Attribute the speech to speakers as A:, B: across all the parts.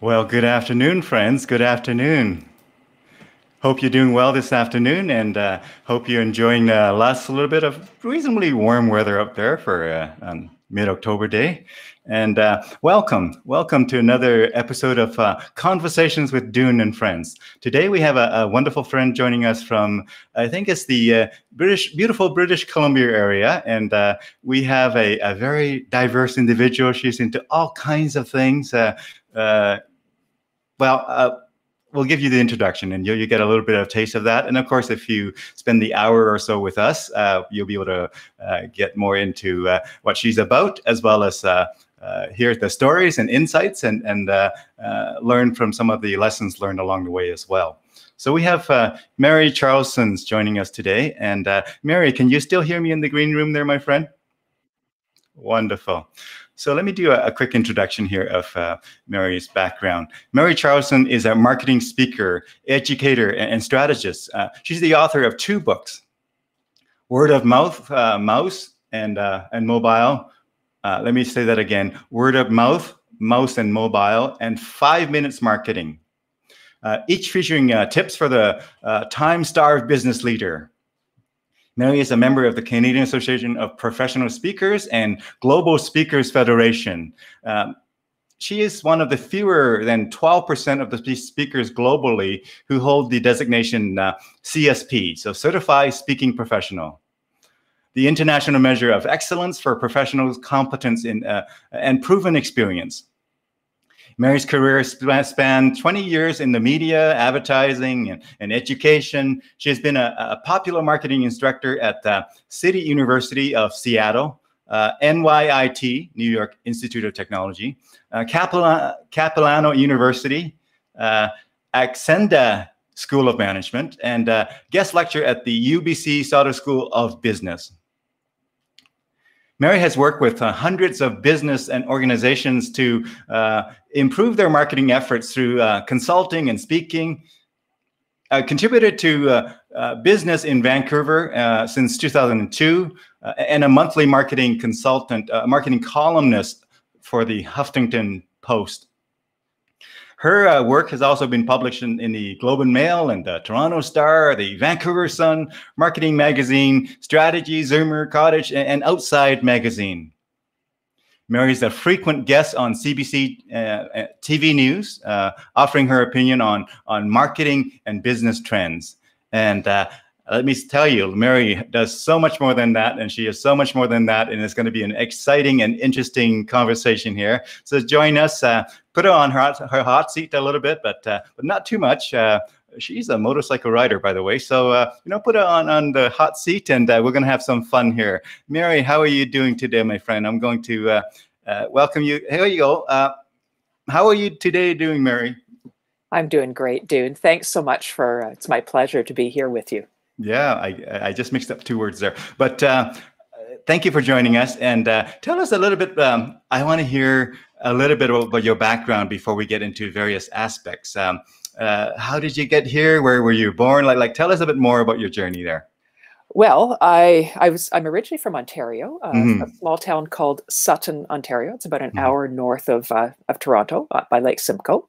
A: Well, good afternoon, friends. Good afternoon. Hope you're doing well this afternoon and uh, hope you're enjoying uh, last little bit of reasonably warm weather up there for uh, um, mid October day. And uh, welcome, welcome to another episode of uh, Conversations with Dune and Friends. Today we have a, a, wonderful friend joining us from, I think it's the uh, British, beautiful British Columbia area. And uh, we have a, a, very diverse individual. She's into all kinds of things. Uh, uh, well, we'll give you the introduction and you, you get a little bit of taste of that. And of course, if you spend the hour or so with us, uh, you'll be able to uh, get more into uh, what she's about, as well as uh, uh, hear the stories and insights and, and uh, learn from some of the lessons learned along the way as well. So we have Mary Charleson's joining us today. And Mary, can you still hear me in the green room there, my friend? Wonderful. So let me do a, a quick introduction here of uh, Mary's background. Mary Charleson is a marketing speaker, educator, and, and strategist. Uh, she's the author of two books, Word of Mouth, uh, Mouse, and, uh, and Mobile. Uh, let me say that again, Word of Mouth, Mouse, and Mobile, and Five Minutes Marketing. Uh, each featuring tips for the time-starved business leader. Mary is a member of the Canadian Association of Professional Speakers and Global Speakers Federation. Um, she is one of the fewer than 12% of the speakers globally who hold the designation uh, CSP, so Certified Speaking Professional. The international measure of excellence for professionals' competence in, uh, and proven experience. Mary's career spanned 20 years in the media, advertising, and, and education. She has been a, a popular marketing instructor at the City University of Seattle, uh, NYIT, New York Institute of Technology, uh, Capilano University, uh, Acsenda School of Management, and uh, guest lecture at the UBC Sauder School of Business. Mary has worked with uh, hundreds of business and organizations to uh, improve their marketing efforts through uh, consulting and speaking. Uh, contributed to uh, uh, business in Vancouver since 2002, and a monthly marketing consultant, marketing columnist for the Huffington Post. Her uh, work has also been published in, in, the Globe and Mail and the Toronto Star, the Vancouver Sun, Marketing Magazine, Strategy, Zoomer, Cottage, and, and Outside Magazine. Mary is a frequent guest on CBC uh, uh TV News, uh, offering her opinion on, on marketing and business trends. And uh, let me tell you, Mary does so much more than that, and she is so much more than that, and it's going to be an exciting and interesting conversation here. So join us, uh, put her on her, her hot seat a little bit, but uh, but not too much. Uh, she's a motorcycle rider, by the way. So uh, you know, put her on on the hot seat, and uh, we're going to have some fun here. Mary, how are you doing today, my friend? I'm going to uh, welcome you. Here you go. how are you today doing, Mary?
B: I'm doing great, dude. Thanks so much for. it's my pleasure to be here with you.
A: Yeah, I, I just mixed up two words there. But uh, thank you for joining us. And uh, tell us a little bit. Um, I want to hear a little bit about your background before we get into various aspects. Um, uh, how did you get here? Where were you born? Like, like, tell us a bit more about your journey there.
B: Well, I I was I'm originally from Ontario, uh, mm-hmm. a small town called Sutton, Ontario. It's about an mm-hmm. hour north of uh, of Toronto uh, by Lake Simcoe,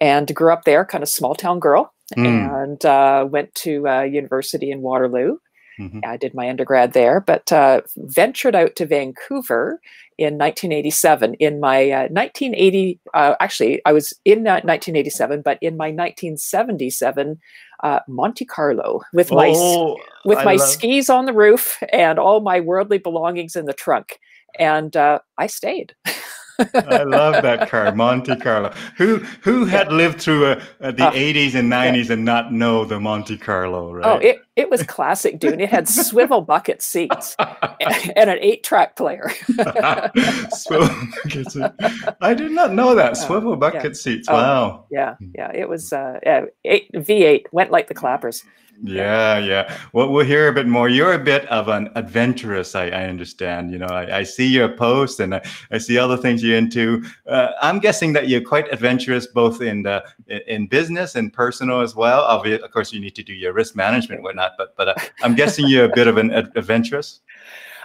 B: and grew up there, kind of small town girl mm. and uh, went to uh, university in Waterloo. Mm-hmm. I did my undergrad there, but uh, ventured out to Vancouver in 1987. In my 1980, uh, uh, actually, I was in 1987, but in my 1977 uh, Monte Carlo with my oh, with I my love- skis on the roof and all my worldly belongings in the trunk, and I stayed.
A: I love that car, Monte Carlo. Who who had lived through a, a, the uh, 80s and 90s yeah. and not know the Monte Carlo, right?
B: Oh, it, it was classic, dude. It had swivel bucket seats and, an eight track player.
A: swivel bucket seats. I did not know that. Swivel bucket yeah. seats. Oh, wow.
B: Yeah, yeah. It was uh, yeah, eight, V8 went like the clappers.
A: Yeah, yeah. Well, we'll hear a bit more. You're a bit of an adventurous, I, I understand. You know, I, I, see your posts and I, I see all the things you're into. Uh, I'm guessing that you're quite adventurous, both in the in business and personal as well. Of course, you need to do your risk management, whatnot. But but uh, I'm guessing you're a bit of an adventurous.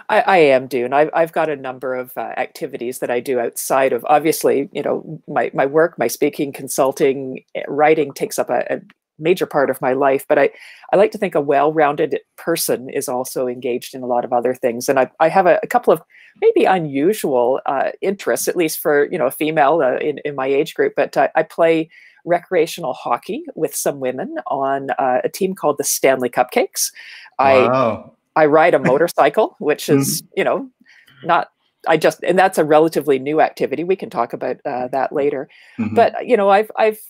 B: I, I am, Dune. I've, I've got a number of uh, activities that I do outside of, obviously, you know, my, my work, my speaking, consulting, eh, writing takes up a major part of my life. But I, I like to think a well-rounded person is also engaged in a lot of other things. And I, I have a, a couple of maybe unusual uh, interests, at least for, you know, a female uh, in, in my age group. But uh, I play recreational hockey with some women on uh, a team called the Stanley Cupcakes. Wow. I I ride a motorcycle, which is, mm. you know, not I just and that's a relatively new activity. We can talk about uh, that later. Mm-hmm. But you know, I've I've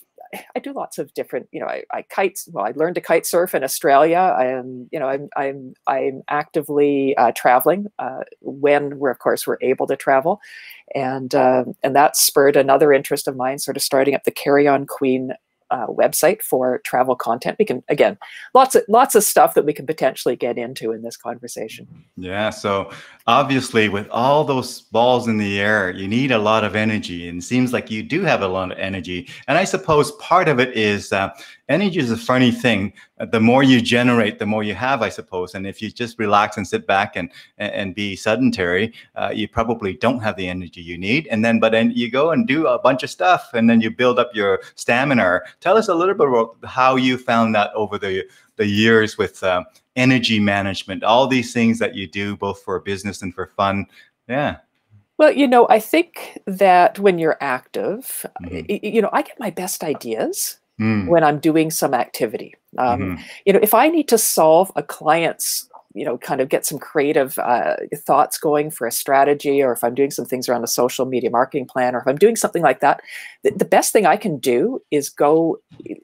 B: I do lots of different. You know, I, I kite. Well, I learned to kite surf in Australia. I am. You know, I'm I'm I'm actively uh, traveling uh, when we're of course we're able to travel, and uh, and that spurred another interest of mine, sort of starting up the Carry On Queen uh, website for travel content. We can again, lots of lots of stuff that we can potentially get into in this conversation.
A: Yeah. So obviously, with all those balls in the air, you need a lot of energy, and it seems like you do have a lot of energy. And I suppose part of it is uh, energy is a funny thing. The more you generate, the more you have, I suppose. And if you just relax and sit back and and be sedentary, uh, you probably don't have the energy you need. And then, but then you go and do a bunch of stuff, and then you build up your stamina. Tell us a little bit about how you found that over the the years with uh, energy management, all these things that you do both for business and for fun. Yeah.
B: Well, you know, I think that when you're active, mm-hmm. you know, I get my best ideas mm. when I'm doing some activity. Um, mm-hmm. You know, if I need to solve a client's you know kind of get some creative uh, thoughts going for a strategy or if i'm doing some things around a social media marketing plan or if i'm doing something like that the, the best thing i can do is go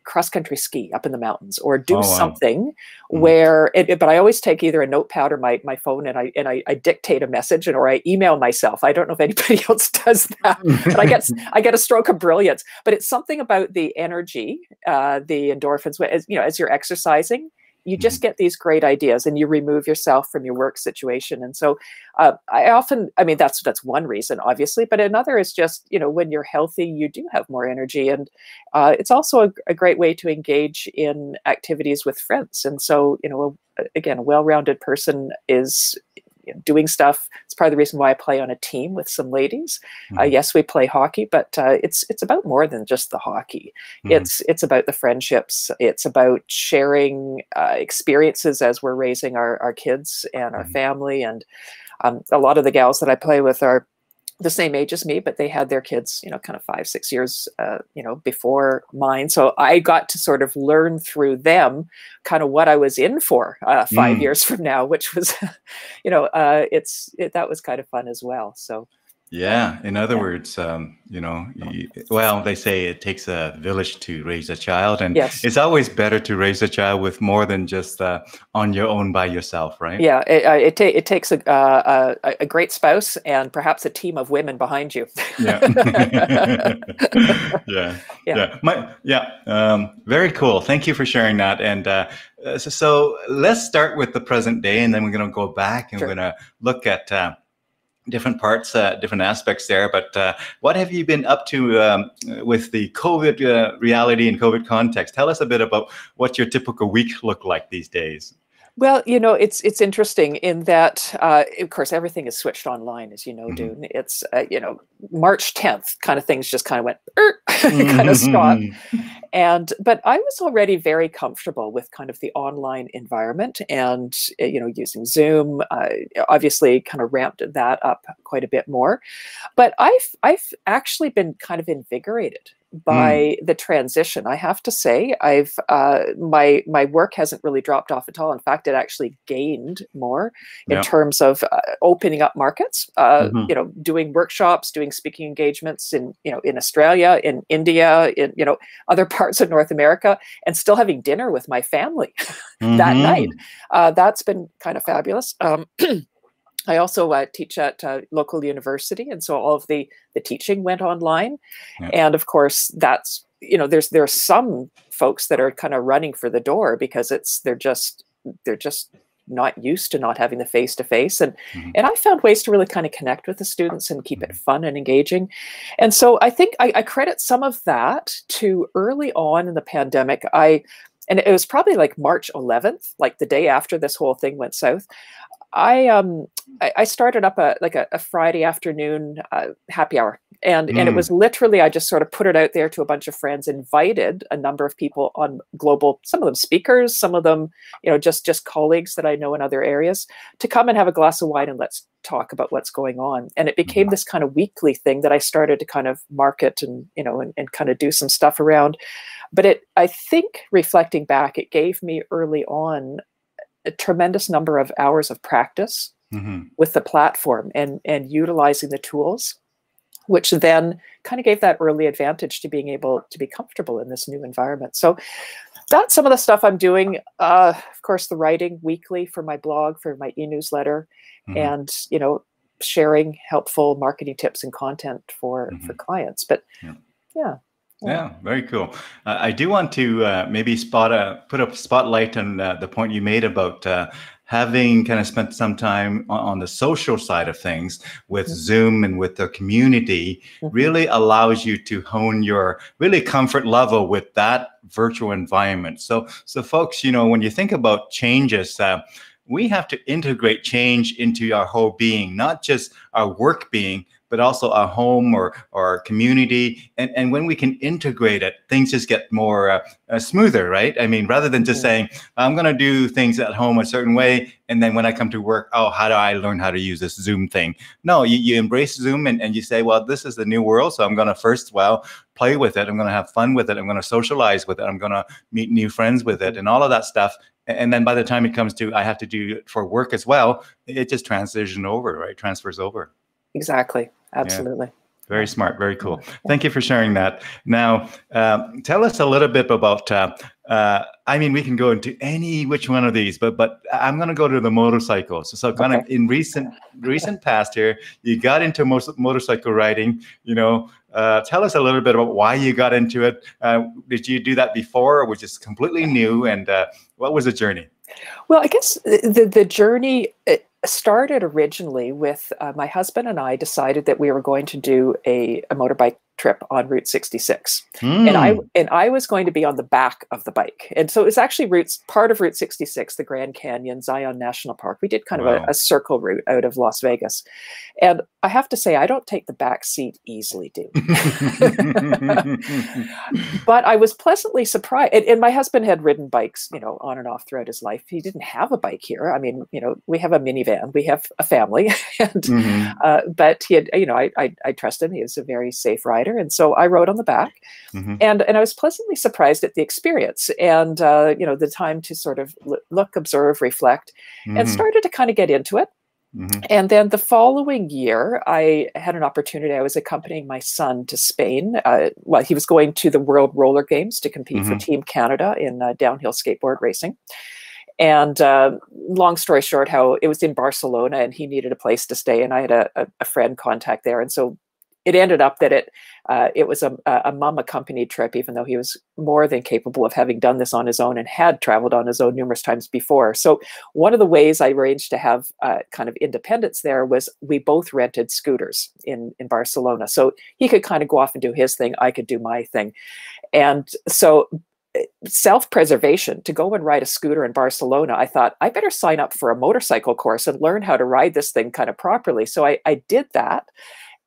B: cross country ski up in the mountains or do oh, wow. something mm-hmm. where it, it, but i always take either a notepad or my, my phone and i and I, I, dictate a message and or i email myself i don't know if anybody else does that but i get i get a stroke of brilliance but it's something about the energy uh, the endorphins as you know as you're exercising you just mm-hmm. get these great ideas and you remove yourself from your work situation and so uh, i often i mean that's that's one reason obviously but another is just you know when you're healthy you do have more energy and uh, it's also a, a, great way to engage in activities with friends and so you know again a well-rounded person is doing stuff. It's part of the reason why I play on a team with some ladies. Mm-hmm. Uh, yes, we play hockey, but uh, it's it's about more than just the hockey. Mm-hmm. It's it's about the friendships. It's about sharing uh, experiences as we're raising our our kids and our mm-hmm. family. And um, a lot of the gals that I play with are the same age as me, but they had their kids, you know, kind of five, six years, uh, you know, before mine. So I got to sort of learn through them kind of what I was in for uh, five mm. years from now, which was, you know, uh, it's it, that was kind of fun as well. So
A: yeah. In other yeah. words, um, you know, you, well, they say it takes a village to raise a child, and yes. it's always better to raise a child with more than just uh, on your own by yourself, right?
B: Yeah. It uh, it, ta- it takes a, uh, a, a great spouse and perhaps a team of women behind you.
A: yeah. yeah. Yeah. Yeah. My, yeah. Um, very cool. Thank you for sharing that. And uh, so, so, let's start with the present day, and then we're going to go back and sure. we're going to look at uh, different parts, uh, different aspects there. But uh, what have you been up to um, with the COVID uh, reality and COVID context? Tell us a bit about what your typical week look like these days.
B: Well, you know, it's it's interesting in that, uh, of course, everything is switched online, as you know, mm-hmm. Dune. It's uh, you know March 10th, kind of things just kind of went er, kind of stopped, mm-hmm. and but I was already very comfortable with kind of the online environment, and uh, you know, using Zoom, uh, obviously, kind of ramped that up quite a bit more. But I've I've actually been kind of invigorated Mm. By mm. the transition. I have to say, I've uh, my my work hasn't really dropped off at all. In fact, it actually gained more in yeah. terms of uh, opening up markets. Uh, mm-hmm. You know, doing workshops, doing speaking engagements in you know in Australia, in India, in you know other parts of North America, and still having dinner with my family mm-hmm. that night. Uh, that's been kind of fabulous. Um, I also uh, teach at a local university, and so all of the the teaching went online. Yeah. And of course, that's you know, there's there are some folks that are kind of running for the door because it's they're just they're just not used to not having the face to face and mm-hmm. and I found ways to really kind of connect with the students and keep mm-hmm. it fun and engaging. And so I think I, I credit some of that to early on in the pandemic. I and it was probably like March 11th, like the day after this whole thing went south. I um I, started up a like a, a Friday afternoon uh, happy hour, and mm. and it mm. was literally I just sort of put it out there to a bunch of friends, invited a number of people on global, some of them speakers, some of them you know just just colleagues that I know in other areas, to come and have a glass of wine and let's talk about what's going on. And it became mm. this kind of weekly thing that I started to kind of market and you know and, and kind of do some stuff around. But it I think reflecting back, it gave me early on a tremendous number of hours of practice mm-hmm. with the platform and and utilizing the tools which then kind of gave that early advantage to being able to be comfortable in this new environment so that's some of the stuff i'm doing uh, of course the writing weekly for my blog for my e-newsletter mm-hmm. and you know sharing helpful marketing tips and content for mm-hmm. for clients but yeah. yeah.
A: Yeah, very cool. Uh, I do want to uh, maybe spot a put a spotlight on uh, the point you made about uh, having kind of spent some time on, on, the social side of things with mm-hmm. Zoom and with the community mm-hmm. really allows you to hone your really comfort level with that virtual environment. So, so folks, you know, when you think about changes. Uh, we have to integrate change into our whole being, not just our work being, but also a home or or community. And and when we can integrate it, things just get more uh, uh, smoother, right? I mean, rather than just saying I'm going to do things at home a certain way, and then when I come to work, oh, how do I learn how to use this Zoom thing? No, you, you embrace Zoom and, and you say, well, this is the new world, so I'm going to first, well, play with it. I'm going to have fun with it. I'm going to socialize with it. I'm going to meet new friends with it, and all of that stuff and then by the time it comes to i have to do it for work as well it just transitions over right transfers over
B: exactly absolutely yeah.
A: Very smart, very cool. Thank you for sharing that. Now, um, tell us a little bit about. Uh, uh, I mean, we can go into any which one of these, but but I'm going to go to the motorcycles. So, kind okay. of in recent recent past here, you got into motorcycle riding. You know, uh, tell us a little bit about why you got into it. Uh, did you do that before, or was it completely new? And uh, what was the journey?
B: Well, I guess the the journey started originally with uh, my husband and I decided that we were going to do a, a motorbike trip on Route 66. Mm. And I hmm. and I was going to be on the back of the bike. And so it was actually routes part of Route 66, the Grand Canyon, Zion National Park. We did kind wow. of a, a, circle route out of Las Vegas. And I have to say, I don't take the back seat easily, dude. but I was pleasantly surprised. And, and, my husband had ridden bikes, you know, on and off throughout his life. He didn't have a bike here. I mean, you know, we have a minivan, we have a family, and mm-hmm. uh, but he had, you know, I, I I trust him. He was a very safe rider and so I wrote on the back, mm-hmm. and and I was pleasantly surprised at the experience and uh, you know the time to sort of look, observe, reflect, mm-hmm. and started to kind of get into it. Mm-hmm. And then the following year, I had an opportunity. I was accompanying my son to Spain. Uh, well, he was going to the World Roller Games to compete for mm-hmm. Team Canada in uh, downhill skateboard racing. And uh, long story short, how it was in Barcelona and he needed a place to stay, and I had a, a, a friend contact there, and so it ended up that it uh, it was a, a mom accompanied trip, even though he was more than capable of having done this on his own and had traveled on his own numerous times before. So one of the ways I arranged to have uh, kind of independence there was we both rented scooters in in Barcelona, so he could kind of go off and do his thing, I could do my thing, and so eh, self-preservation to go and ride a scooter in Barcelona, I thought I better sign up for a motorcycle course and learn how to ride this thing kind of properly. So I, I did that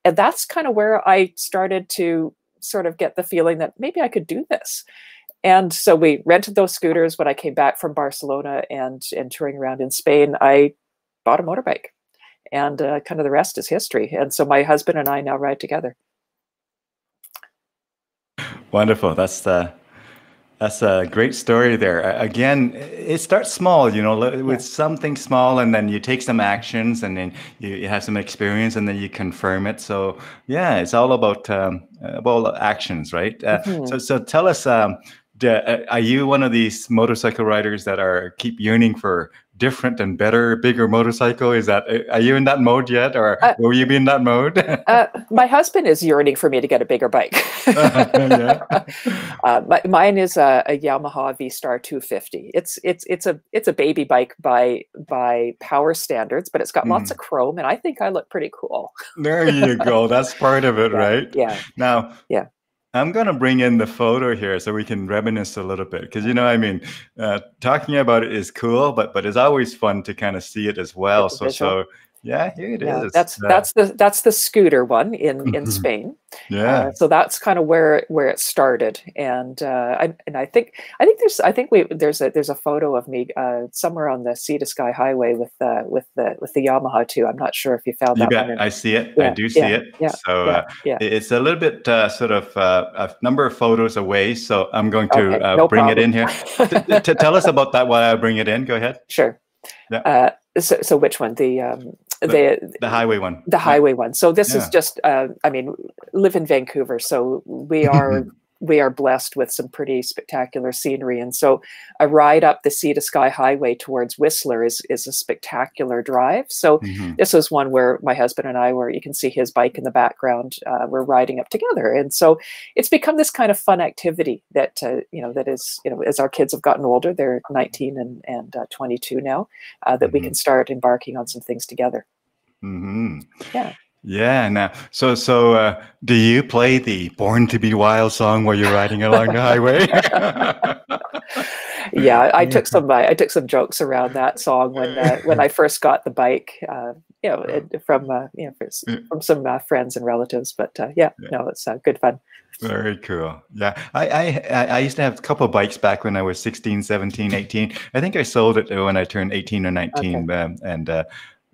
B: and that's kind of where I started to sort of get the feeling that maybe I could do this. And so we rented those scooters when I came back from Barcelona and and touring around in Spain. I bought a motorbike, and uh, kind of the rest is history. And so my husband and I now ride together.
A: Wonderful. That's the that's a great story there. Again, it starts small, you know, with yeah. something small, and then you take some actions, and then you, have some experience, and then you confirm it. So, yeah, it's all about um, about actions, right? Uh, mm-hmm. So, so tell us, um, uh, are you one of these motorcycle riders that are keep yearning for different and better, bigger motorcycle? Is that are you in that mode yet, or uh, will you be in that mode?
B: uh, my husband is yearning for me to get a bigger bike. uh, my, mine is a, a, Yamaha V Star 250. It's it's it's a it's a baby bike by by power standards, but it's got mm. lots mm-hmm. of chrome, and I think I look pretty cool.
A: there you go. That's part of it, yeah, right?
B: Yeah.
A: Now,
B: yeah
A: I'm going to bring in the photo here so we can reminisce a little bit because you know I mean? Uh, talking about it is cool but but it's always fun to kind of see it as well. So so yeah, here it
B: yeah,
A: is.
B: That's
A: uh,
B: that's the that's the scooter one in in Spain.
A: Yeah.
B: Uh, so that's kind of where where it started, and uh, I and I think I think there's I think we there's a there's a photo of me uh, somewhere on the Sea to Sky Highway with uh, with the with the Yamaha too. I'm not sure if you found
A: you
B: that
A: bet.
B: one.
A: I see it.
B: Yeah,
A: I do see
B: yeah,
A: it.
B: yeah,
A: so
B: yeah,
A: uh,
B: yeah.
A: it's a little bit uh, sort of uh, a number of photos away. So I'm going to
B: Okay,
A: uh,
B: no
A: bring it in here. T- t- tell us about that while I bring it in. Go ahead.
B: Sure.
A: Yeah.
B: Uh, so so which one? The um
A: The-
B: the
A: highway one.
B: the highway one. So this
A: Yeah.
B: is just uh, I mean live in Vancouver, so we are we are blessed with some pretty spectacular scenery, and so a ride up the Sea to Sky Highway towards Whistler is is a spectacular drive. So
A: Mhm.
B: this was one where my husband and I were. You can see his bike in the background. Uh, we're riding up together, and so it's become this kind of fun activity that uh, you know that is you know as our kids have gotten older, they're 19 and and uh, 22 now, uh, that we
A: Mhm.
B: can start embarking on some things together.
A: hmm
B: Yeah.
A: Yeah. Now, so so uh, do you play the "Born to Be Wild" song while you're riding along the highway?
B: yeah, I took some uh, I took some jokes around that song when uh, when I first got the bike, uh, you know, it, from uh, you know fr- from some uh, friends and relatives. But uh, yeah,
A: Yeah.
B: no, it's uh, good fun.
A: Very cool. Yeah. I, I I I used to have a couple of bikes back when I was 16, 17, 18. I think I sold it when I turned 18 or 19. Um, and uh,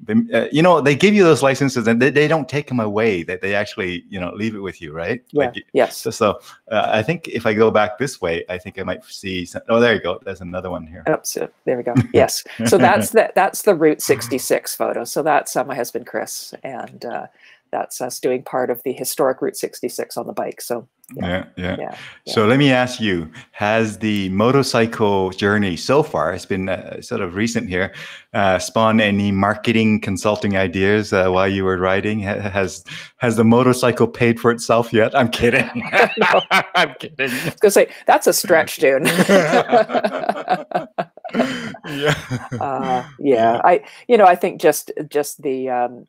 A: they, uh, you know, they give you those licenses and they, they don't take them away. That they actually, you know, leave it with you, right?
B: Yeah.
A: Like,
B: Yes.
A: so, so uh, I think if I go back this way, I think I might see. Some, oh, there you go. There's another one here.
B: Oh, so there we go. Yes. So that's the that's the Route 66 photo. So that's uh, my husband Chris, and uh, that's us doing part of the historic Route 66 on the bike. So yeah,
A: Yeah, yeah.
B: yeah.
A: So let me ask you: Has the motorcycle journey so far, it's been uh, sort of recent here, uh, spawned any marketing consulting ideas uh, while you were riding? Has has the motorcycle paid for itself yet? I'm kidding.
B: No.
A: I'm kidding.
B: I was gonna say that's a stretch, dude.
A: yeah.
B: uh, yeah, I you know I think just just the um,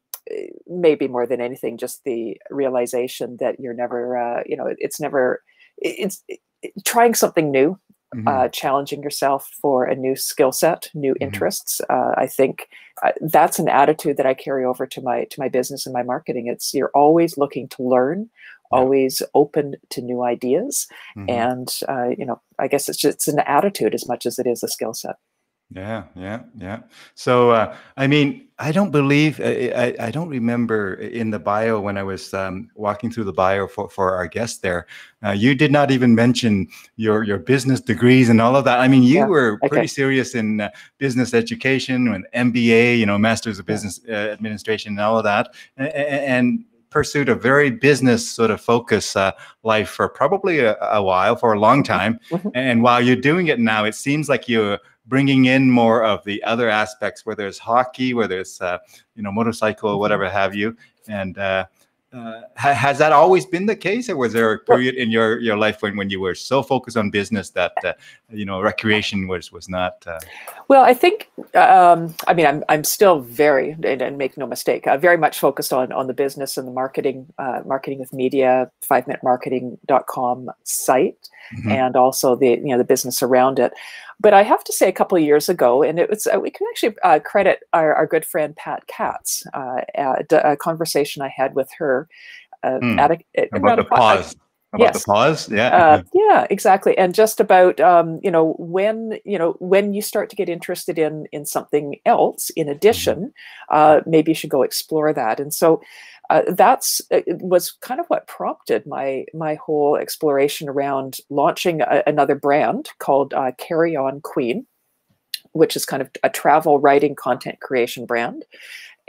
B: maybe more than anything, just the realization that you're never uh, you know, it's never, it's it- trying something new
A: Mhm.
B: uh, challenging yourself for a new skill set, new
A: Mhm.
B: interests. Uh, I think uh, that's an attitude that I carry over to my to my business and my marketing. It's you're always looking to learn,
A: Yeah.
B: always open to new ideas,
A: Mhm.
B: and uh, you know, I guess it's just it's an attitude as much as it is a skill set.
A: Yeah, yeah, yeah. So, uh, I mean, I don't believe I, I, I don't remember in the bio when I was um, walking through the bio for, for our guest there. Uh, you did not even mention your your business degrees and all of that. I mean, you
B: Yeah,
A: were pretty serious in uh, business education and MBA, you know, Masters of Business uh, Administration and all of that, and, and pursued a very business sort of focus uh, life for probably a, a while, for a long time.
B: Mhm.
A: And while you're doing it now, it seems like you're bringing in more of the other aspects, whether it's hockey, whether it's uh, you know motorcycle,
B: Mhm.
A: whatever have you. And uh, uh, ha- has that always been the case, or was there a period in your, your life when, when you were so focused on business that uh, you know recreation was was not? Uh,
B: Well, I think um, I mean I'm I'm still very and, and make no mistake, uh, very much focused on on the business and the marketing, uh, marketing with media, five minutemarketing.com site.
A: mhm,
B: and also the you know the business around it. But I have to say, a couple of years ago, and it was uh, we can actually uh, credit our, our good friend Pat Katz, uh, a, a conversation I had with her uh,
A: Hmm.
B: at a,
A: about the pause. About
B: yes.
A: the pause, yeah.
B: uh, yeah, exactly, and just about um, you know when you know when you start to get interested in in something else in addition, uh, maybe you should go explore that. And so uh, that's uh, was kind of what prompted my my whole exploration around launching a, another brand called uh, Carry On Queen, which is kind of a travel writing content creation brand.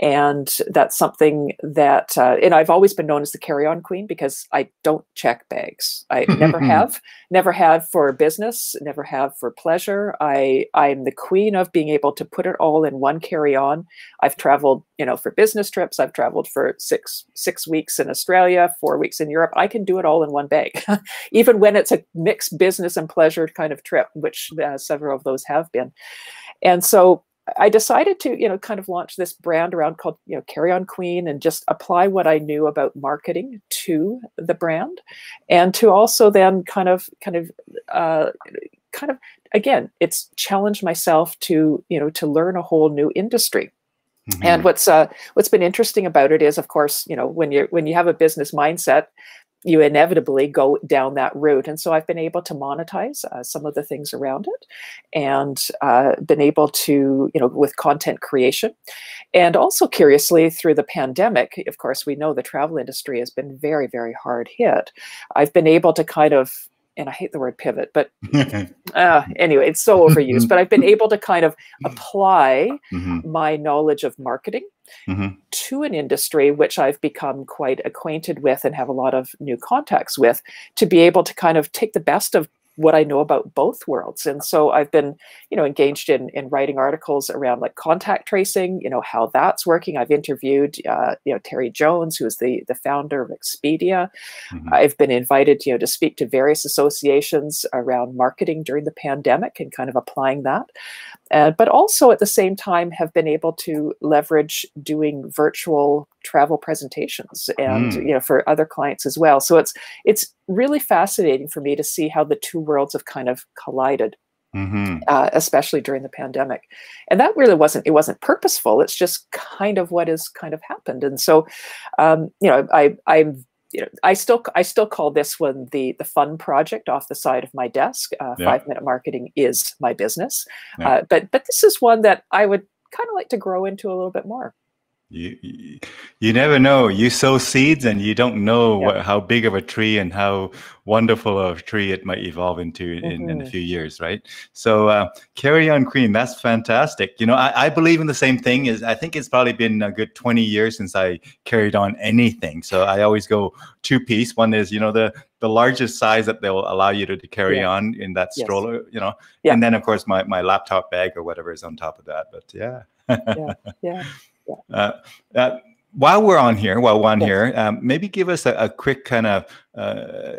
B: And that's something that, uh, and I've always been known as the carry on queen because I don't check bags. I never have, never have for business, never have for pleasure. I I'm the queen of being able to put it all in one carry on. I've traveled, you know, for business trips. I've traveled for six six weeks in Australia, four weeks in Europe. I can do it all in one bag, even when it's a mixed business and pleasure kind of trip, which uh, several of those have been. And so I decided to, you know, kind of launch this brand around called, you know, Carry On Queen and just apply what I knew about marketing to the brand, and to also then kind of, kind of, uh, kind of, again, it's challenged myself to, you know, to learn a whole new industry. Mm-hmm. And what's uh, what's been interesting about it is, of course, you know, when you're when you have a business mindset, you inevitably go down that route. And so I've been able to monetize uh, some of the things around it and uh, been able to, you know, with content creation. And also, curiously, through the pandemic, of course, we know the travel industry has been very, very hard hit. I've been able to kind of and I hate the word pivot, but uh, anyway, it's so overused. but I've been able to kind of apply mm-hmm. my knowledge of marketing mm-hmm. to an industry which I've become quite acquainted with and have a lot of new contacts with to be able to kind of take the best of what I know about both worlds. And so I've been, you know, engaged in in writing articles around like contact tracing, you know, how that's working. I've interviewed, uh, you know, Terry Jones, who is the the founder of Expedia. Mm-hmm. I've been invited, you know, to speak to various associations around marketing during the pandemic and kind of applying that. Uh, but also at the same time have been able to leverage doing virtual travel presentations and mm. you know for other clients as well so it's it's really fascinating for me to see how the two worlds have kind of collided mm-hmm. uh, especially during the pandemic and that really wasn't it wasn't purposeful it's just kind of what has kind of happened and so um, you know i i'm you know, I still I still call this one the the fun project off the side of my desk. Uh, yeah. Five minute marketing is my business, yeah. uh, but but this is one that I would kind of like to grow into a little bit more
A: you, you never know you sow seeds and you don't know yeah. what, how big of a tree and how wonderful of a tree it might evolve into in, mm-hmm. in a few years right so uh, carry on queen that's fantastic you know I, I, believe in the same thing is i think it's probably been a good 20 years since i carried on anything so i always go two piece one is you know the the largest size that they'll allow you to, to carry yeah. on in that stroller yes. you know yeah. and then of course my, my laptop bag or whatever is on top of that but yeah
B: yeah yeah
A: uh, uh, while we're on here, while we're on yes. here, um, maybe give us a, a quick kind of uh,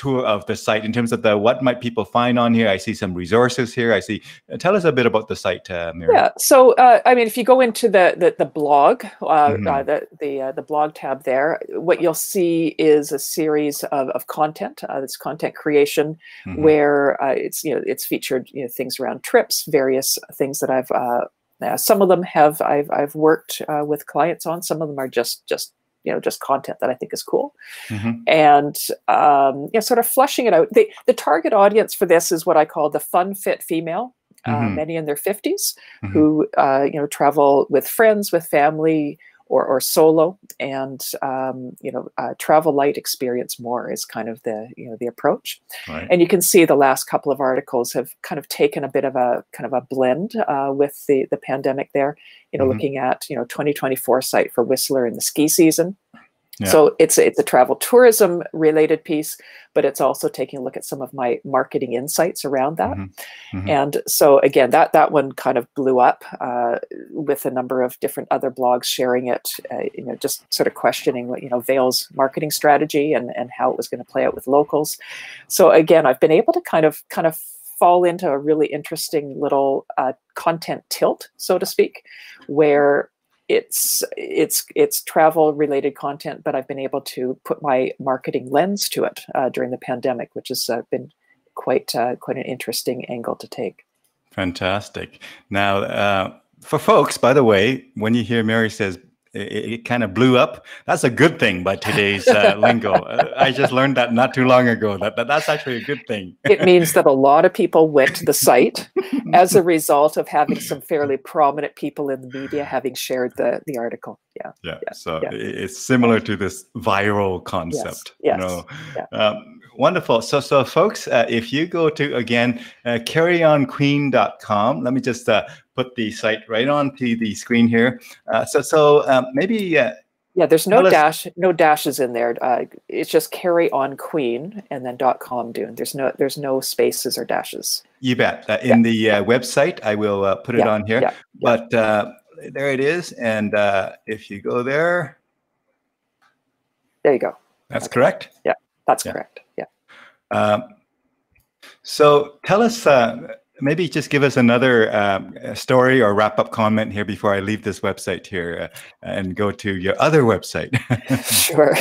A: tour of the site in terms of the what might people find on here. I see some resources here. I see. Uh, tell us a bit about the site, uh, Mary.
B: Yeah. So, uh, I mean, if you go into the the, the blog, uh, mm-hmm. uh, the the uh, the blog tab there, what you'll see is a series of, of content. Uh, it's content creation mm-hmm. where it's you know it's featured you know things around trips, various things that I've uh, some of them have I've I've worked uh, with clients on. Some of them are just just you know just content that I think is cool, mm-hmm. and um, yeah, sort of fleshing it out. The the target audience for this is what I call the fun fit female. Uh, mm-hmm. many in their 50s mm-hmm. who uh, you know travel with friends with family or, or solo and um, you know uh, travel light experience more is kind of the you know the approach right. and you can see the last couple of articles have kind of taken a bit of a kind of a blend uh, with the the pandemic there you know mm-hmm. looking at you know 2024 site for whistler in the ski season so it's it's a travel tourism related piece, but it's also taking a look at some of my marketing insights around that. Mm-hmm. Mm-hmm. And so again, that that one kind of blew up uh, with a number of different other blogs sharing it. Uh, you know, just sort of questioning what you know Vail's marketing strategy and and how it was going to play out with locals. So again, I've been able to kind of kind of fall into a really interesting little uh, content tilt, so to speak, where it's it's it's travel related content, but I've been able to put my marketing lens to it uh, during the pandemic, which has uh, been quite uh, quite an interesting angle to take.
A: Fantastic. Now, uh, for folks, by the way, when you hear Mary says it, it kind of blew up. That's a good thing by today's uh, lingo. Uh, I just learned that not too long ago. That, that that's actually a good thing.
B: it means that a lot of people went to the site as a result of having some fairly prominent people in the media having shared the the article. Yeah.
A: Yeah. yeah. So yeah. it's similar to this viral concept.
B: Yes. yes. You know?
A: yeah. Um, wonderful. So, so folks, uh, if you go to again uh, carryonqueen.com, let me just uh, put the site right onto the screen here. Uh, so, so um, maybe. Uh,
B: yeah, there's no dash, no dashes in there. Uh, it's just carry on queen and then dot com Dune. There's no, there's no spaces or dashes.
A: You bet. Uh, in yeah. the uh, website, I will uh, put it yeah, on here. Yeah, but uh, there it is, and uh, if you go there,
B: there you go.
A: That's okay. correct.
B: Yeah, that's correct. Yeah. Um,
A: so tell us, uh, maybe just give us another um, story or wrap up comment here before I leave this website here uh, and go to your other website.
B: sure.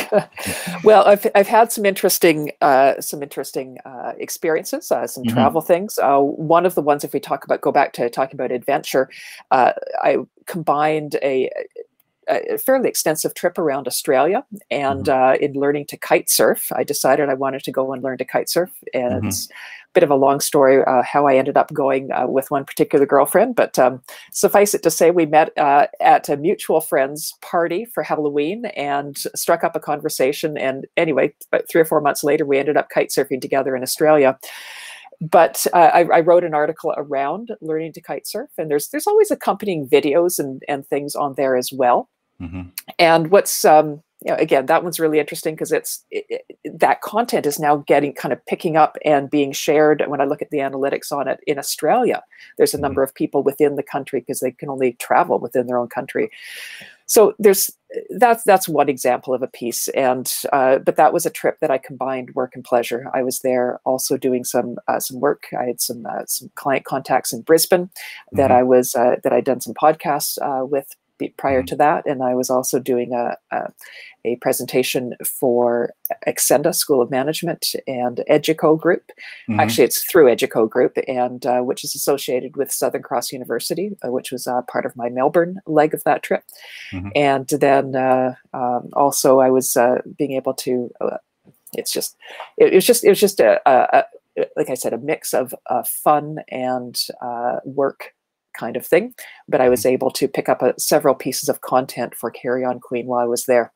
B: well, I've, I've had some interesting uh, some interesting uh, experiences, uh, some mm-hmm. travel things. Uh, one of the ones, if we talk about go back to talking about adventure, uh, I combined a a fairly extensive trip around Australia, and mm-hmm. uh, in learning to kite surf, I decided I wanted to go and learn to kite surf. And mm-hmm. it's a bit of a long story uh, how I ended up going uh, with one particular girlfriend, but um, suffice it to say, we met uh, at a mutual friend's party for Halloween and struck up a conversation. And anyway, about three or four months later, we ended up kite surfing together in Australia but uh, I, I, wrote an article around learning to kite surf, and there's there's always accompanying videos and and things on there as well. Mm-hmm. And what's um, you know, again, that one's really interesting because it's it, it, that content is now getting kind of picking up and being shared. When I look at the analytics on it in Australia, there's a mm-hmm. number of people within the country because they can only travel within their own country. So there's that's that's one example of a piece, and uh, but that was a trip that I combined work and pleasure. I was there also doing some uh, some work. I had some uh, some client contacts in Brisbane that mm-hmm. I was uh, that I'd done some podcasts uh, with prior mm-hmm. to that, and I was also doing a, a, a presentation for Acsenda School of Management and Educo Group. Mm-hmm. Actually, it's through Educo Group, and uh, which is associated with Southern Cross University, uh, which was uh, part of my Melbourne leg of that trip. Mm-hmm. And then uh, um, also, I was uh, being able to. Uh, it's just, it, it, was just, it was just a, a, a like I said, a mix of fun and work kind of thing. But I was mm-hmm. able to pick up a, several pieces of content for Carry On Queen while I was there.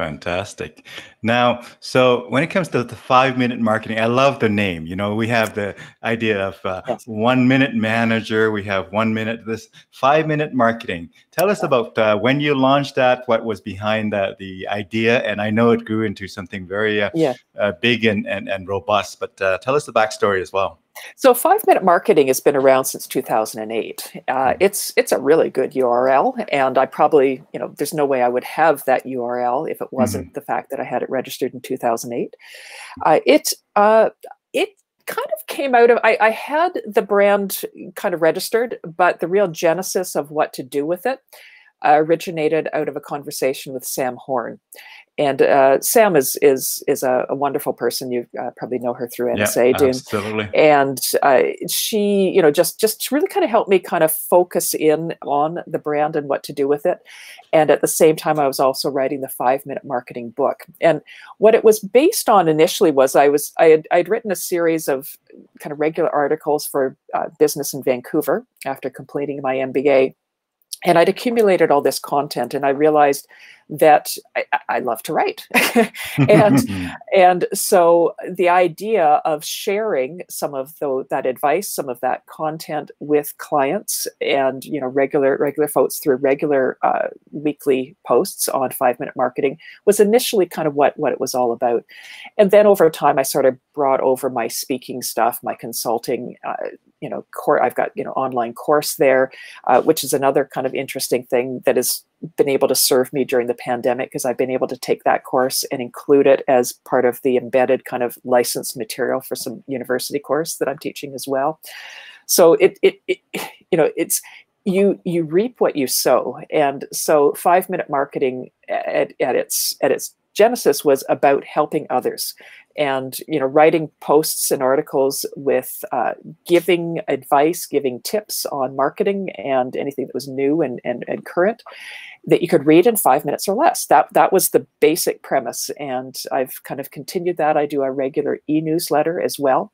A: Fantastic. Now, so when it comes to the five minute marketing, I love the name. You know, we have the idea of uh, yes. one minute manager, we have one minute, this five minute marketing. Tell us about uh, when you launched that, what was behind that, the idea. And I know it grew into something very uh, yeah. Uh, big and, and, and robust, but uh, tell us the backstory as well.
B: So five minute marketing has been around since 2008. Uh, hmm. it's it's a really good URL, and I probably you know there's no way I would have that URL if it wasn't mm-hmm. the fact that I had it registered in 2008. Uh, it uh, it kind of came out of I, I had the brand kind of registered, but the real genesis of what to do with it uh, originated out of a conversation with Sam Horn. And uh, Sam is is is a, a wonderful person. You uh, probably know her through NSA,
A: yeah, Absolutely.
B: And uh, she, you know, just just really kind of helped me kind of focus in on the brand and what to do with it. And at the same time, I was also writing the five minute marketing book. And what it was based on initially was I was I had I'd written a series of kind of regular articles for uh, business in Vancouver after completing my MBA and I'd accumulated all this content, and I realized that I, I love to write, and and so the idea of sharing some of the, that advice, some of that content with clients, and you know regular regular folks through regular uh, weekly posts on Five Minute Marketing was initially kind of what what it was all about, and then over time I sort of brought over my speaking stuff, my consulting, uh, you know, core. I've got you know online course there, uh, which is another kind of interesting thing that has been able to serve me during the pandemic because I've been able to take that course and include it as part of the embedded kind of licensed material for some university course that I'm teaching as well. So it it, it you know it's you you reap what you sow and so five minute marketing at, at its at its genesis was about helping others and you know writing posts and articles with uh, giving advice giving tips on marketing and anything that was new and, and, and current that you could read in five minutes or less. That that was the basic premise and i've kind of continued that. I do a regular e-newsletter as well.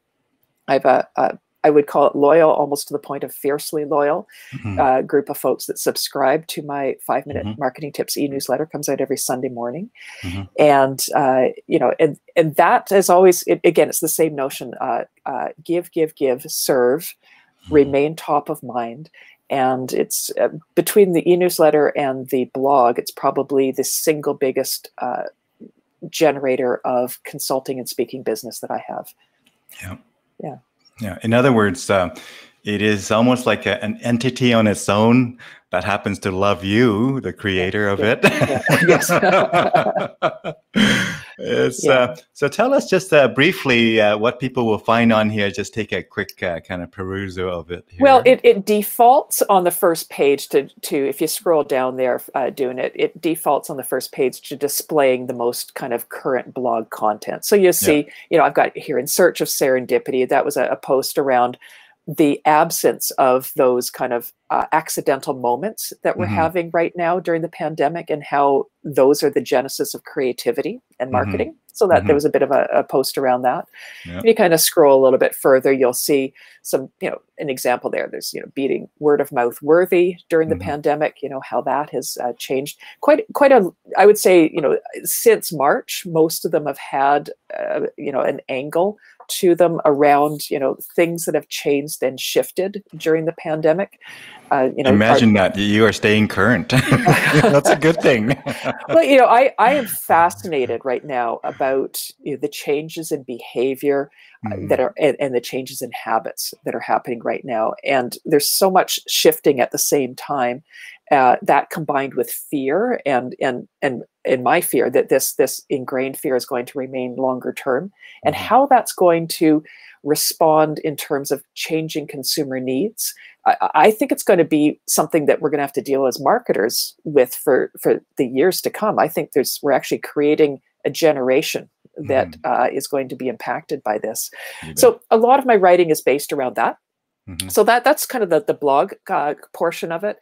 B: I have a, a I would call it loyal, almost to the point of fiercely loyal mm-hmm. uh, group of folks that subscribe to my five minute mm-hmm. marketing tips e-newsletter comes out every Sunday morning. Mm-hmm. And, uh, you know, and, and that is always, it, again, it's the same notion, uh, uh give, give, give, serve, mm-hmm. remain top of mind. And it's uh, between the e-newsletter and the blog, it's probably the single biggest uh, generator of consulting and speaking business that I have.
A: Yeah.
B: Yeah.
A: Yeah. In other words, uh, it is almost like a, an entity on its own that happens to love you, the creator of it.
B: yes.
A: yeah. uh, so tell us just uh, briefly uh, what people will find on here. Just take a quick uh, kind of perusal of it. Here.
B: Well, it, it defaults on the first page to, to if you scroll down there uh, doing it, it defaults on the first page to displaying the most kind of current blog content. So you see, yeah. you know, I've got here in search of serendipity. That was a, a post around the absence of those kind of uh, accidental moments that we're mm-hmm. having right now during the pandemic and how those are the genesis of creativity and mm-hmm. marketing. Mm-hmm. So that mm-hmm. there was a bit of a, a post around that. Yep. you kind of scroll a little bit further, you'll see some, you know, an example there. There's, you know, beating word of mouth worthy during the mm-hmm. pandemic. You know how that has uh, changed quite, quite a. I would say, you know, since March, most of them have had, uh, you know, an angle to them around you know things that have changed and shifted during the pandemic.
A: Uh, you know imagine our, that you are staying current. That's a good thing.
B: Well you know i i am fascinated right now about you know, the changes in behavior mm. that are and, and, the changes in habits that are happening right now. And there's so much shifting at the same time uh, that combined with fear and and and in my fear that this this ingrained fear is going to remain longer term and mm-hmm. how that's going to respond in terms of changing consumer needs I, I, think it's going to be something that we're going to have to deal as marketers with for for the years to come i think there's we're actually creating a generation that mm-hmm. uh, is going to be impacted by this so a lot of my writing is based around that mm-hmm. so that that's kind of the, the blog uh, portion of it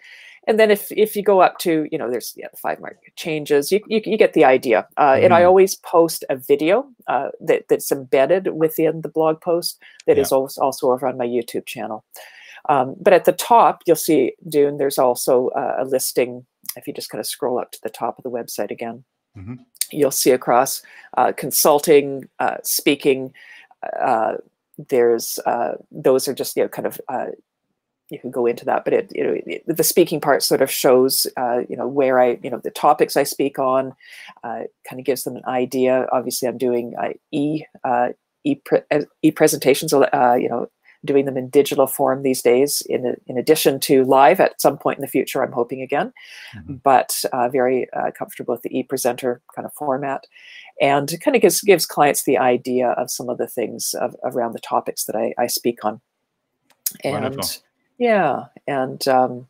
B: and then if if you go up to you know there's yeah the five market changes you, you, you get the idea uh, mm. and i mm-hmm. always post a video uh, that, that's embedded within the blog post that yeah. is also, also over on my youtube channel um, but at the top you'll see dune there's also uh, a listing if you just kind of scroll up to the top of the website again mm-hmm. you'll see across uh, consulting uh, speaking uh, there's those are just you know kind of you can go into that, but it, you know, it, the speaking part sort of shows, uh, you know, where I, you know, the topics I speak on, uh, kind of gives them an idea. Obviously, I'm doing uh, e uh, e pre uh, e presentations, uh, you know, doing them in digital form these days. In in addition to live at some point in the future, I'm hoping again, mm-hmm. but very comfortable with the e presenter kind of format, and kind of gives gives clients the idea of some of the things of, around the topics that I, I speak on. And Wonderful yeah, and um,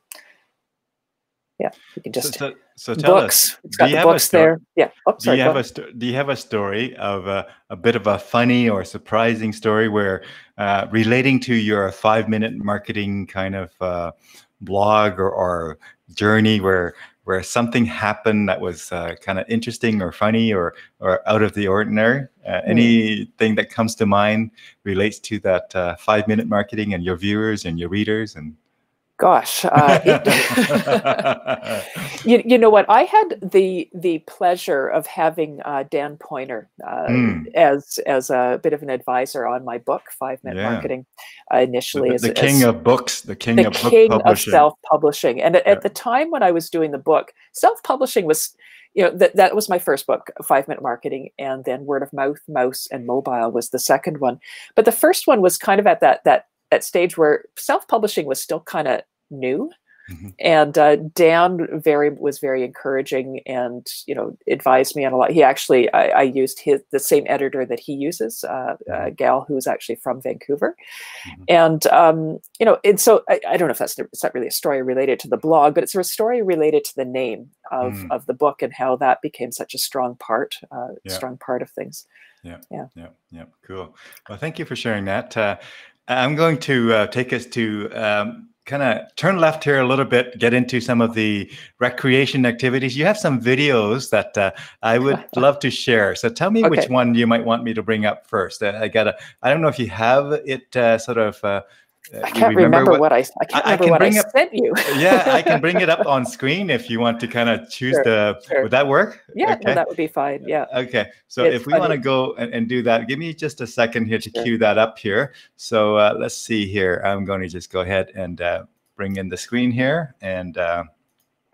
B: yeah, you can just so, so, so tell books. Us, it's got the books there. Yeah.
A: Oh, sorry, do you have a do you have a story of a, a, bit of a funny or surprising story where uh, relating to your five minute marketing kind of uh, blog or, or journey where where something happened that was uh, kind of interesting or funny or or out of the ordinary. Uh, mm. Anything that comes to mind relates to that uh, five minute marketing and your viewers and your readers and
B: gosh uh, it, you, you know what i had the the pleasure of having uh, dan poynter uh, mm. as as a bit of an advisor on my book five minute yeah. marketing uh, initially
A: the,
B: as,
A: the king
B: as,
A: of books the king
B: the
A: of
B: king of self-publishing and at, yeah. at the time when i was doing the book self-publishing was you know that that was my first book five minute marketing and then word of mouth mouse and mobile was the second one but the first one was kind of at that that that stage where self-publishing was still kind of new mm-hmm. and uh, dan very was very encouraging and you know advised me on a lot he actually i, I used his the same editor that he uses uh, uh, mm-hmm. gal who's actually from vancouver mm-hmm. and um, you know and so I, I, don't know if that's it's not really a story related to the blog but it's a story related to the name of, mm. of the book and how that became such a strong part uh, yeah. strong part of things
A: yeah yeah yeah yeah cool well thank you for sharing that uh, I'm going to uh, take us to um, kind of turn left here a little bit, get into some of the recreation activities. You have some videos that uh, I would love to share. So tell me okay. which one you might want me to bring up first. Uh, I gotta. I don't know if you have it uh, sort of uh,
B: uh, I can't remember, remember what, what, I I can't remember I what I up, sent you.
A: yeah, I can bring it up on screen if you want to kind of choose sure, the. Sure. Would that work?
B: Yeah, okay. no, that would be fine. Yeah.
A: Okay, so it's if we want to go and, and, do that, give me just a second here to sure. cue that up here. So uh, let's see here. I'm going to just go ahead and uh, bring in the screen here and.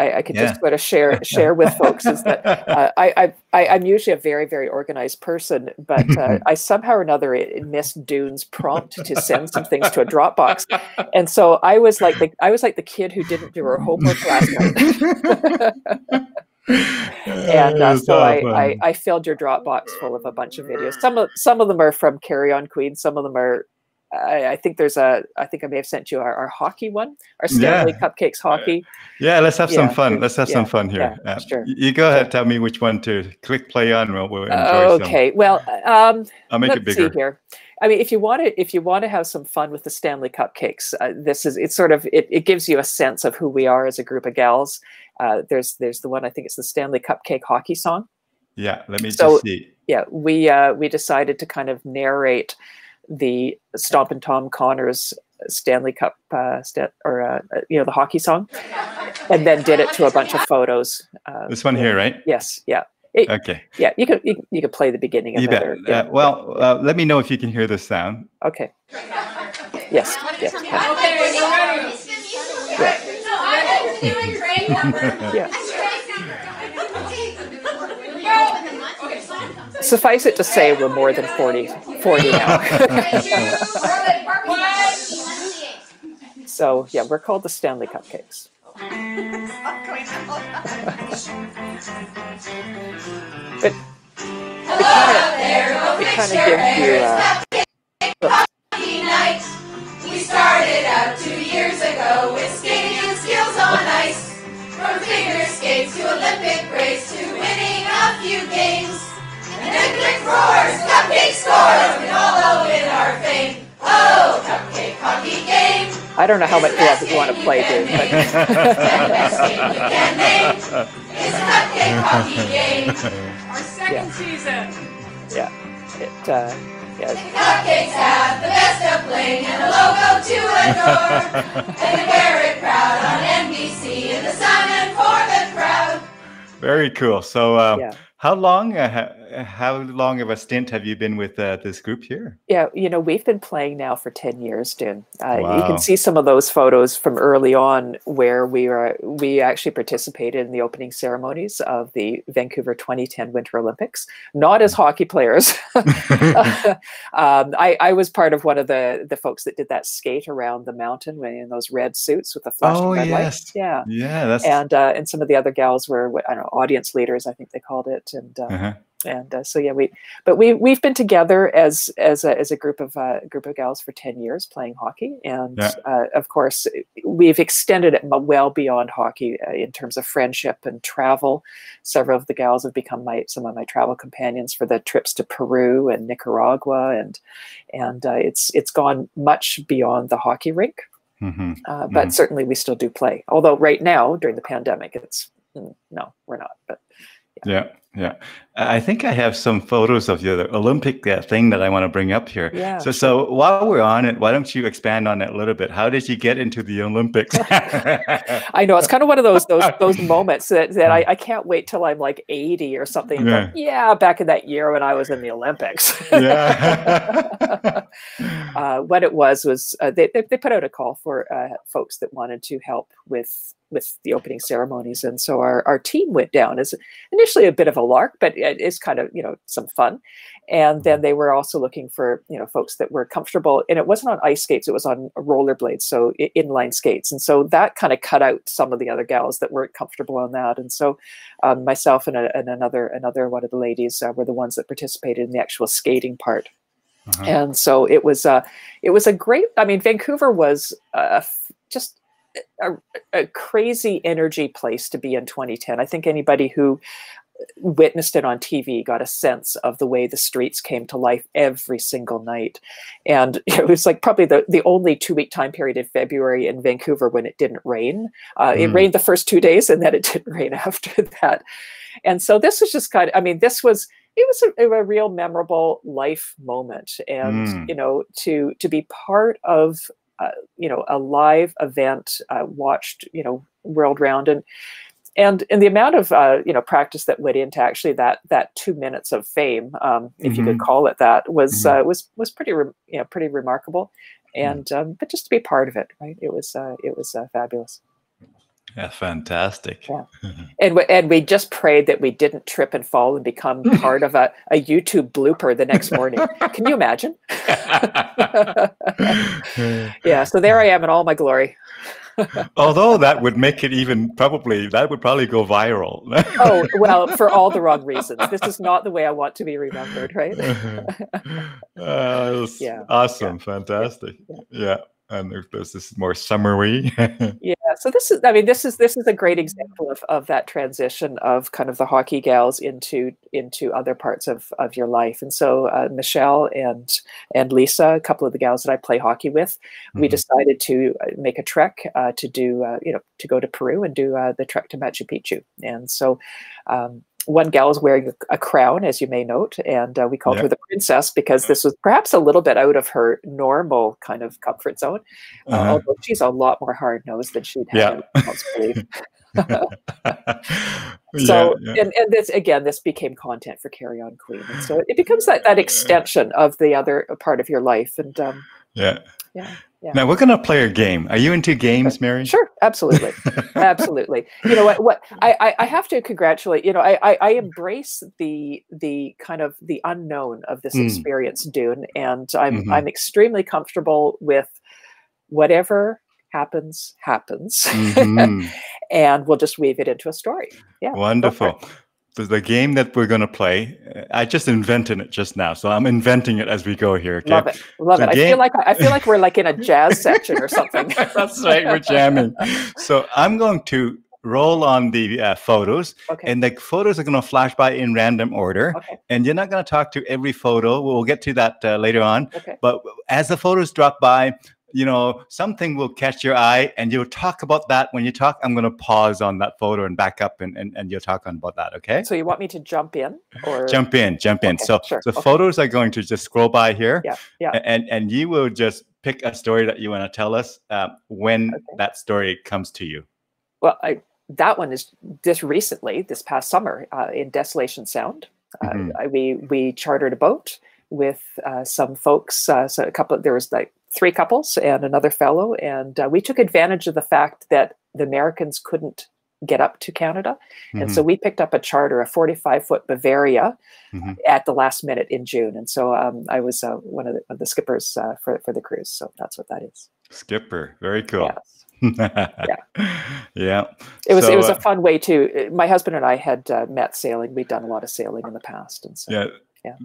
B: I, I could yeah. just sort of share share with folks is that uh, I, I I'm usually a very very organized person, but uh, I somehow or another missed Dune's prompt to send some things to a Dropbox, and so I was like the I was like the kid who didn't do her homework last night. and uh, so I, I, I filled your Dropbox full of a bunch of videos. Some of some of them are from Carry On Queen. Some of them are I, I, think there's a. I think I may have sent you our, our hockey one, our Stanley yeah. Cupcakes hockey.
A: Yeah, let's have yeah, some fun. Let's have yeah, some fun here. Uh, sure. You go ahead. Tell me which one to click play on. We'll, we'll enjoy
B: okay.
A: Some.
B: Well, um,
A: I'll make it bigger.
B: here. I mean, if you want to, if you want to have some fun with the Stanley Cupcakes, uh, this is it's sort of it, it gives you a sense of who we are as a group of gals. Uh, there's there's the one I think it's the Stanley Cupcake hockey song.
A: Yeah, let me so, just see.
B: Yeah, we uh, we decided to kind of narrate the Stompin' Tom Connors Stanley Cup uh, st- or uh, uh, you know the hockey song, and then did it to a bunch of photos.
A: Uh, this one here, right?
B: Yes. Yeah. It,
A: okay.
B: Yeah, you could you, you could play the beginning of
A: you
B: it.
A: Or, yeah, uh, well, uh, let me know if you can hear the sound.
B: Okay. Yes. Yes. Yeah. yeah. Suffice it to say, we're more than 40, 40 now. so, yeah, we're called the Stanley Cupcakes. but it kind of gives you. Uh, we started out two years ago with skating skills on ice. From figure skates to Olympic race to winning a few games. Cupcake roars, cupcake scores, we all in our fame. Oh, cupcake hockey game. I don't know how much love you want to play, dude. But it's cupcake hockey game. Our second yeah. season. Yeah. It, uh, yeah. Cupcakes have the best of bling and a logo to adore. and we wear it proud on NBC in the sun and for the crowd.
A: Very cool. So, uh, yeah. how long? Uh, how long of a stint have you been with uh, this group here?
B: Yeah, you know, we've been playing now for 10 years, Dune. Uh, wow. You can see some of those photos from early on where we are we actually participated in the opening ceremonies of the Vancouver 2010 Winter Olympics, not as hockey players. um, I, I, was part of one of the, the folks that did that skate around the mountain in those red suits with the flashing oh, red yes. lights. Yeah.
A: Yeah. That's...
B: And, uh, and some of the other gals were, I don't know, audience leaders, I think they called it. And, uh, uh-huh and uh, so yeah we but we we've been together as as a, as a group of uh, group of gals for 10 years playing hockey and yeah. uh, of course we've extended it well beyond hockey uh, in terms of friendship and travel several of the gals have become my some of my travel companions for the trips to Peru and Nicaragua and and uh, it's it's gone much beyond the hockey rink mm-hmm. Uh, but mm-hmm. certainly we still do play although right now during the pandemic it's mm, no we're not but
A: yeah. yeah. Yeah, I think I have some photos of the Olympic uh, thing that I want to bring up here.
B: Yeah.
A: So, so while we're on it, why don't you expand on it a little bit? How did you get into the Olympics?
B: I know it's kind of one of those those those moments that, that I, I can't wait till I'm like 80 or something. Yeah. Like, yeah, back in that year when I was in the Olympics. yeah. uh, what it was was uh, they, they put out a call for uh, folks that wanted to help with with the opening ceremonies. And so our, our team went down as initially a bit of a lark, but it is kind of, you know, some fun. And then mm-hmm. they were also looking for, you know, folks that were comfortable. And it wasn't on ice skates, it was on rollerblades, so inline skates. And so that kind of cut out some of the other gals that weren't comfortable on that. And so um, myself and, a, and, another another one of the ladies uh, were the ones that participated in the actual skating part. Uh-huh. And so it was uh, it was a great. I mean, Vancouver was uh, just a, a, crazy energy place to be in 2010. I think anybody who witnessed it on TV got a sense of the way the streets came to life every single night. And it was like probably the, the only two week time period in February in Vancouver when it didn't rain. Uh, mm. It rained the first two days and then it didn't rain after that. And so this was just kind of, I mean, this was, it was a, a real memorable life moment. And, mm. you know, to, to be part of uh, you know a live event uh, watched you know world round and and and the amount of uh, you know practice that went into actually that that two minutes of fame, um, if mm-hmm. you could mm-hmm. call it that, was mm-hmm. uh, was was pretty re- you know pretty remarkable, mm. and um, but just to be part of it, right? It was uh, it was uh, fabulous.
A: Yeah, fantastic.
B: Yeah. and we, and we just prayed that we didn't trip and fall and become part of a, a YouTube blooper the next morning. Can you imagine? yeah, so there I am in all my glory.
A: Although that would make it even probably that would probably go viral.
B: oh well, for all the wrong reasons. This is not the way I want to be remembered, right?
A: uh, yeah. Awesome, yeah. fantastic. Yeah. yeah and if this is more summary
B: yeah so this is i mean this is this is a great example of, of that transition of kind of the hockey gals into into other parts of of your life. And so uh, michelle and and lisa a couple of the gals that i play hockey with we decided to uh, make a trek uh, to do uh, you know to go to peru and do uh, the trek to machu picchu. And so um, one gal is wearing a, crown, as you may note, and uh, we called her the princess because this was perhaps a little bit out of her normal kind of comfort zone. Uh, uh-huh. although she's a lot more hard nosed than she'd have. yeah. so yeah, yeah. and, and this again this became content for carry on queen and so it becomes that that extension of the other part of your life and um,
A: yeah yeah yeah. Now we're going to play a game. Are you into games, Mary?
B: Sure, absolutely, absolutely. You know what? What I, I have to congratulate. You know, I, I, I embrace the the kind of the unknown of this mm. experience, Dune, and I'm mm-hmm. I'm extremely comfortable with whatever happens happens, mm-hmm. and we'll just weave it into a story. Yeah,
A: wonderful the game that we're going to play i just invented it just now so i'm inventing it as we go here okay?
B: love it love so it game... i feel like i feel like we're like in a jazz section or something
A: that's right we're jamming so i'm going to roll on the uh, photos okay. and the photos are going to flash by in random order okay. and you're not going to talk to every photo we'll get to that uh, later on okay. but as the photos drop by you know, something will catch your eye and you'll talk about that. When you talk, I'm going to pause on that photo and back up and, and, and you'll talk on about that. Okay.
B: So you want me to jump in or
A: jump in, jump in. Okay, so sure. the okay. photos are going to just scroll by here.
B: Yeah. Yeah.
A: And, and you will just pick a story that you want to tell us uh, when okay. that story comes to you.
B: Well, I, that one is just recently, this past summer uh, in Desolation Sound. Uh, mm-hmm. I, we, we chartered a boat with uh, some folks. Uh, so a couple, there was like three couples and another fellow, and uh, we took advantage of the fact that the Americans couldn't get up to Canada, mm-hmm. and so mm-hmm. we picked up a charter, a 45 foot Bavaria, mm-hmm. at the last minute in June, and so um, I was uh, one of the, of the skippers uh, for for the cruise. So that's what that is.
A: Skipper, very cool.
B: Yes. yeah
A: yeah
B: it was so, it was a uh, fun way to my husband and i had uh, met sailing we'd done a lot of sailing in the past and so
A: yeah
B: yeah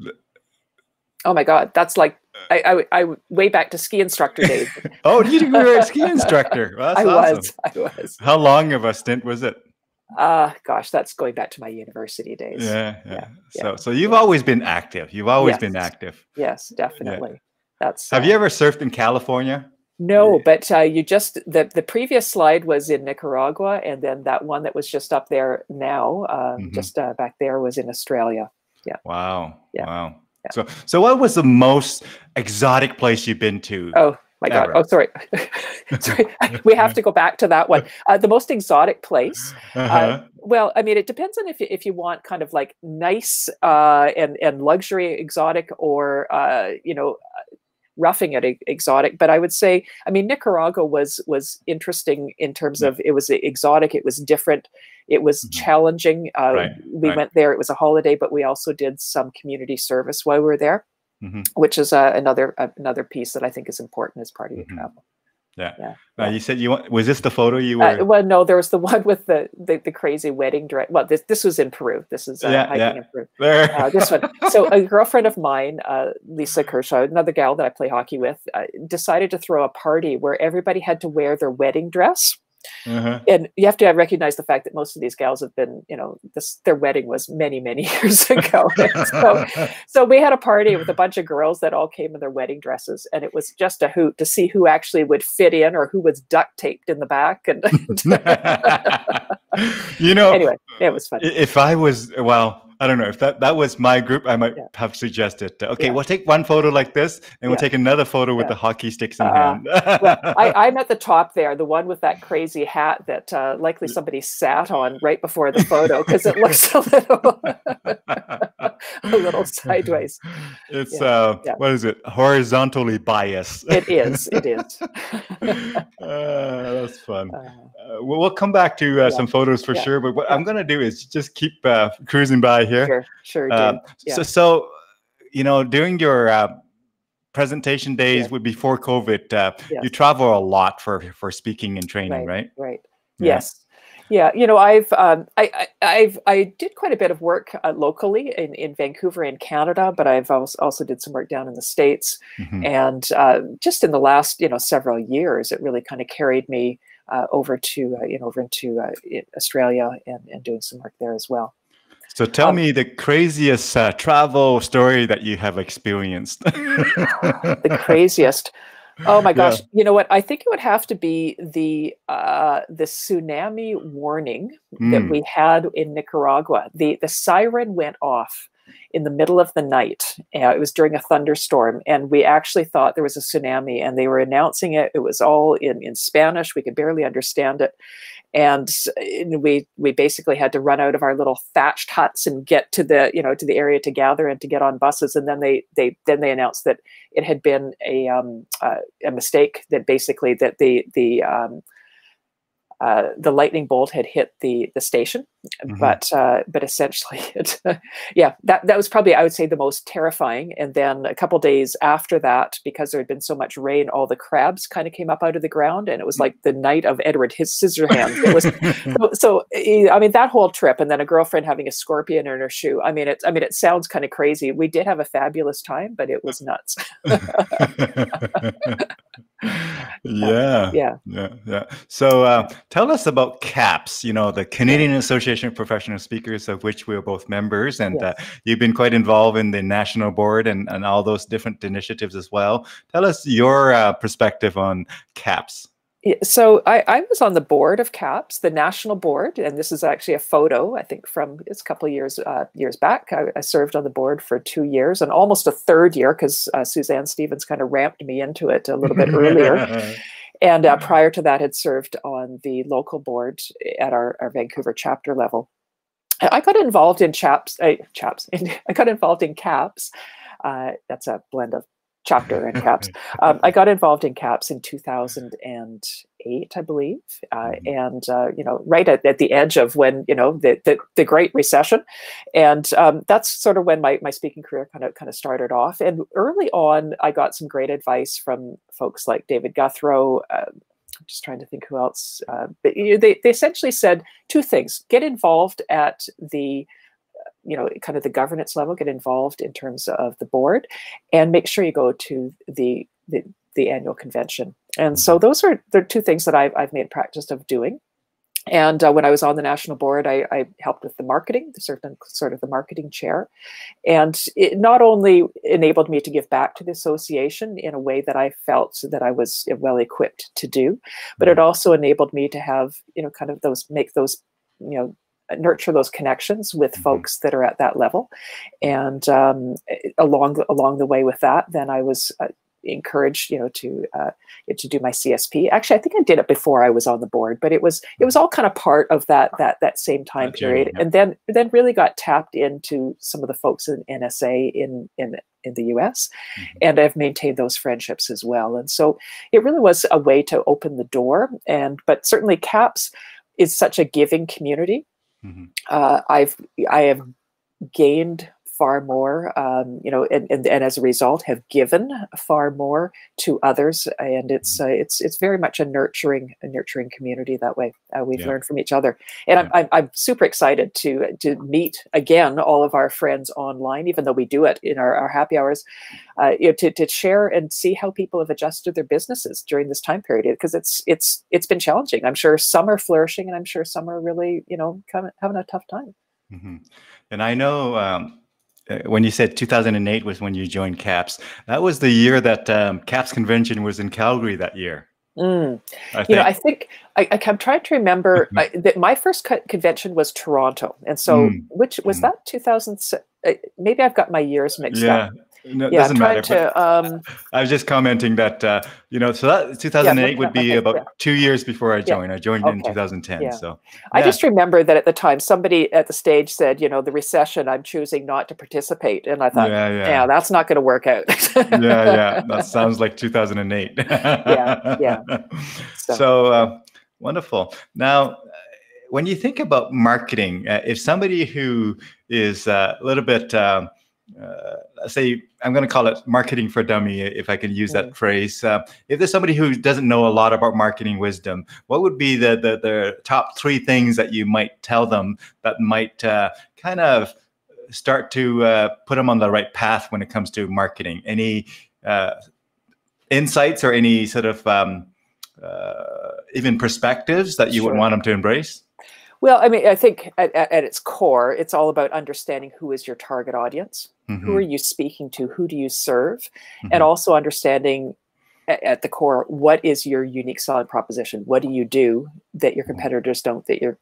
B: Oh my God, that's like I, I, I way back to ski instructor days.
A: oh, you were a ski instructor. Well,
B: I
A: awesome.
B: was. I was.
A: How long of a stint was it?
B: Uh gosh, that's going back to my university days.
A: Yeah, yeah. yeah so, yeah. so you've yeah. always been active. You've always
B: yes.
A: been active.
B: Yes, definitely. That's.
A: Have uh, you ever surfed in California?
B: No, but uh, you just the the previous slide was in Nicaragua, and then that one that was just up there now, uh, mm-hmm. just uh, back there, was in Australia. Yeah.
A: Wow. Yeah. Wow. So, so what was the most exotic place you've been to?
B: Oh my ever? god! Oh, sorry, sorry. we have to go back to that one. Uh, the most exotic place. Uh, uh-huh. Uh, well, I mean, it depends on if you, if you want kind of like nice uh, and and luxury exotic, or uh, you know, roughing it exotic. But I would say, I mean, Nicaragua was was interesting in terms of it was exotic, it was different, it was mm-hmm. challenging. Uh, right, we right. went there; it was a holiday, but we also did some community service while we were there, mm-hmm. which is uh, another uh, another piece that I think is important as part of your mm-hmm. travel.
A: Yeah. yeah. Now you said you want, was this the photo you uh, were?
B: Uh, well, no, there was the one with the the, the crazy wedding dress. Well, this this was in Peru. This is uh, yeah, hiking yeah. in Peru. There. Uh, this one. So a girlfriend of mine, uh, Lisa Kershaw, another gal that I play hockey with, uh, decided to throw a party where everybody had to wear their wedding dress. Uh-huh. And you have to recognize the fact that most of these gals have been, you know, this their wedding was many, many years ago. so, so we had a party with a bunch of girls that all came in their wedding dresses, and it was just a hoot to see who actually would fit in or who was duct taped in the back. And
A: you know,
B: anyway, it was fun.
A: If I was well, I don't know if that that was my group. I might yeah. have suggested, okay, yeah. we'll take one photo like this, and we'll take another photo with the hockey sticks in uh, hand.
B: well, I, am at the top there, the one with that crazy hat that uh, likely somebody sat on right before the photo because it looks a little. a little sideways.
A: It's. Uh, what is it? Horizontally biased.
B: it is. It is.
A: uh, that's fun. Uh, uh we'll, we'll, come back to uh, some photos for sure. But what I'm going to do is just keep uh, cruising by here.
B: Sure. Sure.
A: so, so, you know, during your presentation days yeah. before COVID, yes. you travel a lot for for speaking and training,
B: right?
A: Right.
B: right. Yes. Yeah, you know, I've um, I, I have I did quite a bit of work uh, locally in, in Vancouver in Canada, but I've also, also did some work down in the states, mm-hmm. and uh, just in the last you know several years, it really kind of carried me uh, over to uh, you know over into uh, Australia and, and doing some work there as well.
A: So tell um, me the craziest uh, travel story that you have experienced.
B: the craziest. Oh my gosh! Yeah. You know what? I think it would have to be the uh, the tsunami warning mm. that we had in Nicaragua. the The siren went off in the middle of the night. Uh, it was during a thunderstorm, and we actually thought there was a tsunami. And they were announcing it. It was all in in Spanish. We could barely understand it and we we basically had to run out of our little thatched huts and get to the you know to the area to gather and to get on buses and then they they then they announced that it had been a um, uh, a mistake that basically that the the um, uh, the lightning bolt had hit the the station, mm-hmm. but uh, but essentially, it, yeah, that that was probably I would say the most terrifying. And then a couple days after that, because there had been so much rain, all the crabs kind of came up out of the ground, and it was like the night of Edward his Scissorhands. It was so, so, eh, I mean that whole trip, and then a girlfriend having a scorpion in her shoe. I mean it. I mean it sounds kind of crazy. We did have a fabulous time, but it was nuts.
A: yeah,
B: yeah,
A: yeah, yeah. So uh, tell us about CAPS. You know, the Canadian Association of Professional Speakers, of which we are both members, and uh, yes. uh, you've been quite involved in the national board and, and all those different initiatives as well. Tell us your uh, perspective on CAPS
B: so I, I, was on the board of CAPS, the national board, and this is actually a photo. I think from it's a couple of years uh, years back. I, I, served on the board for two years and almost a third year because uh, Suzanne Stevens kind of ramped me into it a little bit earlier. and uh, prior to that, had served on the local board at our, our Vancouver chapter level. I got involved in CHAPS. Uh, CHAPS. I got involved in CAPS. Uh, that's a blend of chapter in CAPS. Um, I got involved in CAPS in 2008, I believe, uh, mm-hmm. and uh, you know, right at, at the edge of when you know the the, the Great Recession, and um, that's sort of when my, my speaking career kind of kind of started off. And early on, I got some great advice from folks like David Gouthro. Uh, I'm just trying to think who else. Uh, but you know, they they essentially said two things: get involved at the you know, kind of the governance level, get involved in terms of the board, and make sure you go to the the, the annual convention. And so mm-hmm. those are the two things that I've, I've made practice of doing. And uh, when I was on the national board, I, I helped with the marketing, the certain sort of the marketing chair, and it not only enabled me to give back to the association in a way that I felt that I was well equipped to do, but it mm-hmm. also enabled me to have you know kind of those make those you know nurture those connections with mm-hmm. folks that are at that level and um, along along the way with that then i was uh, encouraged you know to uh, to do my csp actually i think i did it before i was on the board but it was it was all kind of part of that that that same time that period journey, yeah. and then then really got tapped into some of the folks in nsa in in in the US. Mm-hmm. And I've maintained those friendships as well. And so it really was a way to open the door. And but certainly CAPS is such a giving community Mm-hmm. Uh, I've I have gained far more, um, you know, and, and, and as a result have given far more to others, and it's mm-hmm. uh, it's it's very much a nurturing a nurturing community that way. Uh, we've yeah. learned from each other, and yeah. I'm, I'm I'm super excited to to meet again all of our friends online, even though we do it in our, our happy hours, uh, you know, to to share and see how people have adjusted their businesses during this time period because it's it's it's been challenging. I'm sure some are flourishing, and I'm sure some are really you know kind of having a tough time.
A: Mm-hmm. And I know um, when you said 2008 was when you joined CAPS, that was the year that um, CAPS convention was in Calgary that year.
B: Mm. You know, I think I, am trying to remember I, that my first co- convention was Toronto, and so mm. which was mm. that 2000? Uh, maybe I've got my years mixed yeah. up.
A: No,
B: yeah,
A: doesn't matter.
B: To, um,
A: I was just commenting that uh, you know, so that 2008 yeah, would be about yeah. two years before I joined. I joined okay. in 2010. So
B: I just remember that at the time somebody at the stage said, you know, the recession, I'm choosing not to participate, and I thought, yeah, yeah. that's not going to work out.
A: yeah, yeah, that sounds like 2008.
B: yeah, yeah.
A: So, so uh, wonderful. Now, when you think about marketing, uh, if somebody who is uh, a little bit um, uh, say I'm going to call it marketing for dummy, if I can use that mm. phrase. Uh, if there's somebody who doesn't know a lot about marketing wisdom, what would be the the, the top three things that you might tell them that might uh, kind of start to uh, put them on the right path when it comes to marketing? Any uh, insights or any sort of um, uh, even perspectives that you sure. would want them to embrace?
B: Well, I mean, I think at, at, its core, it's all about understanding who is your target audience, mm-hmm. who are you speaking to, who do you serve, mm-hmm. and also understanding at, at, the core what is your unique selling proposition. What do you do that your mm-hmm. competitors don't, that your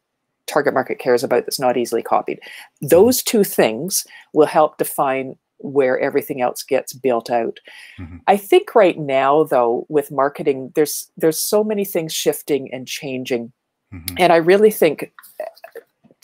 B: target market cares about, that's not easily copied. Mm-hmm. Those two things will help define where everything else gets built out. Mm-hmm. I think right now, though, with marketing, there's there's so many things shifting and changing Mm-hmm. And I really think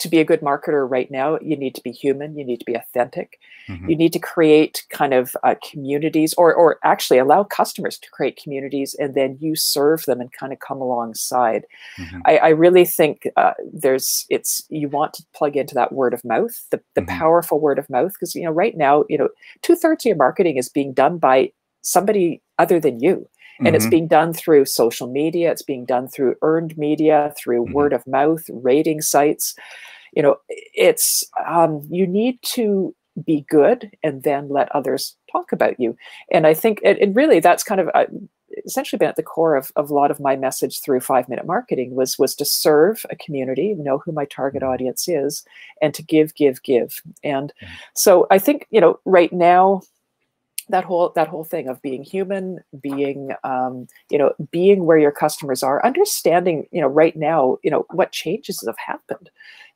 B: to be a good marketer right now, you need to be human, you need to be authentic, mm-hmm. you need to create kind of uh, communities or, or actually allow customers to create communities and then you serve them and kind of come alongside. Mm-hmm. I, I, really think uh, there's, it's, you want to plug into that word of mouth, the, the mm-hmm. powerful word of mouth, because, you know, right now, you know, two thirds of your marketing is being done by somebody other than you and mm-hmm. it's being done through social media it's being done through earned media through mm-hmm. word of mouth rating sites you know it's um, you need to be good and then let others talk about you and i think it, it really that's kind of uh, essentially been at the core of, of a lot of my message through five minute marketing was was to serve a community know who my target mm-hmm. audience is and to give give give and so i think you know right now that whole that whole thing of being human being um, you know being where your customers are understanding you know right now you know what changes have happened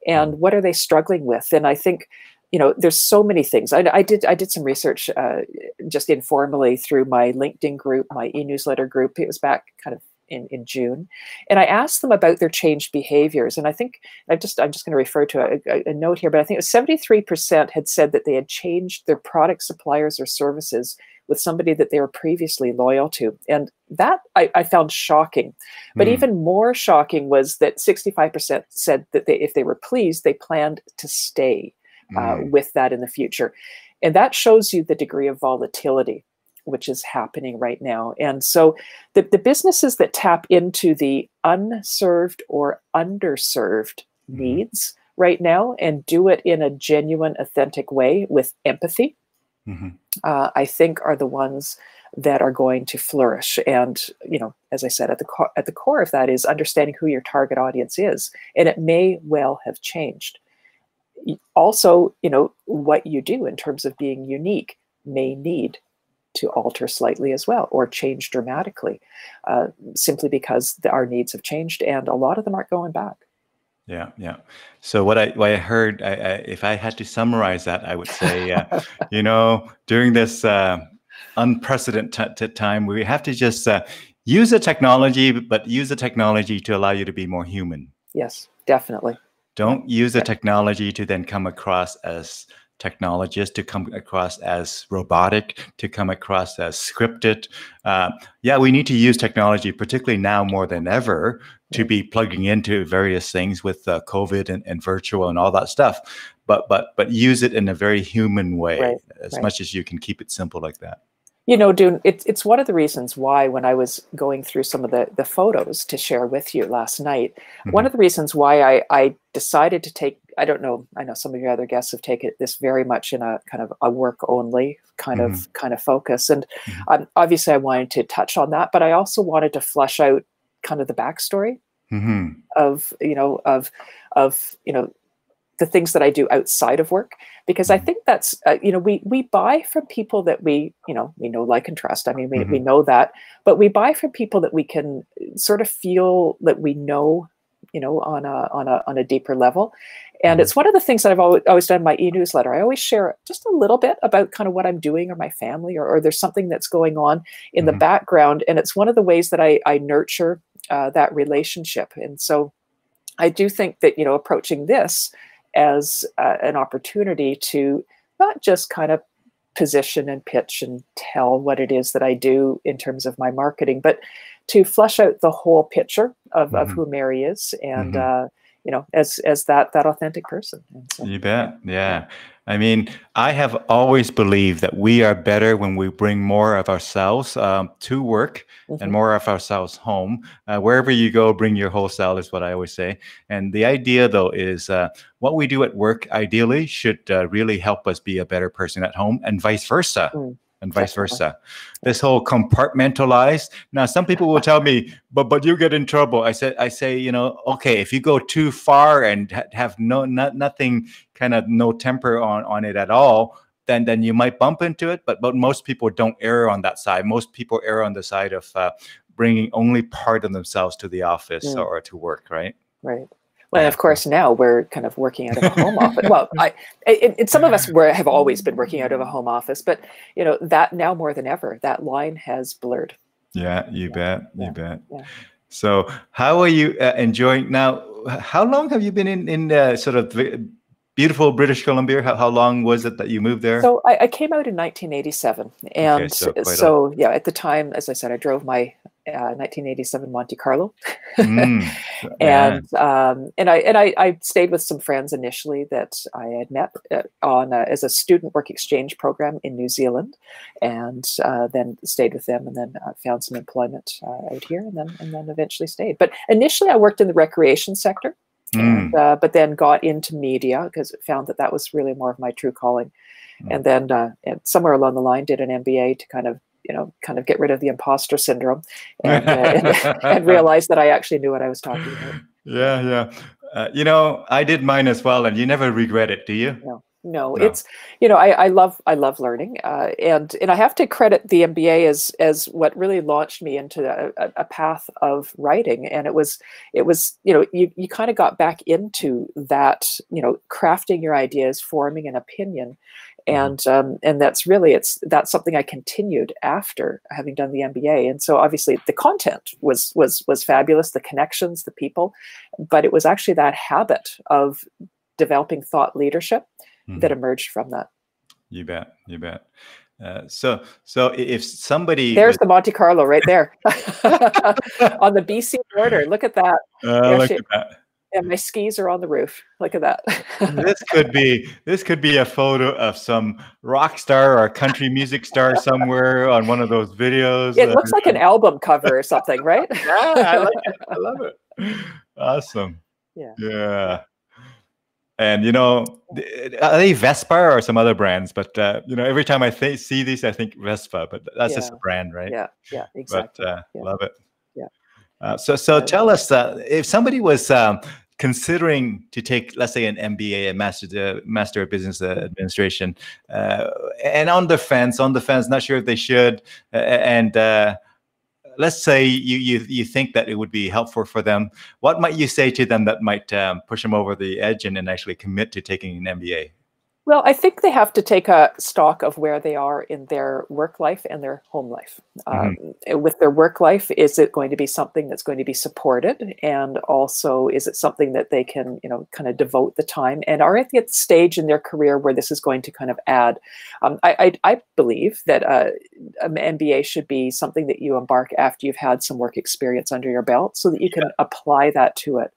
B: and mm. what are they struggling with. And i think you know there's so many things. I, I did i did some research uh, just informally through my linkedin group my e-newsletter group. It was back kind of in, in June. And I asked them about their changed behaviors. And I think I just I'm just going to refer to a, a, note here, but I think it was 73% had said that they had changed their product suppliers or services with somebody that they were previously loyal to. And that I, I found shocking. But mm. even more shocking was that 65% said that they, if they were pleased, they planned to stay uh, mm. with that in the future. And that shows you the degree of volatility which is happening right now. And so the, the businesses that tap into the unserved or underserved mm-hmm. needs right now and do it in a genuine, authentic way with empathy, mm-hmm. uh, I think are the ones that are going to flourish. And you know, as I said, at the co- at the core of that is understanding who your target audience is, and it may well have changed. Also, you know, what you do in terms of being unique may need to alter slightly as well or change dramatically uh, simply because the, our needs have changed and a lot of them aren't going back.
A: Yeah, yeah. So what I what I heard, I, I, if I had to summarize that, I would say, uh, you know, during this uh, unprecedented time, we have to just uh, use the technology, but use the technology to allow you to be more human.
B: Yes, definitely.
A: Don't use the technology to then come across as technologists to come across as robotic, to come across as scripted. Uh, yeah, we need to use technology, particularly now more than ever, to be plugging into various things with uh, COVID and, and, virtual and all that stuff. But but but use it in a very human way, right, as right. much as you can keep it simple like that.
B: You know, Dune, it's it's one of the reasons why when I was going through some of the the photos to share with you last night, mm-hmm. one of the reasons why I I decided to take I don't know. I know some of your other guests have taken this very much in a kind of a work only kind mm-hmm. of kind of focus, and mm-hmm. um, obviously I wanted to touch on that, but I also wanted to flesh out kind of the backstory mm-hmm. of you know of of you know the things that I do outside of work because I mm-hmm. think that's uh, you know we we buy from people that we you know we know like and trust I mean we, mm-hmm. we know that but we buy from people that we can sort of feel that we know you know, on a on a on a deeper level. And it's one of the things that I've always, always done in my e-newsletter. I always share just a little bit about kind of what I'm doing or my family, or, or there's something that's going on in the
A: Mhm.
B: background. And it's one of the ways that I, I nurture uh, that relationship. And so I do think that, you know, approaching this as uh, an opportunity to not just kind of position and pitch and tell what it is that I do in terms of my marketing, but to flesh out the whole picture of, of
A: Mhm.
B: who Mary is and,
A: Mhm.
B: uh, you know, as, as that, that authentic person. So,
A: You bet. Yeah. I mean, I have always believed that we are better when we bring more of ourselves um, to work
B: mhm,
A: and more of ourselves home. Uh, wherever you go, bring your whole self, is what I always say. And the idea, though, is uh, what we do at work ideally should uh, really help us be a better person at home and vice versa.
B: Mm,
A: and vice versa. This whole compartmentalized. Now, some people will tell me, "But but you get in trouble." I said, I say, you know, okay, if you go too far and ha- have no not, nothing, kind of no temper on on it at all, then then you might bump into it. But but most people don't err on that side. Most people err on the side of uh, bringing only part of themselves to the office
B: Mm.
A: or to work. Right.
B: right. Well, and of course, now we're kind of working out of a home office. Well, I, it, it, some of us were, have always been working out of a home office, but you know that now more than ever, that line has blurred.
A: Yeah, you bet. You
B: yeah,
A: bet.
B: yeah.
A: So, how are you uh, enjoying now? How long have you been in in uh, sort of beautiful British Columbia? How, how long was it that you moved there?
B: So I, I came out in 1987, and
A: so
B: so yeah, at the time, as I said, I drove my uh, 1987 Monte Carlo,
A: Mm,
B: and um, and I and I, I stayed with some friends initially that I had met uh, on uh, as a student work exchange program in New Zealand, and uh, then stayed with them, and then uh, found some employment uh, out here, and then and then eventually stayed. But initially, I worked in the recreation sector,
A: Mm,
B: and, uh, but then got into media because found that that was really more of my true calling,
A: Mm.
B: and then uh, and somewhere along the line did an MBA to kind of you know kind of get rid of the imposter syndrome, and, uh, and, and realize that I actually knew what I was talking about.
A: yeah, yeah. Uh, you know, I did mine as well, and you never regret it, do you?
B: No, no,
A: No.
B: it's you know I, I love I love learning, uh, and and I have to credit the MBA as as what really launched me into a, a, path of writing, and it was it was you know you you kind of got back into that you know crafting your ideas, forming an opinion. And um, and that's really it's that's something I continued after having done the MBA, and so obviously the content was was was fabulous, the connections, the people, but it was actually that habit of developing thought leadership that
A: Mhm.
B: emerged from that.
A: You bet. You bet. Uh, so, so if somebody
B: There's
A: was-
B: the Monte Carlo right there on the BC border. Look at that.
A: uh, look at that.
B: And my skis are on the roof. Look at that.
A: this could be this could be a photo of some rock star or country music star somewhere on one of those videos.
B: it
A: uh,
B: looks like an album cover or something, right?
A: yeah, I like it. I love it. Awesome.
B: Yeah.
A: Yeah. And you know, are they Vespa or some other brands? But uh, you know, every time I th- see these, I think Vespa. But that's just a brand, right?
B: Yeah, yeah,
A: But
B: exactly.
A: uh,
B: Yeah.
A: love it.
B: Yeah.
A: Uh, so, so tell us uh, if somebody was um, considering to take, let's say, an MBA, a master, uh, master of business uh, administration, uh, and on the fence, on the fence, not sure if they should, uh, and uh, let's say you, you you think that it would be helpful for them. What might you say to them that might um, push them over the edge and, and actually commit to taking an MBA?
B: Well, I think they have to take a stock of where they are in their work life and their home life. Um, with their work life, is it going to be something that's going to be supported, and also is it something that they can, you know, kind of devote the time and are at the stage in their career where this is going to kind of add? Um, I, I, I believe that uh, an MBA should be something that you embark after you've had some work experience under your belt, so that you can apply that to it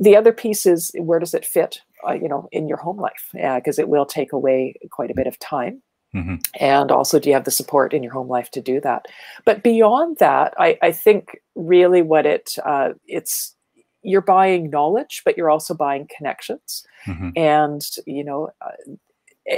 B: the other piece is where does it fit uh, you know in your home life because it will take away quite a bit of time
A: Mhm.
B: and also do you have the support in your home life to do that but beyond that i, I think really what it uh, it's you're buying knowledge but you're also buying connections
A: Mhm.
B: and you know uh,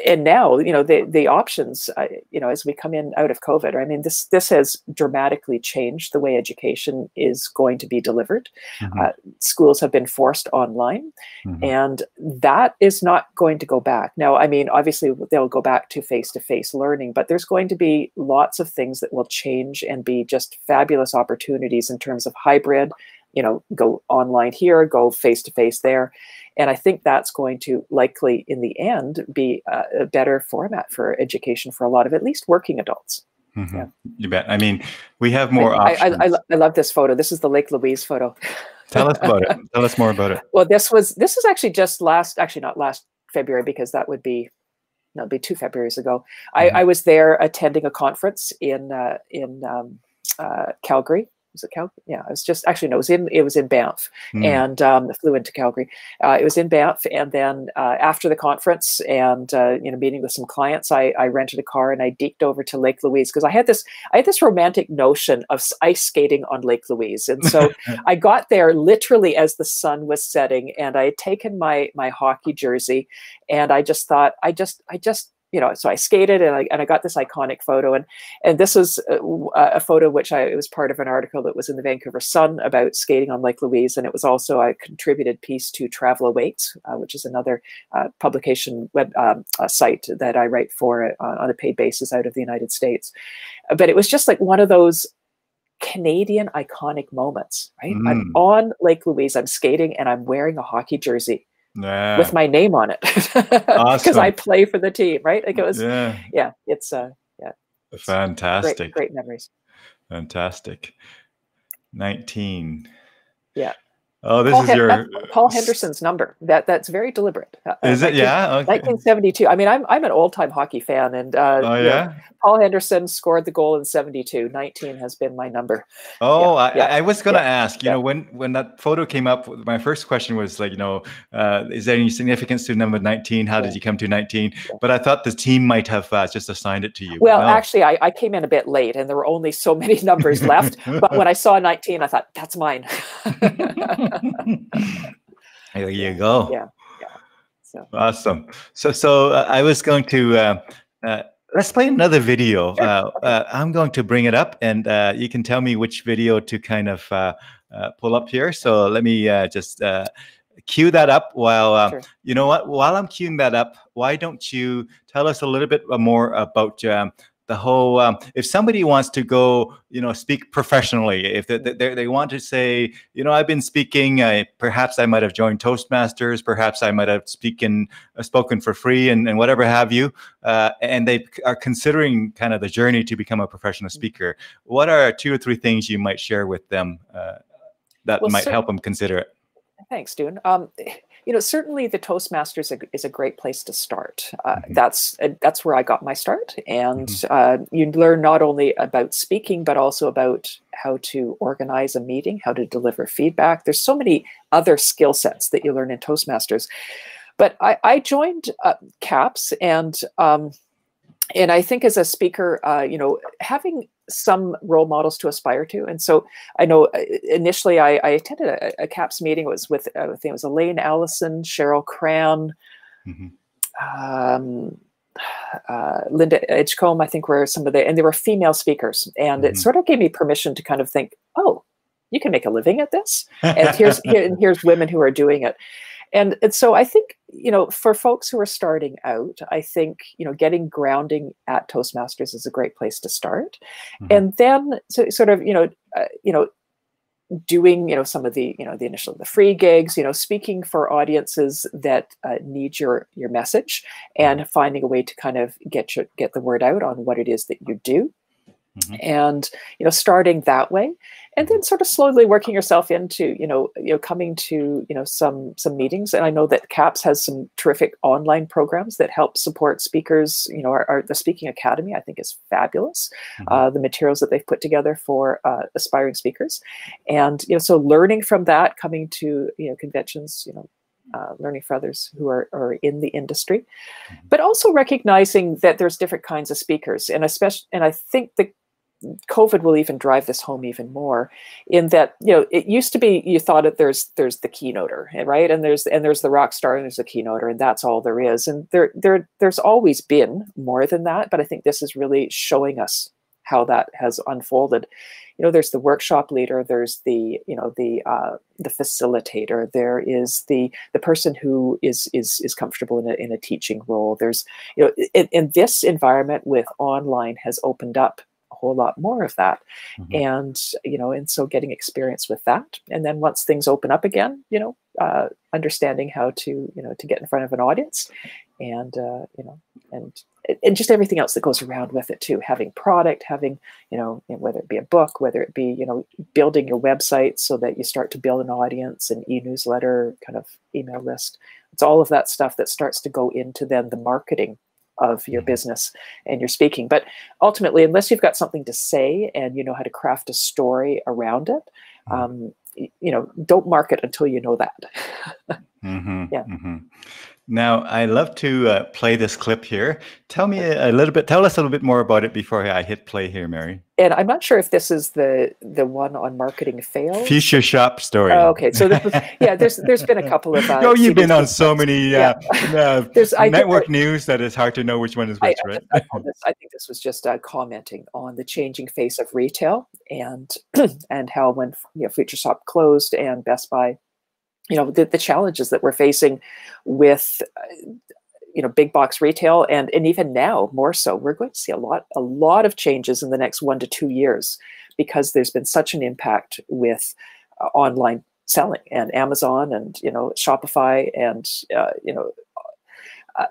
B: and now you know the the options uh, you know as we come in out of covid i mean this this has dramatically changed the way education is going to be delivered
A: Mhm.
B: uh, schools have been forced online
A: Mhm.
B: and that is not going to go back now i mean obviously they'll go back to face-to-face learning but there's going to be lots of things that will change and be just fabulous opportunities in terms of hybrid you know, go online here, go face to face there. And I think that's going to likely, in the end, be a, a better format for education for a lot of at least working adults.
A: Mm-hmm. Yeah. You bet. I mean, we have more I,
B: options. I, I, I, love this photo. This is the Lake Louise photo.
A: Tell us about it. Tell us more about it.
B: Well, this was this is actually just last, actually not last February because that would be that'd be two Februarys ago. Mm-hmm. I, I was there attending a conference in uh, in um, uh, Calgary, was it Calgary? Yeah, it was just actually no, it was in it was in Banff, mm. and um, flew into Calgary. Uh, it was in Banff, and then uh, after the conference and uh, you know meeting with some clients, I, I rented a car and I deked over to Lake Louise because I had this I had this romantic notion of ice skating on Lake Louise, and so I got there literally as the sun was setting, and I had taken my my hockey jersey, and I just thought I just I just you know, so I skated and I, and I got this iconic photo. And, and this was a, a photo which I, it was part of an article that was in the Vancouver Sun about skating on Lake Louise. And it was also a contributed piece to Travel Awaits, uh, which is another uh, publication web um, site that I write for uh, on a paid basis out of the United States. But it was just like one of those Canadian iconic moments, right? Mm. I'm on Lake Louise, I'm skating and I'm wearing a hockey jersey yeah. with my name on it because awesome. I play for the team, right? Like it was, yeah, yeah it's uh, yeah,
A: fantastic,
B: great, great memories,
A: fantastic. Nineteen,
B: yeah.
A: Oh, this Paul, is your
B: Paul Henderson's number. That that's very deliberate.
A: Uh, is it? 19, yeah.
B: Okay. 1972. I mean, I'm I'm an old time hockey fan, and uh,
A: oh yeah.
B: Paul Henderson scored the goal in 72. 19 has been my number.
A: Oh, yeah, I, yeah, I, was going to yeah, ask, you know, when when that photo came up, my first question was like, you know, uh, is there any significance to number 19? How did you come to 19? But I thought the team might have uh, just assigned it to you.
B: Well, actually, I, I came in a bit late and there were only so many numbers left. but when I saw 19, I thought, that's mine.
A: there you go.
B: Yeah. yeah.
A: So. Awesome. So, so uh, I was going to uh, uh, let's play another video. Sure. Uh, uh, I'm going to bring it up, and uh, you can tell me which video to kind of uh, uh, pull up here. So let me uh, just cue that up. While sure. you know what, while I'm queuing that up, why don't you tell us a little bit more about um, the whole um, if somebody wants to go you know speak professionally if they, they, they want to say you know i've been speaking I, perhaps i might have joined toastmasters perhaps i might have speaking uh, spoken for free and, and whatever have you uh, and they are considering kind of the journey to become a professional mm. speaker what are two or three things you might share with them uh, that well, might help them consider it
B: thanks dune um, you know, certainly the Toastmasters is a great place to start. Uh, mm-hmm. That's uh, that's where I got my start, and mm-hmm. uh, you learn not only about speaking but also about how to organize a meeting, how to deliver feedback. There's so many other skill sets that you learn in Toastmasters. But I, I joined uh, CAPS, and um, and I think as a speaker, uh, you know, having some role models to aspire to. And so I know uh, initially I, I attended a, a, CAPS meeting. It was with, uh, I think it was Elaine Allison, Cheryl Cran, mm-hmm. um, uh, Linda Edgecombe, I think were some of the, and they were female speakers. And mm-hmm. it sort of gave me permission to kind of think, oh, you can make a living at this. And here's, here, and here's women who are doing it and, and so I think you know for folks who are starting out, I think you know getting grounding at Toastmasters is a great place to start, mm-hmm. and then so, sort of you know uh, you know doing you know some of the you know the initial the free gigs you know speaking for audiences that uh, need your your message and mm-hmm. finding a way to kind of get your get the word out on what it is that you do mm-hmm. and you know starting that way and then sort of slowly working yourself into you know you know coming to you know some some meetings and i know that caps has some terrific online programs that help support speakers you know our, our the speaking academy i think is fabulous mm-hmm. uh, the materials that they've put together for uh, aspiring speakers and you know so learning from that coming to you know conventions you know uh, learning for others who are, are in the industry, mm-hmm. but also recognizing that there's different kinds of speakers, and especially, and I think the COVID will even drive this home even more in that, you know, it used to be you thought that there's there's the keynoter, right? And there's and there's the rock star and there's the keynoter and that's all there is. And there there there's always been more than that, but I think this is really showing us how that has unfolded. You know, there's the workshop leader, there's the, you know, the uh, the facilitator, there is the the person who is is is comfortable in a in a teaching role. There's, you know, in, in this environment with online has opened up whole lot more of that. Mm-hmm. And, you know, and so getting experience with that. And then once things open up again, you know, uh, understanding how to, you know, to get in front of an audience and, uh, you know, and and just everything else that goes around with it too having product having you know whether it be a book whether it be you know building your website so that you start to build an audience an e-newsletter kind of email list it's all of that stuff that starts to go into then the marketing of your mm-hmm. business and your speaking but ultimately unless you've got something to say and you know how to craft a story around it mm-hmm. um, you know don't market until you know that
A: mm-hmm, yeah mm-hmm. Now, I love to uh, play this clip here. Tell me a, little bit. Tell us a little bit more about it before I hit play here, Mary.
B: And I'm not sure if this is the the one on marketing fail.
A: Future shop story.
B: Oh, okay, so was, yeah, there's there's been a couple of. Uh,
A: oh, you've been on so many uh, yeah. uh, network news that it's hard to know which one is which, I, right? I,
B: I, think this was just uh, commenting on the changing face of retail and and how when you know Future Shop closed and Best Buy you know the, the challenges that we're facing with uh, you know big box retail and and even now more so we're going to see a lot a lot of changes in the next one to two years because there's been such an impact with uh, online selling and amazon and you know shopify and uh, you know uh,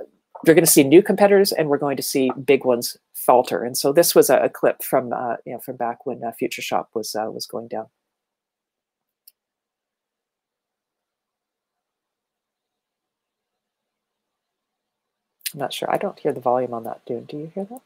B: we're going to see new competitors and we're going to see big ones falter. And so this was a, a clip from uh, you know from back when uh, future shop was was going down I'm not sure. I don't hear the volume on that, dude. Do you hear that?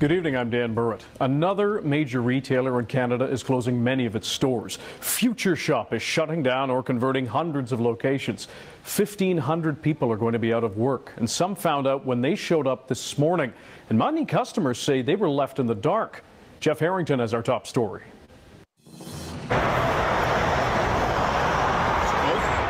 C: Good evening, I'm Dan Burritt. Another major retailer in Canada is closing many of its stores. Future Shop is shutting down or converting hundreds of locations. 1,500 people are going to be out of work, and some found out when they showed up this morning. And many customers say they were left in the dark. Jeff Harrington has our top story.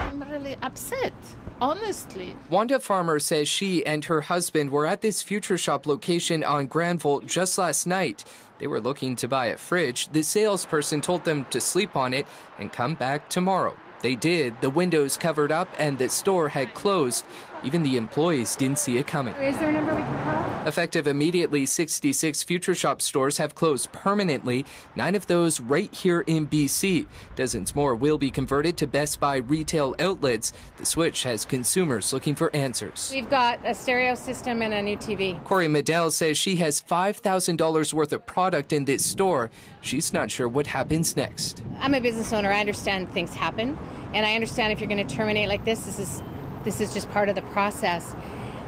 D: I'm really upset honestly.
E: Wanda Farmer says she and her husband were at this Future Shop location on Granville just last night. They were looking to buy a fridge. The salesperson told them to sleep on it and come back tomorrow. They did. The windows covered up and the store had closed. Even the employees didn't see it coming.
D: Is there a number we can call?
E: Effective immediately, 66 Future Shop stores have closed permanently, nine of those right here in BC. Dozens more will be converted to Best Buy retail outlets. The switch has consumers looking for answers.
D: We've got a stereo system and a new TV.
E: Corey Medell says she has $5,000 worth of product in this store. She's not sure what happens next.
D: I'm a business owner. I understand things happen. And I understand if you're going to terminate like this, this is this is just part of the process.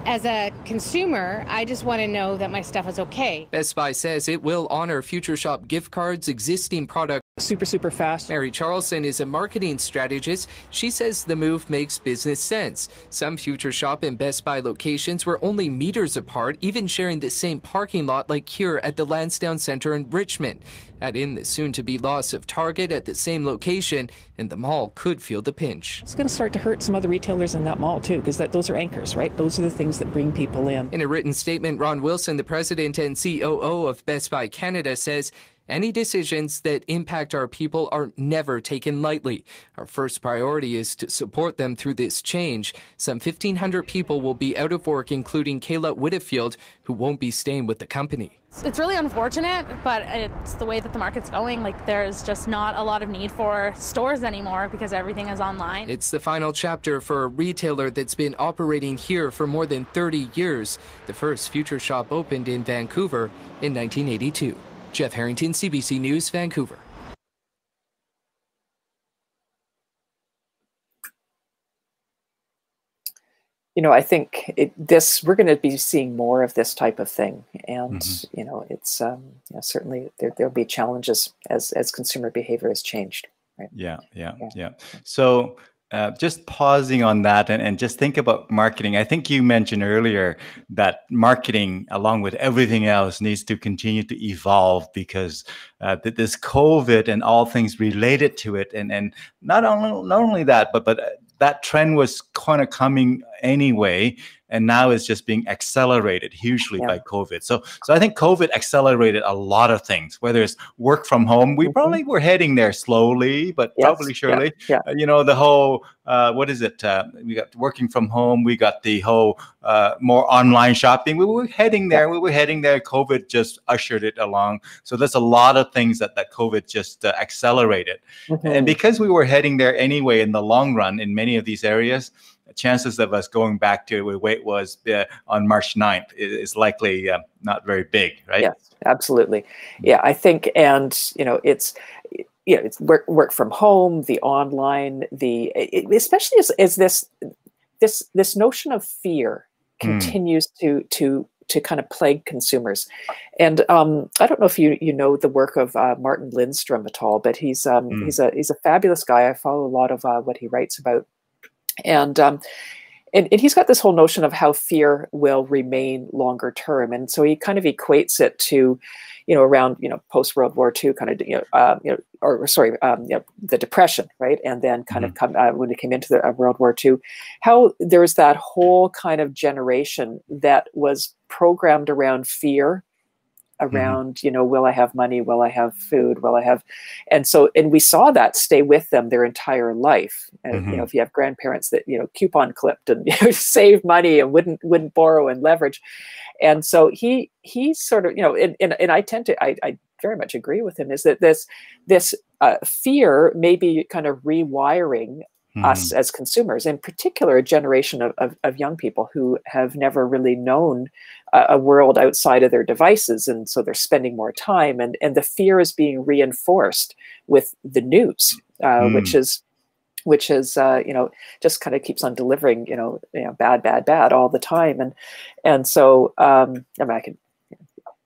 D: As a consumer, I just want to know that my stuff is okay.
E: Best Buy says it will honor Future Shop gift cards, existing product.
B: Super, super fast.
E: Mary Charleson is a marketing strategist. She says the move makes business sense. Some Future Shop and Best Buy locations were only meters apart, even sharing the same parking lot like here at the Lansdowne Center in Richmond. Add in the soon to be loss of Target at the same location, and the mall could feel the pinch.
B: It's going to start to hurt some other retailers in that mall too, because that those are anchors, right? Those are the things that bring people in.
E: In a written statement, Ron Wilson, the president and COO of Best Buy Canada, says any decisions that impact our people are never taken lightly. Our first priority is to support them through this change. Some 1,500 people will be out of work, including Kayla Whitfield, who won't be staying with the company.
F: It's really unfortunate, but it's the way that the market's going. Like, there's just not a lot of need for stores anymore because everything is online.
E: It's the final chapter for a retailer that's been operating here for more than 30 years. The first Future Shop opened in Vancouver in 1982. Jeff Harrington, CBC News, Vancouver.
B: You know, I think it, this we're going to be seeing more of this type of thing, and mm-hmm. you know, it's um, you know, certainly there there'll be challenges as as consumer behavior has changed.
A: Right? Yeah, yeah, yeah, yeah. So uh, just pausing on that and, and just think about marketing. I think you mentioned earlier that marketing, along with everything else, needs to continue to evolve because uh, this COVID and all things related to it, and and not only not only that, but but uh, that trend was kind of coming anyway. and now it's just being accelerated hugely yeah. by COVID. So, so I think COVID accelerated a lot of things. Whether it's work from home, we mm-hmm. probably were heading there slowly, but yes. probably surely. Yeah. yeah. Uh, you know, the whole uh, what is it? Uh, we got working from home. We got the whole uh, more online shopping. We were heading there. We were heading there. COVID just ushered it along. So there's a lot of things that that COVID just uh, accelerated. Mm-hmm. And because we were heading there anyway in the long run in many of these areas, chances of us going back to where it was uh, on March 9th is likely uh, not very big, right?
B: Yes, absolutely. Yeah, I think, and you know, it's you know, it's work work from home, the online, the it, especially as, as this this this notion of fear hmm. continues mm. to to to kind of plague consumers. And um, I don't know if you you know the work of uh, Martin Lindstrom at all, but he's um, mm. he's a he's a fabulous guy. I follow a lot of uh, what he writes about, and um, and, and he's got this whole notion of how fear will remain longer term, and so he kind of equates it to you know, around you know post World War II, kind of you know, uh, you know, or sorry, um, you know, the Depression, right, and then kind mm-hmm. of come uh, when it came into the uh, World War II, how there was that whole kind of generation that was programmed around fear Mm-hmm. Around mm-hmm. you know will i have money will i have food will i have and so and we saw that stay with them their entire life and mm-hmm. you know if you have grandparents that you know coupon clipped and you know, save money and wouldn't wouldn't borrow and leverage and so he he sort of you know and, and, and i tend to I, I very much agree with him is that this this uh, fear may be kind of rewiring mm-hmm. us as consumers, in particular, a generation of, of, of, young people who have never really known a, a world outside of their devices. And so they're spending more time, and, and the fear is being reinforced with the news, uh, mm. which is which is uh, you know just kind of keeps on delivering you know, you know bad bad bad all the time and and so um, I mean I can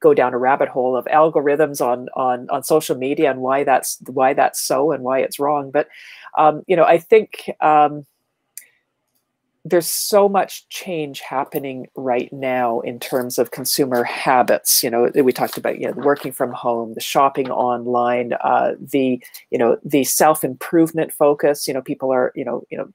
B: go down a rabbit hole of algorithms on on on social media and why that's why that's so and why it's wrong but um, you know i think um, there's so much change happening right now in terms of consumer habits you know we talked about you know working from home the shopping online uh, the you know the self-improvement focus you know people are you know you know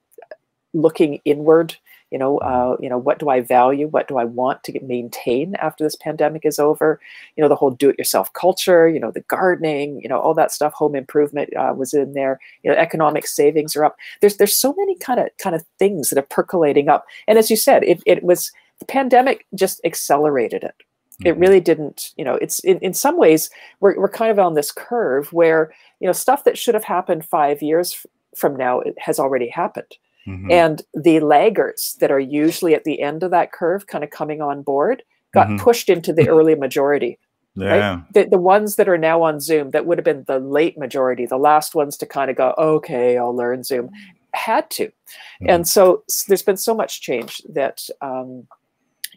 B: looking inward you know uh, you know what do i value? What do i want to maintain after this pandemic is over? You know the whole do-it-yourself culture you know the gardening you know all that stuff home improvement uh, was in there. You know economic savings are up. There's there's so many kind of kind of things that are percolating up. And as you said it, it was the pandemic just accelerated it. It mm-hmm. really didn't you know it's in, in some ways we're, we're kind of on this curve where you know stuff that should have happened five years from now it has already happened Mm-hmm. And the laggards that are usually at the end of that curve, kind of coming on board, got mm-hmm. pushed into the early majority. Yeah. Right? The, the ones that are now on Zoom that would have been the late majority, the last ones to kind of go, okay, I'll learn Zoom, had to. Mm-hmm. And so there's been so much change that, um,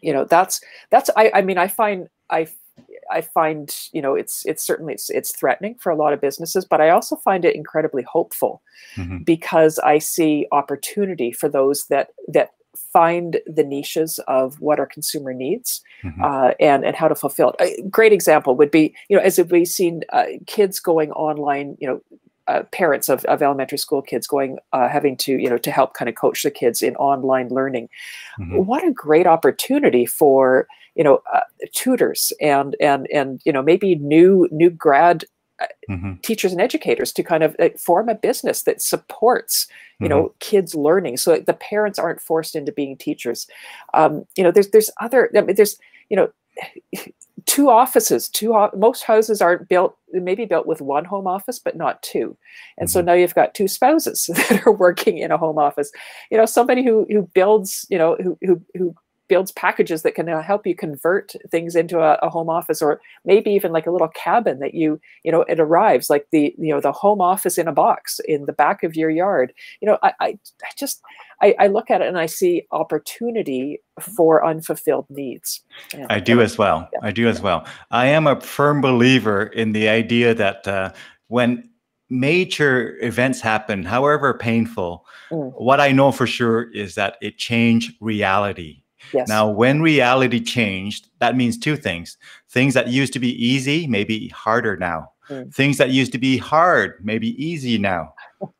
B: you know, that's, that's, I, I mean, I find, I I find you know it's it's certainly it's it's threatening for a lot of businesses, but I also find it incredibly hopeful mm-hmm. because I see opportunity for those that that find the niches of what our consumer needs mm-hmm. uh, and and how to fulfill it. A great example would be you know as we've seen uh, kids going online, you know. Uh, parents of, of elementary school kids going uh, having to you know to help kind of coach the kids in online learning mm-hmm. what a great opportunity for you know uh, tutors and and and you know maybe new new grad uh, mm-hmm. teachers and educators to kind of uh, form a business that supports you mm-hmm. know kids learning so the parents aren't forced into being teachers um, you know there's there's other I mean, there's you know two offices two most houses aren't built maybe built with one home office but not two and mm-hmm. so now you've got two spouses that are working in a home office you know somebody who who builds you know who who, who builds packages that can help you convert things into a, a, home office or maybe even like a little cabin that you you know it arrives like the you know the home office in a box in the back of your yard you know i i, I just I, I, look at it and i see opportunity for unfulfilled needs
A: yeah. i do as well yeah. i do as well i am a firm believer in the idea that uh, when major events happen however painful mm. what i know for sure is that it changed reality Yes. Now, when reality changed, that means two things. Things that used to be easy may be harder now. Mm. Things that used to be hard may be easy now.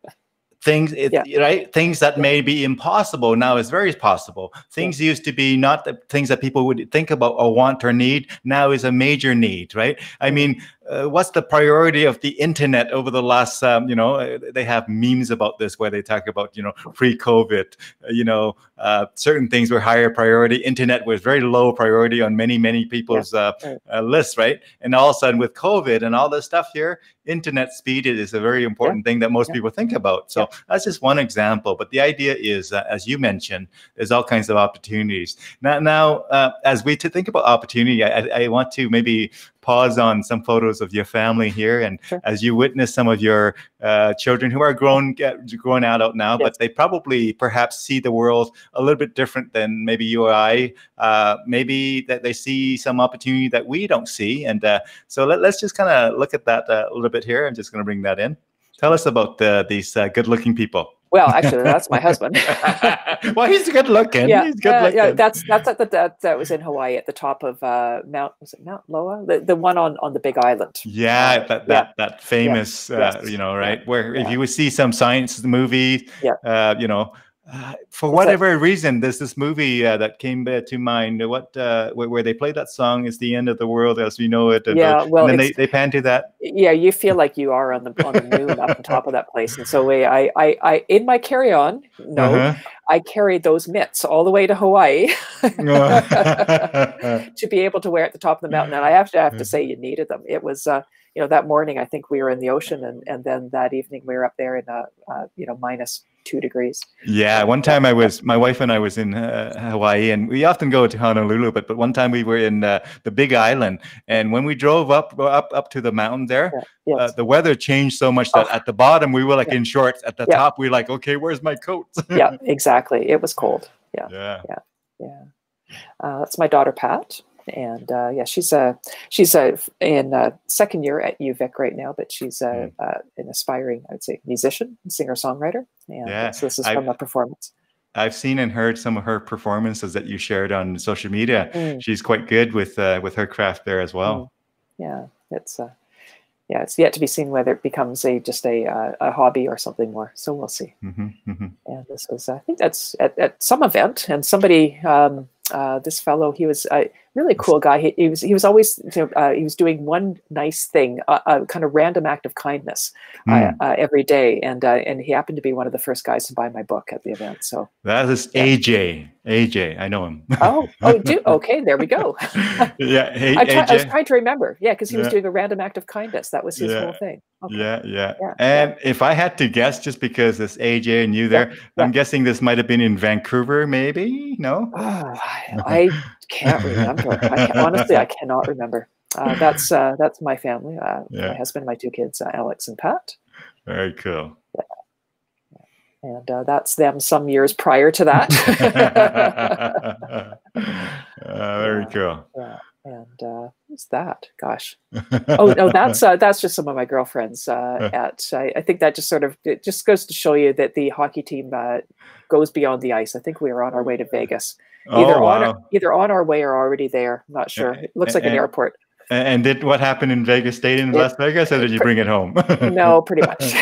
A: things it,
B: Yeah.
A: right things that may be impossible now is very possible things used to be not the things that people would think about or want or need now is a major need right i mean uh, what's the priority of the internet over the last um, you know uh, they have memes about this where they talk about you know pre-covid uh, you know uh, certain things were higher priority. Internet was very low priority on many many people's uh,
B: right.
A: uh, lists right? And all of a sudden with covid and all this stuff here internet speed is a very important thing that most
B: Yeah.
A: people think about. So that's just one example. But the idea is uh, as you mentioned there's all kinds of opportunities. Now now uh, as we to think about opportunity I- I want to maybe pause on some photos of your family here. And
B: Sure.
A: as you witness some of your uh, children who are grown get grown out out now
B: Yes.
A: but they probably perhaps see the world a little bit different than maybe you or i uh, maybe that they see some opportunity that we don't see. And uh, so let, let's just kind of look at that uh, a little bit here. I'm just going to bring that in. Tell us about uh, these uh, good looking people
B: Well, actually, that's my husband.
A: well he's good looking
B: yeah,
A: he's good
B: uh,
A: looking
B: yeah, that's that's at the that, that was in Hawaii at the top of uh, Mount was it Mauna Loa, the, the one on on the Big Island.
A: Yeah,
B: Uh,
A: that
B: yeah.
A: that that famous, uh,
B: Yes.
A: you know,
B: Yeah.
A: right? Where if you would see some science movie,
B: Yeah.
A: uh, you know, uh, for whatever reason, there's this movie uh, that came uh, to mind. What uh, where, where they play that song "Is the End of the World as We Know It"? And, uh,
B: Yeah, well,
A: and then they, they pan to that.
B: Yeah, you feel like you are on the on the moon up on top of that place. And so we, I, I, I in my carry on, no,
A: Uh-huh.
B: I carried those mitts all the way to Hawaii
A: Uh-huh.
B: to be able to wear at the top of the mountain. And I have to have to say, you needed them. It was, uh, you know, that morning I think we were in the ocean, and and then that evening we were up there in a, uh you know minus two degrees.
A: Yeah, one time I was, my wife and I was in uh, Hawaii, and we often go to Honolulu. But but one time we were in uh, the Big Island, and when we drove up up up to the mountain there,
B: Yes.
A: uh, the weather changed so much that
B: Oh.
A: at the bottom we were like
B: Yeah.
A: in shorts. At the
B: Yeah.
A: top we were like, okay, where's my coat?
B: yeah, exactly. It was cold. Yeah.
A: yeah.
B: Yeah, uh, that's my daughter Pat, and uh, yeah, she's a she's a in uh, second year at UVic right now, but she's a,
A: Mm.
B: uh, an aspiring, I'd say, musician, singer songwriter, and
A: Yeah,
B: so this is
A: I-
B: from a performance.
A: I've seen and heard some of her performances that you shared on social media.
B: Mm,
A: She's quite good with uh, with her craft there as well.
B: yeah, it's uh, yeah, it's yet to be seen whether it becomes a just a uh, a hobby or something more. So we'll see.
A: hmm hmm
B: And this was, I think that's at, at some event, and somebody, um, uh, this fellow, he was a really cool guy. He, he was, he was always, you know, uh, he was doing one nice thing, a, a kind of random act of kindness uh,
A: Mm.
B: uh, every day, and uh, and he happened to be one of the first guys to buy my book at the event. So,
A: That is
B: Yeah.
A: AJ. AJ, I know him.
B: oh, oh, do okay, there we go.
A: yeah, hey,
B: I, try, I was trying to remember, yeah, because he was
A: Yeah.
B: doing a random act of kindness. That was his
A: Yeah.
B: whole thing. Okay.
A: Yeah, yeah.
B: Yeah,
A: And if I had to guess, just because it's AJ and you there, I'm guessing this might have been in Vancouver, maybe? No?
B: Oh, I can't remember. I can, honestly, I cannot remember. Uh, that's uh, that's my family. Uh,
A: Yeah.
B: My husband, my two kids, uh, Alex and Pat,
A: Very cool.
B: and uh, that's them some years prior to that.
A: Uh, very cool.
B: and uh, who's that? Gosh. Oh no, that's uh, that's just some of my girlfriends. Uh, at I, I think that just sort of it just goes to show you that the hockey team uh, goes beyond the ice. I think we were on our way to Vegas, either
A: oh,
B: on
A: wow.
B: our, either on our way or already there. I'm not sure. It looks like an airport.
A: And did what happened in Vegas stayed in
B: It-
A: Las Vegas, or did you bring it home?
B: No, pretty much.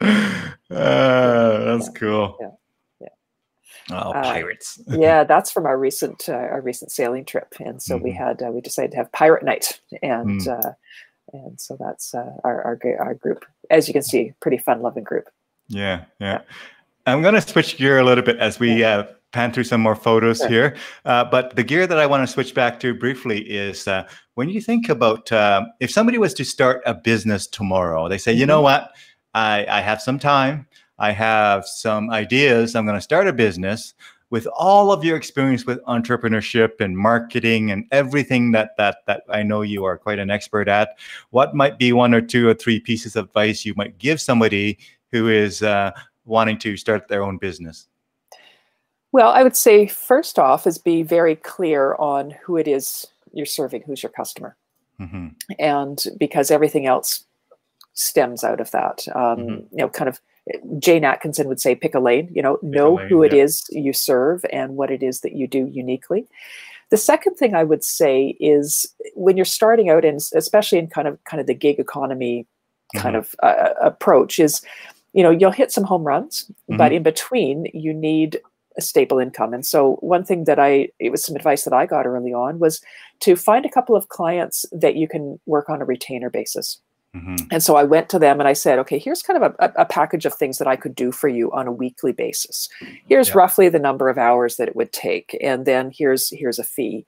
A: Uh, that's cool.
B: Yeah, yeah.
A: Oh,
B: Uh,
A: pirates.
B: yeah, that's from our recent uh, our recent sailing trip, and so we
A: Mhm.
B: had uh, we decided to have pirate night, and
A: Mm.
B: uh, and so that's uh, our, our our group. As you can see, pretty fun loving group.
A: Yeah, yeah. I'm going to switch gear a little bit as we uh, pan through some more photos
B: Sure.
A: here. Uh, but the gear that I want to switch back to briefly is uh, when you think about um, if somebody was to start a business tomorrow, they say, you know what, I, I have some time, I have some ideas, I'm going to start a business. With all of your experience with entrepreneurship and marketing and everything that that that I know you are quite an expert at, what might be one or two or three pieces of advice you might give somebody who is uh, wanting to start their own business?
B: Well, I would say first off is be very clear on who it is you're serving, who's your customer,
A: hmm
B: and because everything else stems out of that. Um,
A: Mhm.
B: You know, kind of. Jane Atkinson would say, "Pick a lane." You know, know
A: lane,
B: who it
A: yeah.
B: is you serve and what it is that you do uniquely. The second thing I would say is when you're starting out, and especially in kind of kind of the gig economy, uh, environment, is kind of uh, approach is you know you'll hit some home runs but in between you need a stable income and so one thing that i it was some advice that i got early on was to find a couple of clients that you can work on a retainer basis
A: Mhm.
B: and so I went to them and I said, okay, here's kind of a, a, a package of things that I could do for you on a weekly basis. Here's
A: Yeah.
B: roughly the number of hours that it would take, and then here's here's a fee,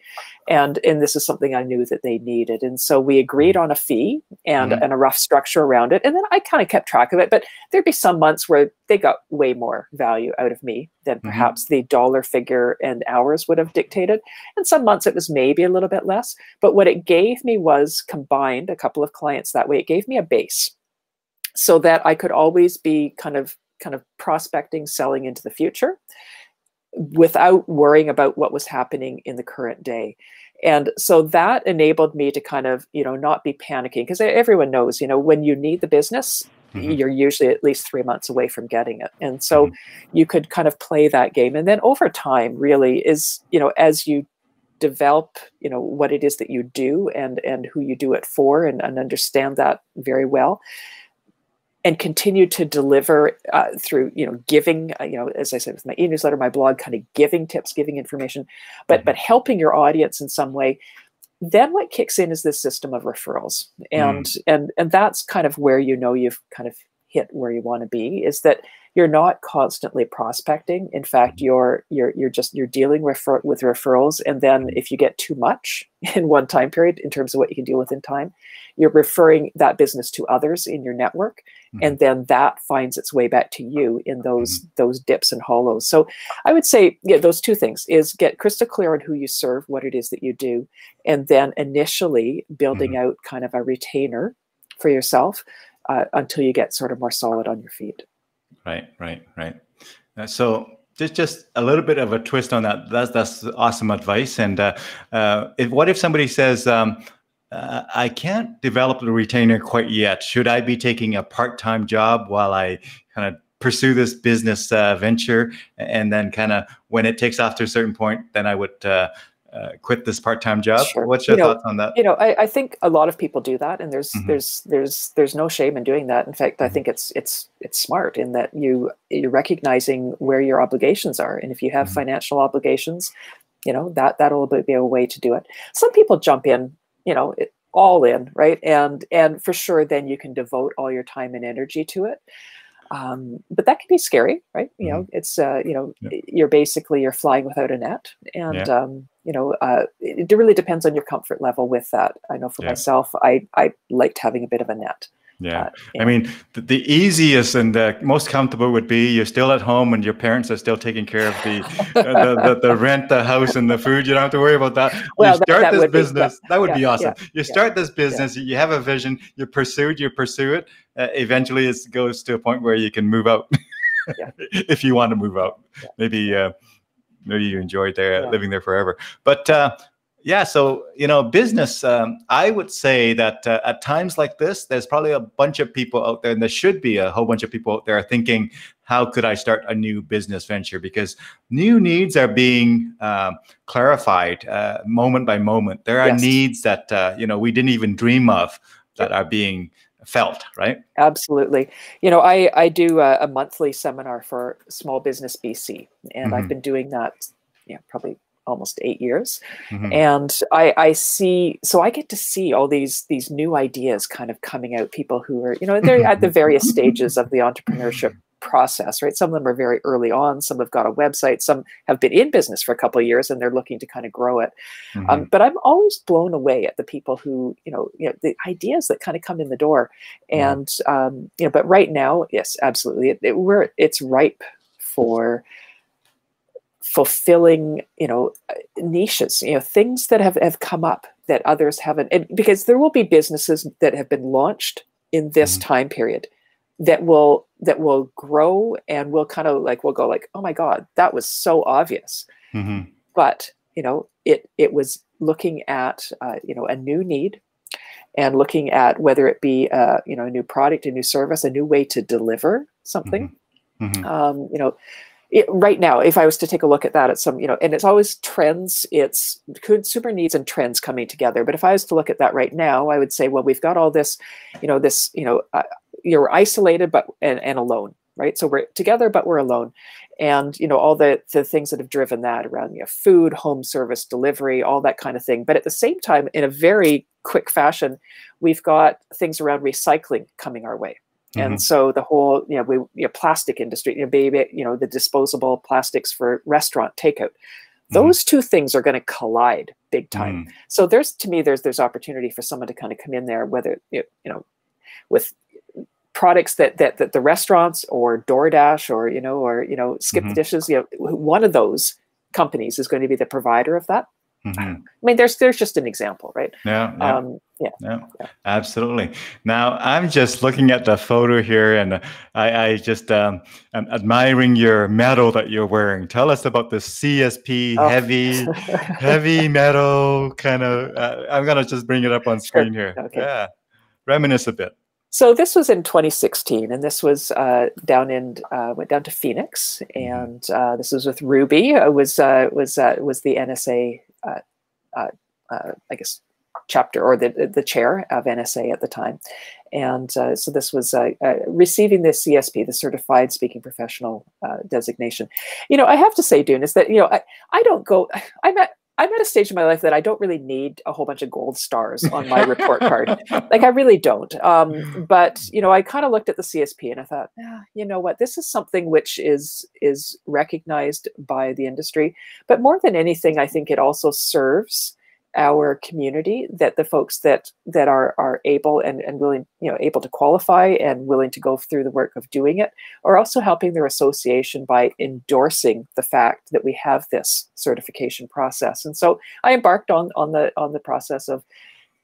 B: and and this is something I knew that they needed, and so we agreed on a fee and
A: Mhm.
B: and a rough structure around it, and then I kind of kept track of it. But there'd be some months where they got way more value out of me than perhaps the dollar figure and hours would have dictated, and some months it was maybe a little bit less. But what it gave me was combined a couple of clients that way. It gave me a base so that I could always be kind of kind of prospecting, selling into the future without worrying about what was happening in the current day. And so that enabled me to kind of, you know, not be panicking because everyone knows, you know, when you need the business,
A: Mhm.
B: you're usually at least three months away from getting it. And so you could kind of play that game. And then over time, really, is, you know, as you develop you know what it is that you do and and who you do it for and, and understand that very well and continue to deliver uh, through you know giving uh, you know as i said with my e-newsletter my blog kind of giving tips giving information but but helping your audience in some way. Then what kicks in is this system of referrals. And and and that's kind of where you know you've kind of hit where you want to be is that you're not constantly prospecting. In fact mm-hmm. you're you're you're just you're dealing refer- with referrals and then mm-hmm. if you get too much in one time period in terms of what you can deal with in time you're referring that business to others in your network and mm-hmm. then that finds its way back to you in those those dips and hollows. So i would say yeah those two things is get crystal clear on who you serve what it is that you do and then initially building out kind of a retainer for yourself uh, until you get sort of more solid on your feet
A: Right, right, right. Uh, so just just a little bit of a twist on that. That's that's awesome advice. And uh, uh, if, what if somebody says, um, uh, "I can't develop the retainer quite yet. Should I be taking a part-time job while I kind of pursue this business uh, venture, and then kind of when it takes off to a certain point, then I would." Uh, quit this part-time job.
B: Sure.
A: What's your
B: You know,
A: thoughts on that?
B: you know I, I think a lot of people do that and there's
A: Mhm.
B: there's there's there's no shame in doing that in fact i
A: Mhm.
B: think it's it's it's smart in that you you're recognizing where your obligations are and if you have
A: Mhm.
B: financial obligations you know that that'll be a way to do it some people jump in you know it, all in right and and for sure then you can devote all your time and energy to it um, but that can be scary right you know it's uh, you know
A: Yeah.
B: you're basically you're flying without a net and um, you know uh, it, really depends on your comfort level with that i know for
A: Yeah.
B: myself i i liked having a bit of a net
A: Yeah.
B: uh,
A: I mean, the, the easiest and the most comfortable would be you're still at home and your parents are still taking care of the uh, the, the, the rent, the house, and the food. You don't have to worry about that.
B: Well,
A: you start
B: that
A: this
B: would be- yeah,
A: business. that would
B: yeah,
A: be awesome.
B: yeah,
A: you
B: yeah,
A: start this business. You have a vision. You pursue it. You pursue it. Uh, eventually, it goes to a point where you can move out
B: Yeah.
A: if you want to move out.
B: Yeah.
A: Maybe uh, maybe you enjoyed there
B: Yeah.
A: living there forever. But uh, yeah, so you know, business. Um, I would say that uh, at times like this, there's probably a bunch of people out there, and there should be a whole bunch of people out there thinking, "How could I start a new business venture?" Because new needs are being um, clarified uh, moment by moment. There are
B: Yes.
A: needs that uh, you know we didn't even dream of that are being felt. Right?
B: absolutely you know i i do a, a monthly seminar for small business bc and i've
A: Mhm.
B: been doing that yeah probably almost eight years
A: Mhm.
B: and I, I see so i get to see all these these new ideas kind of coming out people who are you know they're at the various stages of the entrepreneurship process right some of them are very early on some have got a website some have been in business for a couple of years and they're looking to kind of grow it
A: Mhm.
B: um, but i'm always blown away at the people who you know you know the ideas that kind of come in the door
A: Yeah.
B: and um, you know but right now yes absolutely it, it, we're it's ripe for fulfilling you know niches you know things that have, have come up that others haven't and because there will be businesses that have been launched in this
A: Mhm.
B: time period that will that will grow and will kind of like we'll go like oh my god that was so obvious
A: Mhm.
B: but you know it it was looking at uh, you know a new need and looking at whether it be uh, you know a new product a new service a new way to deliver something
A: Mhm.
B: um, you know it, right now, if I was to take a look at that at some, you know, and it's always trends, it's consumer needs and trends coming together. But if I was to look at that right now, I would say, well, we've got all this, you know, this, you know, uh, you're isolated but and, and alone, right? So we're together but we're alone, and you know all the the things that have driven that around, you know, food, home service, delivery, all that kind of thing. But at the same time, in a very quick fashion, we've got things around recycling coming our way and mm-hmm. so the whole you know we you know, plastic industry you know baby you know the disposable plastics for restaurant takeout mm-hmm. those two things are going to collide big time mm-hmm. so there's to me there's there's opportunity for someone to kind of come in there whether you know with products that that, that the restaurants or DoorDash or you know or you know skip mm-hmm. dishes you know one of those companies is going to be the provider of that Mm-hmm. I mean, there's there's just an example, right?
A: Yeah, yeah. Um, yeah, yeah, yeah, absolutely. Now I'm just looking at the photo here, and I, I just um, am admiring your medal that you're wearing. Tell us about the CSP oh. heavy, heavy metal kind of. Uh, I'm gonna just bring it up on screen sure. here. Okay. Yeah, reminisce a bit.
B: So this was in 2016, and this was uh, down in uh, went down to Phoenix, mm-hmm. and uh, this was with Ruby. It was uh, was uh, was the NSA uh, uh, uh, I guess, chapter or the, the chair of NSA at the time. And uh, so this was uh, uh, receiving the CSP, the Certified Speaking Professional designation. You know, I have to say, Dune, is that, you know, I, I don't go, I'm at, I'm at a stage in my life that I don't really need a whole bunch of gold stars on my report card. Like I really don't. Um, but you know, I kind of looked at the CSP and I thought, ah, you know what, this is something which is is recognized by the industry. But more than anything, I think it also serves our community that the folks that that are are able and, and willing you know able to qualify and willing to go through the work of doing it are also helping their association by endorsing the fact that we have this certification process. And so i embarked on on the on the process of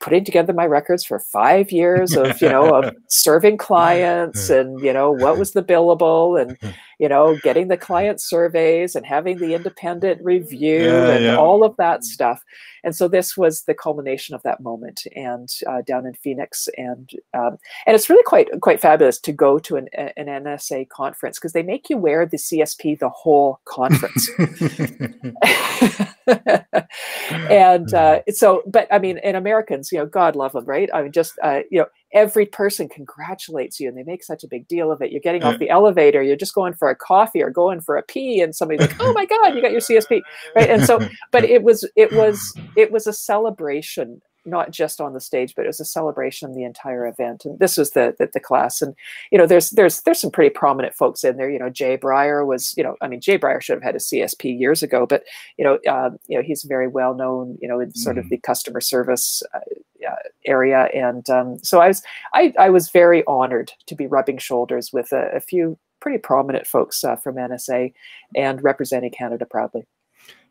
B: putting together my records for five years of you know of serving clients and you know what was the billable and you know getting the client surveys and having the independent review yeah, and yeah. all of that stuff. And so this was the culmination of that moment and uh, down in phoenix and um, and it's really quite quite fabulous to go to an, an nsa conference because they make you wear the csp the whole conference. And uh, so but i mean in americans you know god love them right? I mean just uh, you know every person congratulates you and they make such a big deal of it. You're getting off the elevator, you're just going for a coffee or going for a pee, and somebody's like, "Oh my God, you got your CSP!" Right? And so, but it was it was it was a celebration not just on the stage, but it was a celebration of the entire event. And this was the, the, the class. And you know, there's there's there's some pretty prominent folks in there. You know, Jay Breyer was, you know, I mean, Jay Breyer should have had a CSP years ago, but you know, uh, you know, he's very well known, you know, in sort mm. of the customer service uh, uh, area. And um, so I was I, I was very honored to be rubbing shoulders with a, a few pretty prominent folks uh, from NSA and representing Canada proudly.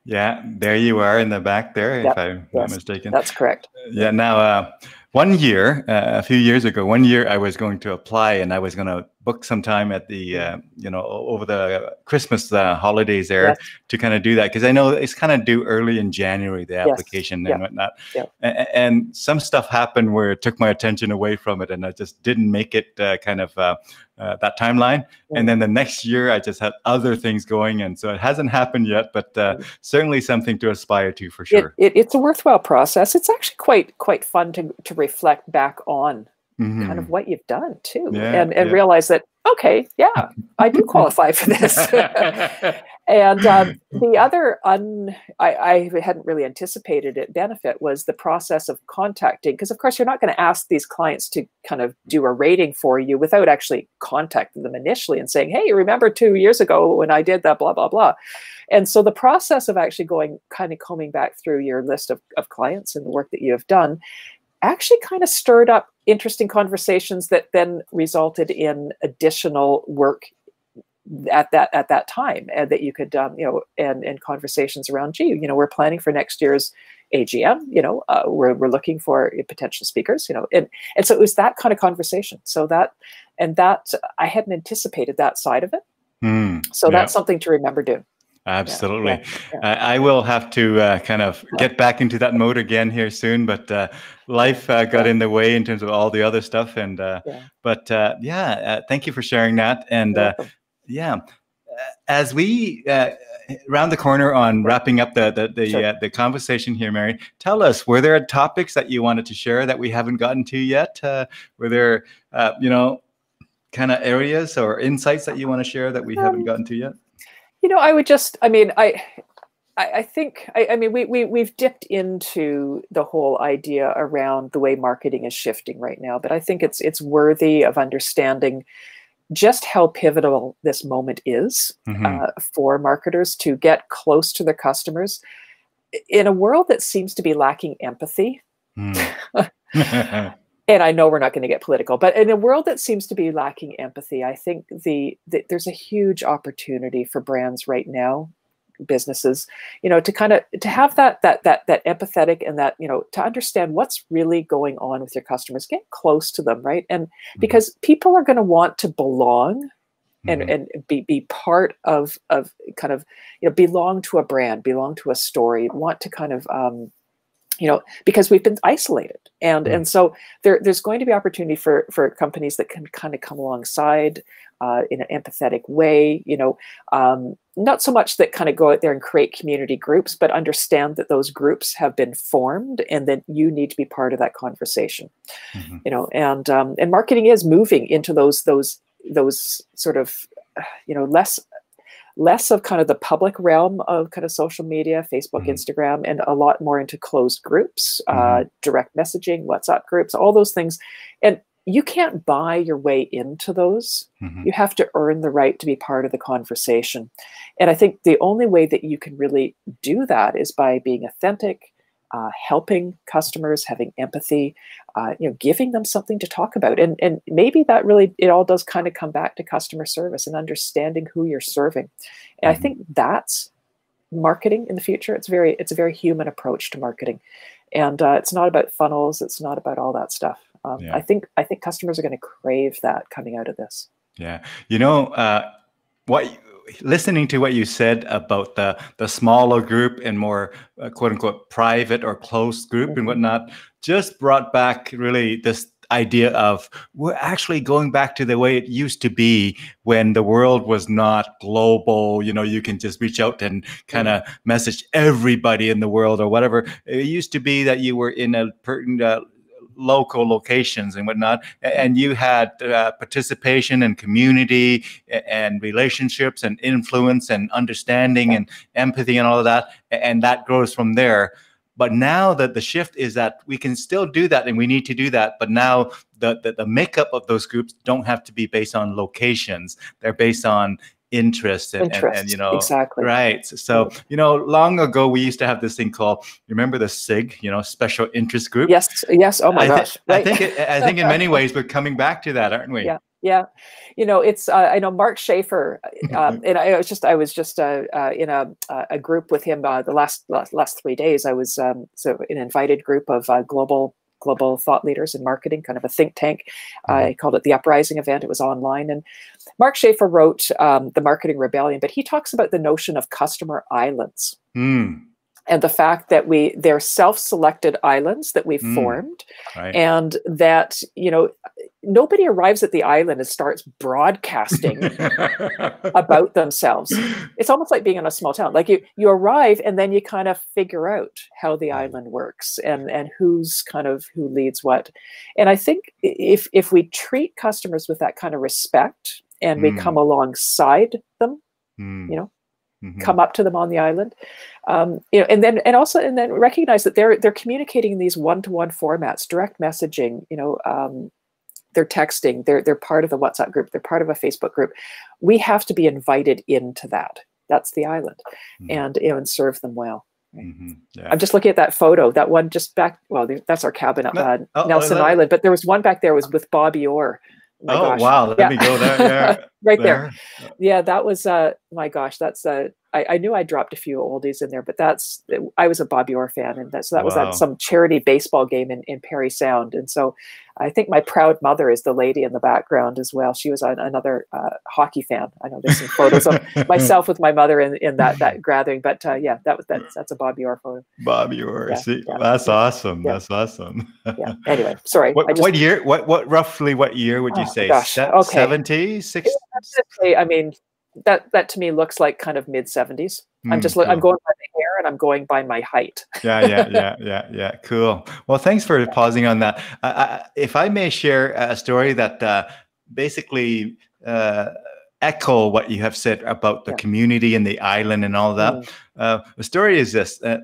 A: Yeah, there you are in the back there, yep. if I'm yes, not mistaken.
B: That's correct.
A: Yeah. Now, uh, one year, uh, a few years ago, one year I was going to apply and I was going to book some time at the, uh, you know, over the Christmas uh, holidays there yes. to kind of do that because I know it's kind of due early in January the application and whatnot. Yeah. And, and, some stuff happened where it took my attention away from it and I just didn't make it uh, kind of uh, that timeline. Mm. And then the next year, I just had other things going, and so it hasn't happened yet, but uh, mm. certainly something to aspire to for sure.
B: It, it, it's a worthwhile process. It's actually quite quite fun to to reflect back on mm-hmm. kind of what you've done too, yeah, and and yeah. realize that okay, yeah, I do qualify for this. and um, the other un, I, I, hadn't really anticipated it benefit was the process of contacting, because of course you're not going to ask these clients to kind of do a rating for you without actually contacting them initially and saying, hey, remember two years ago when I did that, blah, blah, blah. And so the process of actually going, kind of combing back through your list of, of clients and the work that you have done actually kind of stirred up interesting conversations that then resulted in additional work at that at that time and that you could um, you know and and conversations around gee you know we're planning for next year's agm you know uh, we're, we're looking for potential speakers you know and and so it was that kind of conversation so that and that i hadn't anticipated that side of it mm, so yeah. that's something to remember doing
A: Absolutely. Yeah, yeah, yeah. I will have to uh, kind of get back into that mode again here soon, but uh, life uh, got in the way in terms of all the other stuff. And uh, but uh, yeah, uh, thank you for sharing that. And uh, yeah, as we uh, round the corner on wrapping up the the the,
B: Sure.
A: uh, the conversation here, Mary, tell us were there topics that you wanted to share that we haven't gotten to yet? Uh, were there, uh, you know, kind of areas or insights that you want to share that we haven't
B: Um,
A: gotten to yet?
B: You know, I would just, I mean, I, I, I think, I, I mean, we, we, we've dipped into the whole idea around the way marketing is shifting right now, but I think it's, it's worthy of understanding just how pivotal this moment is
A: Mhm.
B: uh, for marketers to get close to their customers in a world that seems to be lacking empathy.
A: Mm.
B: and I know we're not going to get political, but in a world that seems to be lacking empathy, I think the, the there's a huge opportunity for brands right now, businesses, you know, to kind of to have that that that that empathetic and that you know to understand what's really going on with your customers, get close to them, right? And because people are going to want to belong and
A: Mhm.
B: and be be part of of kind of you know belong to a brand, belong to a story, want to kind of um, you know because we've been isolated and
A: Mm.
B: and so there there's going to be opportunity for for companies that can kind of come alongside uh, in an empathetic way you know um, not so much that kind of go out there and create community groups but understand that those groups have been formed and that you need to be part of that conversation
A: Mhm.
B: you know and um, and marketing is moving into those those those sort of uh, you know less less of kind of the public realm of kind of social media facebook
A: Mhm.
B: instagram and a lot more into closed groups uh, direct messaging whatsapp groups all those things and you can't buy your way into those.
A: Mhm.
B: you have to earn the right to be part of the conversation. And i think the only way that you can really do that is by being authentic uh, helping customers having empathy uh, you know giving them something to talk about. And and maybe that really it all does kind of come back to customer service and understanding who you're serving. And i
A: Mhm.
B: think that's marketing in the future. It's very it's a very human approach to marketing. And uh, it's not about funnels. It's not about all that stuff um,
A: Yeah.
B: i think i think customers are going to crave that coming out of this
A: Yeah, you know uh, what? Listening to what you said about the the smaller group and more uh, quote unquote private or closed group and
B: Mhm.
A: whatnot, just brought back really this idea of we're actually going back to the way it used to be when the world was not global. You know, you can just reach out and kind of message everybody in the world or whatever. It used to be that you were in a certain uh, local locations and whatnot, and you had uh, participation and community and relationships and influence and understanding and empathy and all of that, and that grows from there. But now that the shift is that we can still do that and we need to do that, but now the, the the makeup of those groups don't have to be based on locations; they're based on interest and, and,
B: interest
A: and you know
B: exactly
A: Right. So, you know, long ago we used to have this thing called, you remember the SIG, you know, special interest group?
B: yes yes oh my
A: I,
B: gosh
A: I
B: right.
A: think it, I think in many ways we're coming back to that, aren't we?
B: Yeah. yeah you know it's uh, i know mark schaefer um, and i was just i was just uh, uh, in a, a group with him uh, the last, last last three days i was um, so an invited group of uh, global global thought leaders in marketing kind of a think tank. I called it the uprising event. It was online. And mark schaefer wrote um, the marketing rebellion but he talks about the notion of customer islands.
A: Hmm.
B: And the fact that we they're self-selected islands that we've
A: Mm.
B: formed
A: Right.
B: and that you know nobody arrives at the island and starts broadcasting about themselves it's almost like being in a small town like you you arrive and then you kind of figure out how the island works and and who's kind of who leads what and i think if if we treat customers with that kind of respect and we
A: Mm.
B: come alongside them
A: Hmm.
B: you know,
A: Mhm.
B: come up to them on the island um, you know and then and also and then recognize that they're they're communicating in these one-to-one formats direct messaging you know um, they're texting they're they're part of the whatsapp group they're part of a facebook group we have to be invited into that that's the island
A: Mhm.
B: and you know and serve them well
A: Mhm. Yeah.
B: i'm just looking at that photo that one just back well that's our cabin at
A: No-
B: uh,
A: oh, oh,
B: nelson island but there was one back there was with bobby orr my
A: oh
B: gosh.
A: wow! Let
B: Yeah.
A: me go there. Yeah,
B: right there yeah that was uh my gosh that's uh I, I knew I dropped a few oldies in there, but that's I was a Bobby Orr fan, and that, so that was at some charity baseball game in, in Parry Sound, and so I think my proud mother is the lady in the background as well. She was an, another uh, hockey fan. I know there's some photos of myself with my mother in, in that that gathering, but uh, yeah, that was that's that's a Bobby Orr photo.
A: Bobby Orr.
B: Yeah,
A: See,
B: yeah,
A: that's awesome.
B: yeah.
A: That's awesome.
B: Yeah. Anyway, sorry.
A: What,
B: just,
A: what year? What what roughly? What year would you
B: Oh,
A: say?
B: gosh,
A: Se-
B: okay.
A: 70, 60?
B: say, I mean, that that to me looks like kind of mid 70s. I'm just
A: Mm,
B: I'm going by and I'm going by my height.
A: yeah, yeah, yeah, yeah, yeah. Cool. Well, thanks for pausing on that. I, if I may share a story that uh, basically uh, echo what you have said about the
B: Yeah.
A: community and the island and all that.
B: Mm.
A: Uh, the story is this: uh,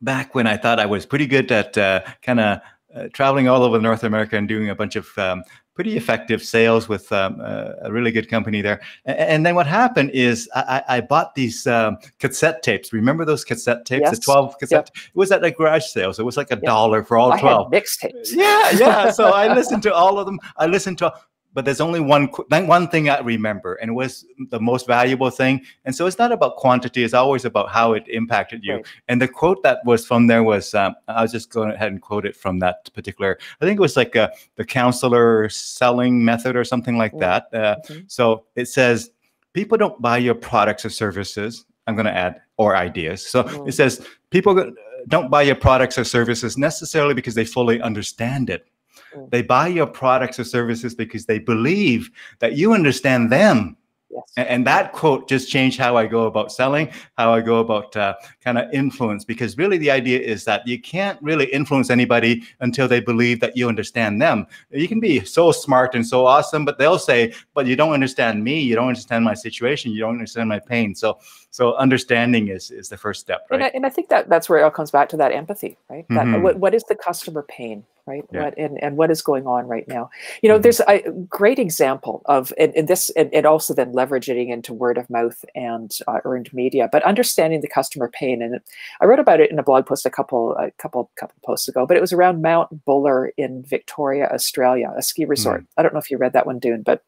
A: back when I thought I was pretty good at uh, kind of uh, traveling all over North America and doing a bunch of um, pretty effective sales with um, uh, a really good company there. A- And, then what happened is I, I bought these um, cassette tapes. Remember those cassette tapes? The 12 cassette. It was at a garage sale. So it was like a
B: Yeah.
A: dollar for all
B: I
A: 12.
B: had mixtapes.
A: Yeah, yeah. So I listened to all of them. I listened to, but there's only one one thing I remember, and it was the most valuable thing. And so it's not about quantity; it's always about how it impacted you.
B: Right.
A: And the quote that was from there was, um, I was just going ahead and quote it from that particular. I think it was like uh the counselor selling method or something like
B: Mm.
A: that. Uh,
B: Mhm.
A: so it says, people don't buy your products or services. I'm going to add or ideas. So it says people don't buy your products or services necessarily because they fully understand it.
B: Mm.
A: They buy your products or services because they believe that you understand them.
B: Yes.
A: And, that quote just changed how I go about selling, how I go about uh, kind of influence. Because really, the idea is that you can't really influence anybody until they believe that you understand them. You can be so smart and so awesome, but they'll say, "But you don't understand me. You don't understand my situation. You don't understand my pain." So, so understanding is is the first step,
B: And, I,
A: right?
B: and I think that that's where it all comes back to that empathy, right? That
A: Mhm.
B: what, what is the customer pain, right?
A: Yeah.
B: What and, and what is going on right now? You know,
A: Mhm.
B: there's a great example of and, and this and, and also then leveraging into word of mouth and uh, earned media, but understanding the customer pain. And I wrote about it in a blog post a couple a couple couple posts ago, but it was around Mount Buller in Victoria, Australia, a ski resort. I don't know if you read that one, Dune, but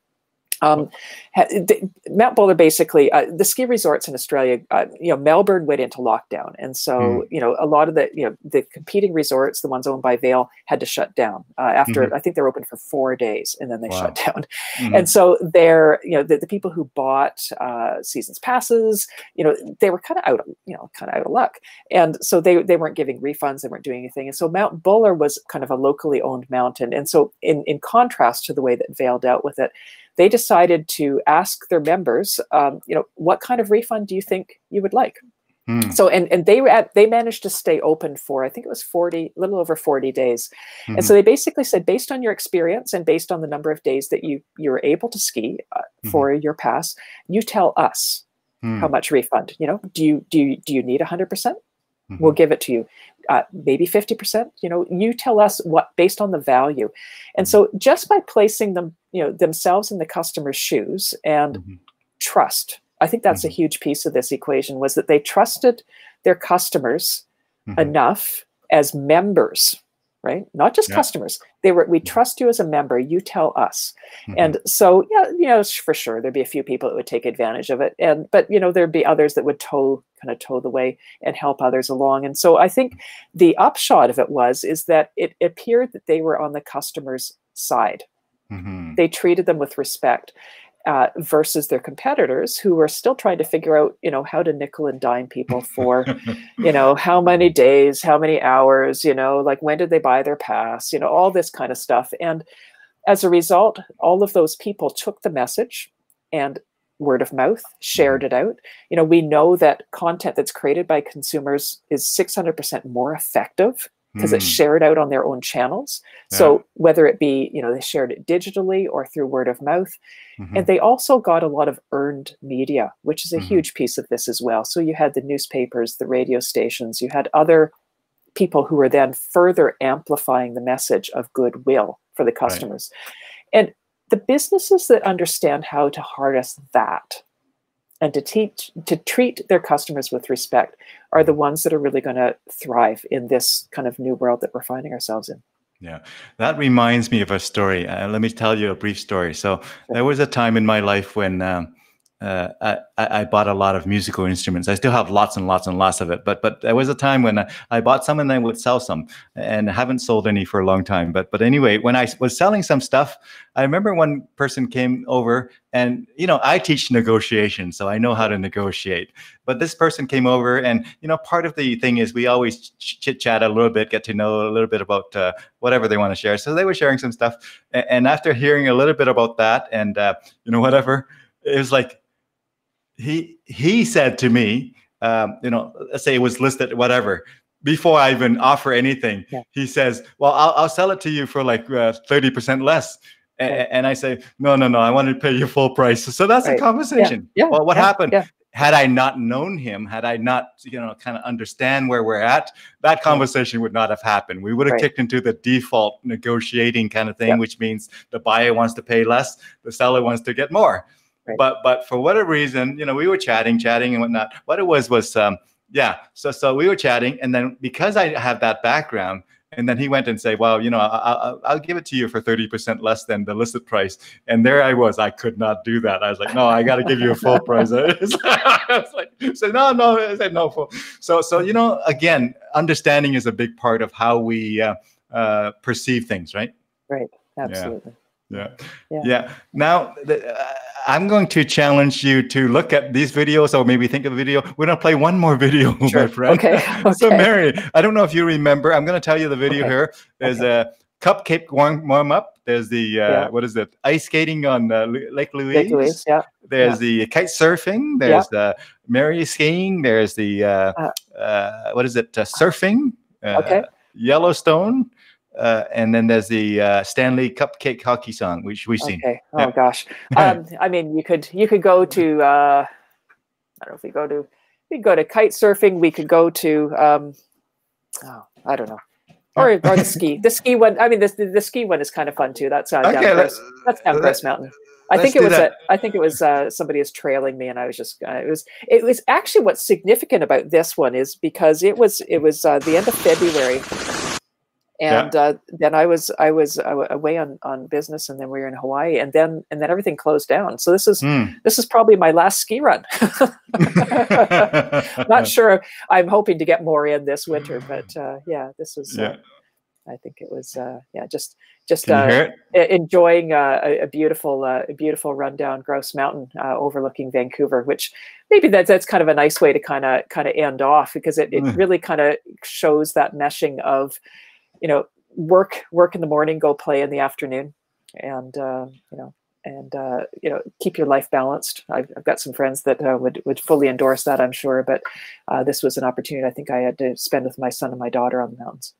B: um, the- Mount Buller basically uh, the ski resorts in Australia. Uh, you know, Melbourne went into lockdown, and so you know a lot of the you know the competing resorts, the ones owned by Vail, had to shut down uh, after I think they were open for four days, and then they shut down.
A: Mhm.
B: And so they're you know the, the people who bought uh, seasons passes, you know, they were kind of out of you know kind of out of luck, and so they they weren't giving refunds, they weren't doing anything, and so Mount Buller was kind of a locally owned mountain, and so in in contrast to the way that Vail dealt with it they decided to ask their members, um, you know, what kind of refund do you think you would like?
A: Mm,
B: So, and and they were at, they managed to stay open for I think it was forty, a little over forty days, and
A: mhm,
B: so they basically said, based on your experience and based on the number of days that you you were able to ski uh,
A: Mhm.
B: for your pass, you tell us
A: mm,
B: how much refund. You know, do you do you, do you need hundred percent?
A: Mhm.
B: We'll give it to you. Uh, maybe 50%. You know, you tell us what based on the value. And so just by placing them, you know, themselves in the customer's shoes and
A: Mhm.
B: trust, I think that's a huge piece of this equation was that they trusted their customers enough as members, right? Not just
A: Yeah.
B: customers. They were, we trust you as a member, you tell us.
A: Mhm.
B: And so, yeah, you know, for sure, there'd be a few people that would take advantage of it. And, but, you know, there'd be others that would toe, kind of toe the way and help others along. And so I think the upshot of it was, is that it appeared that they were on the customer's side.
A: Mhm.
B: They treated them with respect. Uh, versus their competitors who were still trying to figure out, you know, how to nickel and dime people for, you know, how many days, how many hours, you know, like when did they buy their pass, you know, all this kind of stuff. And as a result, all of those people took the message and word of mouth shared it out. You know, we know that content that's created by consumers is 600% more effective because it's
A: Mm,
B: shared out on their own channels. So whether it be, you know, they shared it digitally or through word of mouth,
A: mhm.
B: and they also got a lot of earned media, which is a
A: Mhm.
B: huge piece of this as well. So you had the newspapers, the radio stations, you had other people who were then further amplifying the message of goodwill for the customers. And the businesses that understand how to harness that and to teach to treat their customers with respect are the ones that are really going to thrive in this kind of new world that we're finding ourselves in.
A: Yeah, that reminds me of a story. Uh, let me tell you a brief story. So there was a time in my life when um, uh, I, I bought a lot of musical instruments. I still have lots and lots and lots of it. But but there was a time when I, I bought some and I would sell some, and haven't sold any for a long time. But but anyway, when I was selling some stuff, I remember one person came over, and you know I teach negotiation, so I know how to negotiate. But this person came over, and you know part of the thing is we always ch- chit chat a little bit, get to know a little bit about uh, whatever they want to share. So they were sharing some stuff, A- and after hearing a little bit about that, and uh, you know whatever, it was like he he said to me, um, you know, let's say it was listed whatever. Before I even offer anything,
B: Yeah.
A: he says, "Well, I'll, I'll sell it to you for like uh, thirty percent less." A-. And I say, "No, no, no! I want to pay you full price." So that's
B: Right.
A: a conversation.
B: yeah,
A: Well, what
B: yeah,
A: happened?
B: yeah.
A: Had I not known him, had I not, you know, kind of understand where we're at, that conversation would not have happened. We would have
B: Right.
A: kicked into the default negotiating kind of thing,
B: Yeah.
A: which means the buyer wants to pay less, the seller wants to get more.
B: Right.
A: But but for whatever reason, you know, we were chatting, chatting and whatnot. What it was was, um, yeah. So so we were chatting, and then because I have that background, and then he went and say, well, you know, I, I, I'll give it to you for thirty percent less than the listed price. And there I was, I could not do that. I was like, no, I got to give you a full price. I was like, so no, no, I said no full. So so you know, again, understanding is a big part of how we uh, uh, perceive things, right? right?
B: Absolutely.
A: Yeah.
B: Yeah.
A: Yeah. Now, uh, I'm going to challenge you to look at these videos or maybe think of a video. We're going to play one more video,
B: Sure.
A: my friend.
B: Okay.
A: So. Mary, I don't know if you remember. I'm going to tell you the video
B: Okay.
A: here. There's a cupcake warm, warm up. There's the, uh,
B: Yeah.
A: what is it? Ice skating on uh, Lake Louise.
B: Lake Louise, yeah.
A: There's the kite surfing. There's the Mary skiing. There's the, uh,
B: Uh,
A: uh, what is it? Uh, surfing. Uh,
B: Okay.
A: Yellowstone. Uh, and then there's the uh, Stanley Cupcake Hockey song, which we've seen.
B: Okay. Oh
A: Yeah.
B: gosh. Um, I mean, you could you could go to uh, I don't know if we go to we could go to kite surfing. We could go to um, oh I don't know, or or the ski. The ski one. I mean, the the, the ski one is kind of fun too. That's uh, down
A: Okay, Grouse,
B: that's down Grouse Mountain. I
A: let's
B: think it was I think it was uh, somebody was trailing me, and I was just uh, it was it was actually what's significant about this one is because it was it was uh, the end of February,
A: Yeah.
B: and uh, then I was I was uh, away on on business, and then we were in Hawaii, and then and then everything closed down. So this is
A: Hmm.
B: this is probably my last ski run. Not sure. I'm hoping to get more in this winter, but uh, yeah, this was.
A: Yeah.
B: Uh, I think it was. Uh, yeah, just just uh, enjoying uh, a, a beautiful uh, a beautiful run down Grouse Mountain uh, overlooking Vancouver, which maybe that's that's kind of a nice way to kind of kind of end off because it, it
A: Mm.
B: really kind of shows that meshing of you know work work in the morning, go play in the afternoon, and uh, you know and uh, you know keep your life balanced. I've, I've got some friends that uh, would would fully endorse that, I'm sure. But uh, this was an opportunity I think I had to spend with my son and my daughter on the mountains.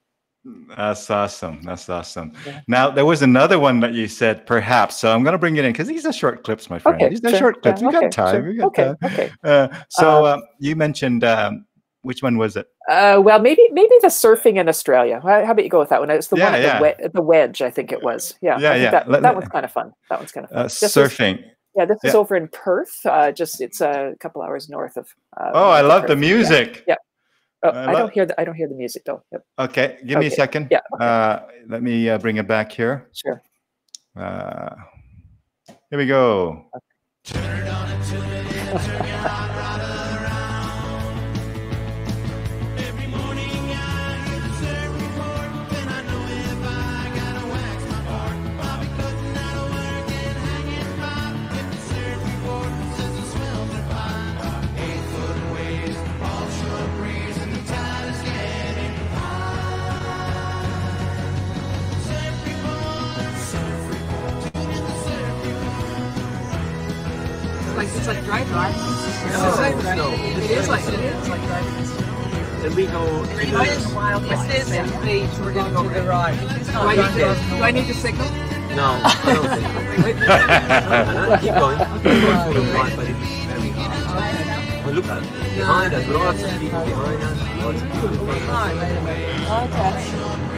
A: That's awesome. That's awesome.
B: Yeah.
A: Now there was another one that you said perhaps. So I'm going to bring it in because these are short clips, my friend.
B: Okay,
A: these are
B: sure,
A: short clips.
B: yeah,
A: we
B: okay,
A: got time.
B: sure,
A: We got
B: okay,
A: time.
B: okay.
A: Uh, so
B: Um,
A: um, you mentioned um, which one was it?
B: Uh, well, maybe maybe the surfing in Australia. How about you go with that one? It's the
A: Yeah,
B: one at
A: yeah.
B: the, we- the wedge, I think it was. Yeah,
A: Yeah, yeah.
B: That,
A: Let-
B: that one's kind of fun. That one's kind of fun.
A: Uh,
B: This is-
A: surfing.
B: yeah, this is over in Perth. Uh, just it's a couple hours north of. Uh,
A: Oh, I love the
B: Perth. Yeah.
A: music.
B: Yeah. Oh,
A: I
B: I, don't hear the I don't hear the music though. Yep,
A: Okay, give me a second.
B: yeah, okay.
A: Uh, let me uh, bring it back here.
B: sure.
A: Uh, here we go.
G: Like it's like dry drive. No, no, it is like it is like driving.
H: Then we go.
G: What's this? Please, we're gonna go to the right. Do I need to, do I need to signal?
H: No, I don't think. so. Keep going. Keep going for the right, but it's very hard. But look at behind us, lots of people behind us, lots of people in front of us.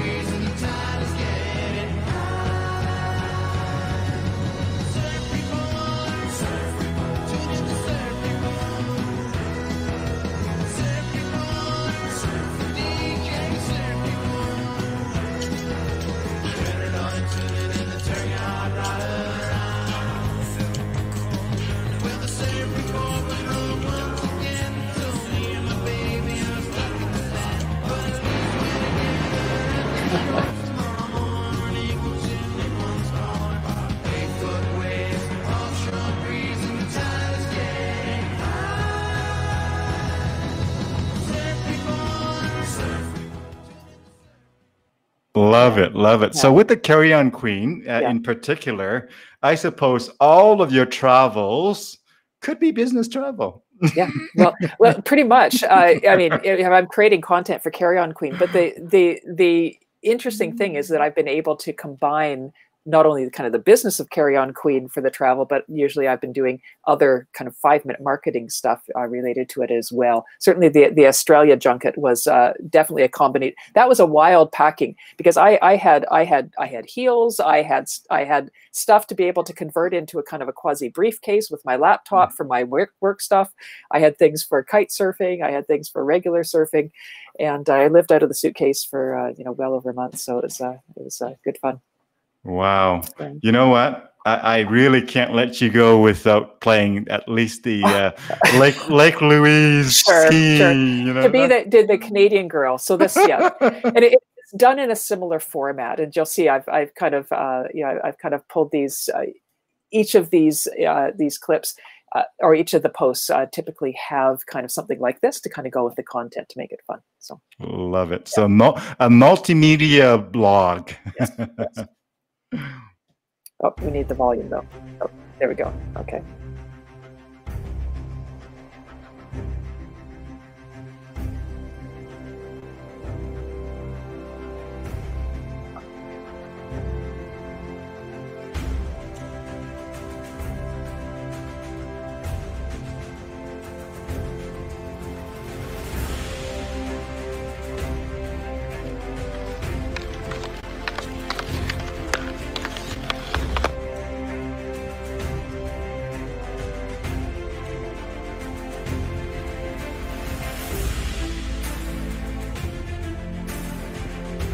A: Love it, love it. So with the Carry On Queen uh,
B: Yeah.
A: in particular, I suppose all of your travels could be business travel.
B: yeah, well, well, pretty much. Uh, I mean, I'm creating content for Carry On Queen, but the the the interesting thing is that I've been able to combine not only the kind of the business of Carry On Queen for the travel, but usually I've been doing other kind of five minute marketing stuff uh, related to it as well. Certainly, the the Australia junket was uh, definitely a combination. That was a wild packing because I I had I had I had heels, I had I had stuff to be able to convert into a kind of a quasi briefcase with my laptop mm. for my work work stuff. I had things for kite surfing, I had things for regular surfing, and I lived out of the suitcase for uh, you know well over a month. So it was uh, it was uh, good fun.
A: Wow. You know what? I, I, really can't let you go without playing at least the uh, Lake Lake Louise
B: sure, scene. Sure. You know, to be the did the Canadian girl. So this, yeah, and it, it's done in a similar format. And you'll see, I've I've kind of uh, yeah, I've kind of pulled these uh, each of these uh, these clips. Uh, or each of the posts uh, typically have kind of something like this to kind of go with the content to make it fun. So
A: love it. Yeah. So mo- a multimedia blog. Yes, yes.
B: Oh, we need the volume though. Oh, there we go. Okay.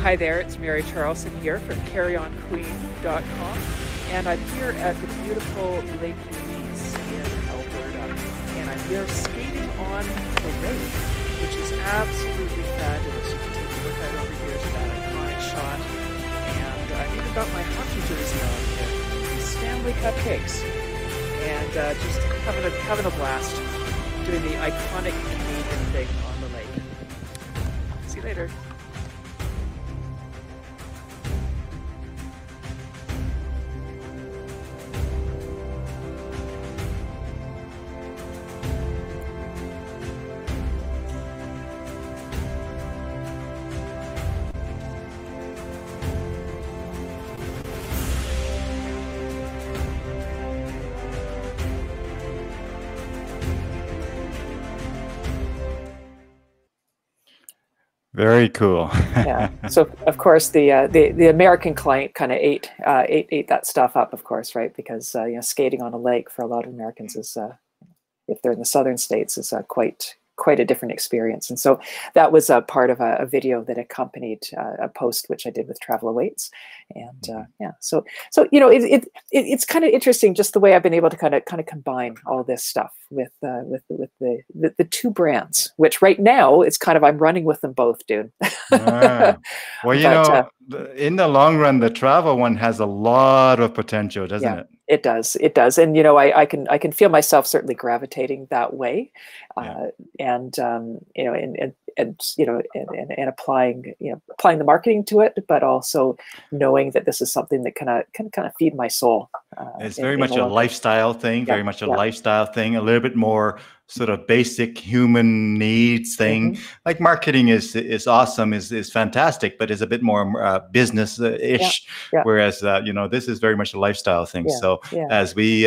B: Hi there, it's Mary Charleson here from carryonqueen.com, and I'm here at the beautiful Lake Louise in Alberta, and I'm here skating on the lake, which is absolutely fabulous. You can take a look out over here to that iconic shot, and I've even got my hockey jersey on here, these Stanley Cupcakes, and uh, just having a having a blast doing the iconic Canadian thing on the lake. See you later.
A: Very cool.
B: yeah. So of course the uh, the the American client kind of ate uh, ate ate that stuff up, of course, right? Because uh, you know skating on a lake for a lot of Americans is, uh, if they're in the southern states, is uh, quite quite a different experience. And so that was a part of a, a video that accompanied uh, a post which I did with Travel Awaits. And uh, mm-hmm. yeah, so so you know it, it, it it's kind of interesting just the way I've been able to kind of kind of combine all this stuff with uh, with with the, the, the two brands, which right now it's kind of I'm running with them both, dude.
A: ah. Well, you but, know, uh, in the long run, the travel one has a lot of potential, doesn't
B: yeah.
A: it?
B: It does it does and you know I, I can i can feel myself certainly gravitating that way yeah. uh, and um, you know and, and, and you know and, and, and, applying you know applying the marketing to it but also knowing that this is something that kind of can kind of feed my soul
A: uh, it's very much a lifestyle thing yeah. very much a yeah. lifestyle thing a little bit more sort of basic human needs thing. Mm-hmm. Like marketing is is awesome, is is fantastic, but is a bit more uh, business ish. Yeah. Whereas uh, you know this is very much a lifestyle thing. Yeah. So as we.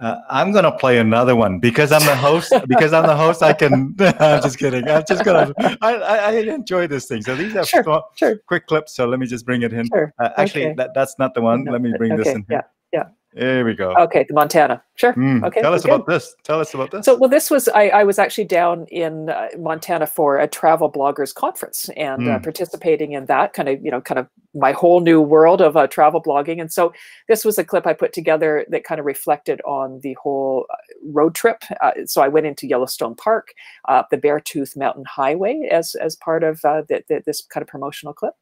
A: Uh, uh, I'm gonna play another one because I'm the host. because I'm the host, I can. I'm just kidding. I'm just gonna. I, I, enjoy this thing. So these are
B: sure, sure.
A: quick clips. So let me just bring it in. Sure. Uh, actually, okay. that, that's not the one. No, let me bring okay. this in.
B: Here. Yeah. Yeah.
A: There we go.
B: Okay, the Montana. Sure. Mm, okay.
A: Tell us about this. Tell us about this.
B: So, well, this was I, I was actually down in uh, Montana for a travel bloggers conference and mm. uh, participating in that kind of you know kind of my whole new world of uh, travel blogging. And so, this was a clip I put together that kind of reflected on the whole uh, road trip. Uh, so, I went into Yellowstone Park, uh, the Beartooth Mountain Highway as as part of the, the, this kind of promotional clip,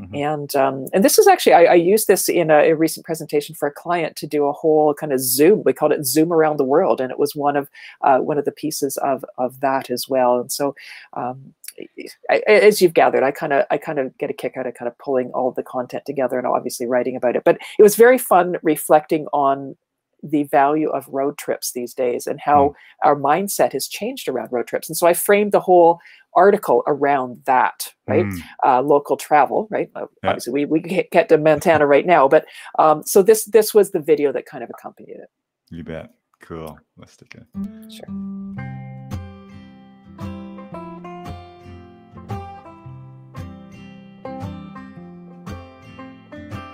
B: mm-hmm. and um, and this is actually I, I used this in a, a recent presentation for a client to do do a whole kind of zoom. We called it Zoom around the world, and it was one of uh, one of the pieces of of that as well. And so. Um, I, as you've gathered, I kind of I kind of get a kick out of kind of pulling all of the content together and obviously writing about it. But it was very fun reflecting on the value of road trips these days and how mm. our mindset has changed around road trips. And so I framed the whole article around that, right? Mm. Uh, local travel, right? Uh, yeah. Obviously, we we get to Montana right now, but um, so this this was the video that kind of accompanied it.
A: You bet. Cool. Let's take it.
B: Sure.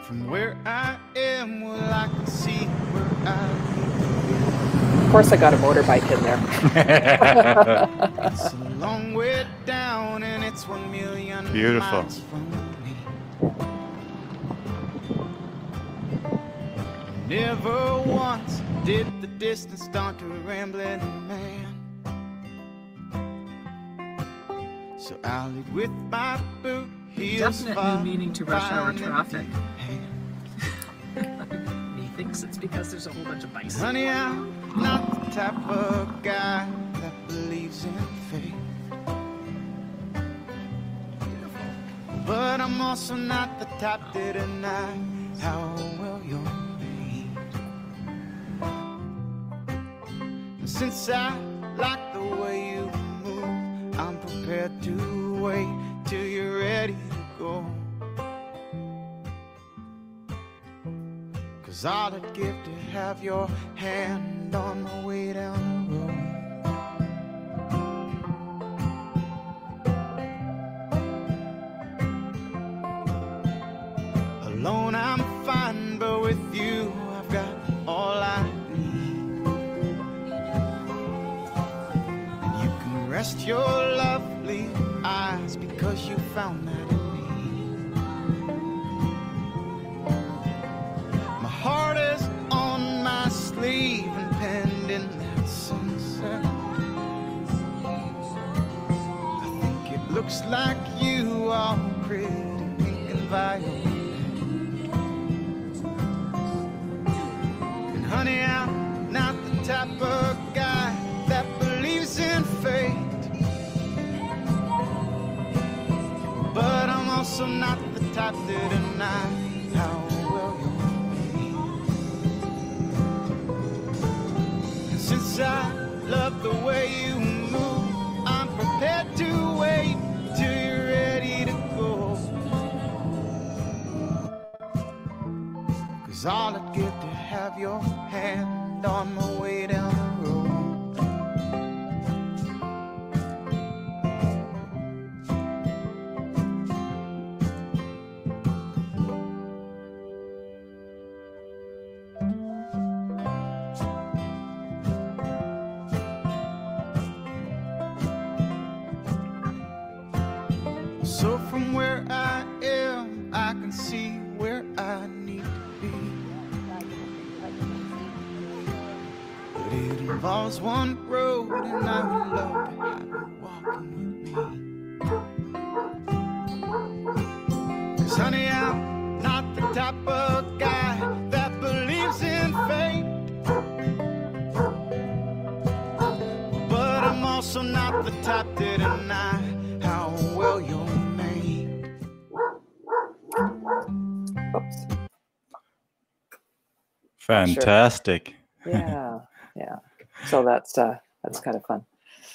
I: From where I am, well, I can see where I
B: of course, I got a motorbike in
I: there. it's a long way down, and it's one million
A: Beautiful.
I: Never once did the distance start to rambling man. So I'll lead with my boot heels.
G: Definite new meaning to rush hour traffic. he thinks it's because there's a whole bunch of bikes.
I: Honey, I'm not the type of guy that believes in fate. But I'm also not the type to deny how well you're since I like the way you move, I'm prepared to wait till you're ready to go. Cause all I'd give to have your hand on my way down the road. You your lovely eyes because you found that. In me. My heart is on my sleeve and pinned in that sunset. I think it looks like you are pretty pink and violet. And honey, I'm not the type of guy that believes in fate. Also not the type to deny how well. And since I love the way you move, I'm prepared to wait. Till you're ready to go. Cause all I'd give to have your hand on my way down
A: Fantastic.
B: Sure. Yeah, yeah so that's uh, that's kind of fun.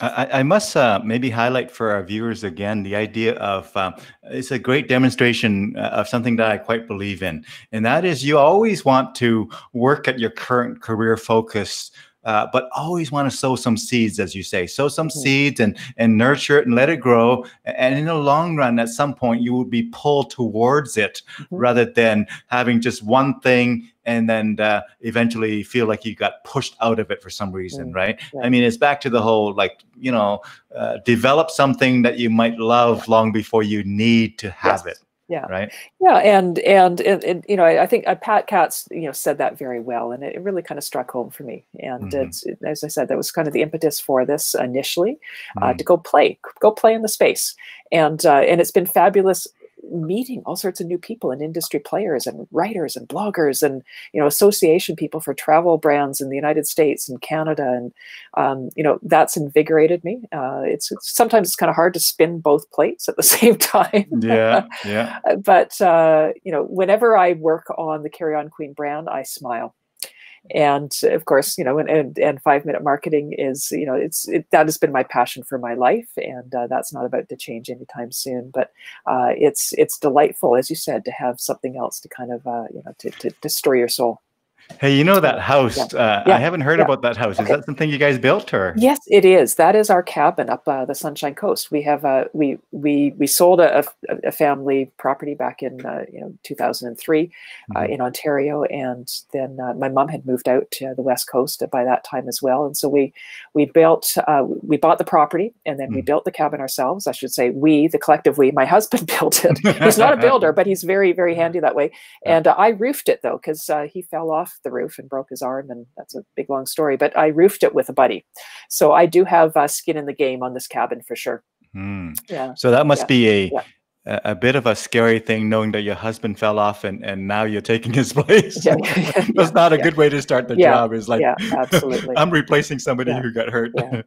A: I, I must uh, maybe highlight for our viewers again the idea of uh, it's a great demonstration uh, of something that I quite believe in, and that is you always want to work at your current career focus uh, but always want to sow some seeds, as you say, sow some mm-hmm. seeds and and nurture it and let it grow. And in the long run, at some point, you will be pulled towards it mm-hmm. rather than having just one thing and then uh, eventually feel like you got pushed out of it for some reason, mm-hmm. right? I mean, it's back to the whole like you know, uh, develop something that you might love long before you need to have yes. it
B: yeah
A: right
B: yeah and and, and, and you know I, I think uh, pat katz you know said that very well and it, really kind of struck home for me and mm-hmm. it's as i said that was kind of the impetus for this initially uh, mm-hmm. to go play go play in the space and uh, and it's been fabulous meeting all sorts of new people and industry players and writers and bloggers and you know association people for travel brands in the United States and Canada and um, you know that's invigorated me. Uh, it's, it's, sometimes it's kind of hard to spin both plates at the same time.
A: Yeah, yeah.
B: but uh, you know, whenever I work on the Carry On Queen brand, I smile and of course, you know, and and, and five minute marketing is you know it's it, that has been my passion for my life, and uh, that's not about to change anytime soon. But uh, it's it's delightful, as you said, to have something else to kind of uh, you know to, to, to your soul.
A: Hey, you know that house?
B: Yeah.
A: Uh,
B: Yeah.
A: I haven't heard
B: Yeah.
A: about that house. Is that something you guys built, or?
B: Yes, it is. That is our cabin up uh, the Sunshine Coast. We have uh, we we we sold a, a, family property back in uh, you know 2003 uh,
A: Mhm.
B: in Ontario, and then uh, my mom had moved out to the West Coast by that time as well. And so we we built uh, we bought the property, and then we
A: Mm.
B: built the cabin ourselves. I should say we, the collective we. My husband built it. He's not a builder, but he's very very handy that way. And uh, I roofed it though because uh, he fell off the roof and broke his arm, and that's a big long story. But I roofed it with a buddy, so I do have uh, skin in the game on this cabin for sure.
A: Hmm.
B: Yeah,
A: So that must
B: Yeah.
A: be a,
B: Yeah.
A: a bit of a scary thing, knowing that your husband fell off and, and now you're taking his place.
B: Yeah, yeah, yeah,
A: That's not a good way to start the job. Is like,
B: yeah, absolutely.
A: I'm replacing somebody who got hurt.
B: yeah.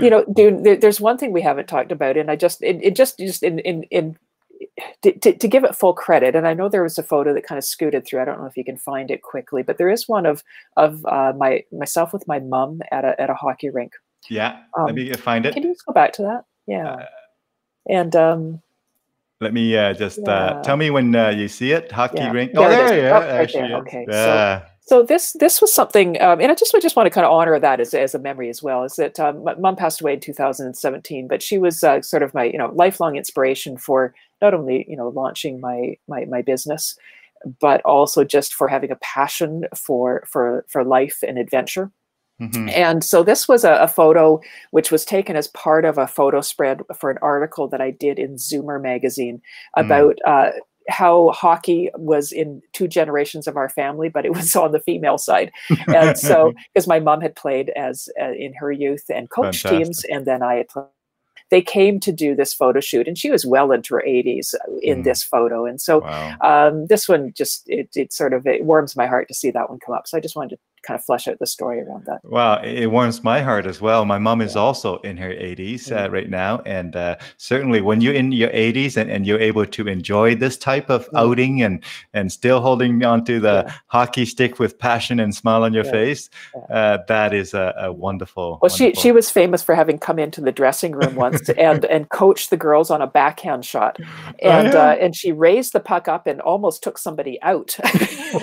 B: you know, dude. There, there's one thing we haven't talked about, and I just it, it just just in in in. To, to, to give it full credit, and I know there was a photo that kind of scooted through. I don't know if you can find it quickly, but there is one of of uh, my myself with my mum at a at a hockey rink.
A: yeah.
B: Um,
A: let me find it.
B: Can you just go back to that? Yeah.
A: Uh,
B: and um,
A: Let me uh, just uh,
B: Yeah.
A: tell me when uh, you see it. Hockey
B: Yeah.
A: rink.
B: There
A: oh, there you
B: Oh,
A: are.
B: right
A: There she
B: there.
A: is.
B: Okay,
A: Yeah.
B: So this this was something, um, and I just I just want to kind of honor that as, as a memory as well. Is that um, my mom passed away in 2017, but she was uh, sort of my you know lifelong inspiration for not only you know launching my my my business, but also just for having a passion for for for life and adventure.
A: Mhm.
B: And so this was a, a photo which was taken as part of a photo spread for an article that I did in Zoomer magazine
A: Mm.
B: about uh, how hockey was in two generations of our family, but it was on the female side. And so, because my mom had played as uh, in her youth and coached teams, and then I had played. They came to do this photo shoot, and she was well into her 80s in
A: Mm.
B: this photo. And so,
A: Wow.
B: um, this one just it, it sort of it warms my heart to see that one come up. So I just wanted to kind of flesh out the story around that.
A: Wow, it warms my heart as well. My mom is also in her 80s
B: Mm.
A: uh, right now. And uh, certainly when you're in your 80s and, and you're able to enjoy this type of
B: Mm.
A: outing and, and still holding on to the
B: Yeah.
A: hockey stick with passion and smile on your
B: Yeah,
A: face, uh, that is a, a wonderful.
B: Well, she
A: wonderful-
B: she was famous for having come into the dressing room once and and coached the girls on a backhand shot, and
A: yeah?
B: uh, and she raised the puck up and almost took somebody out.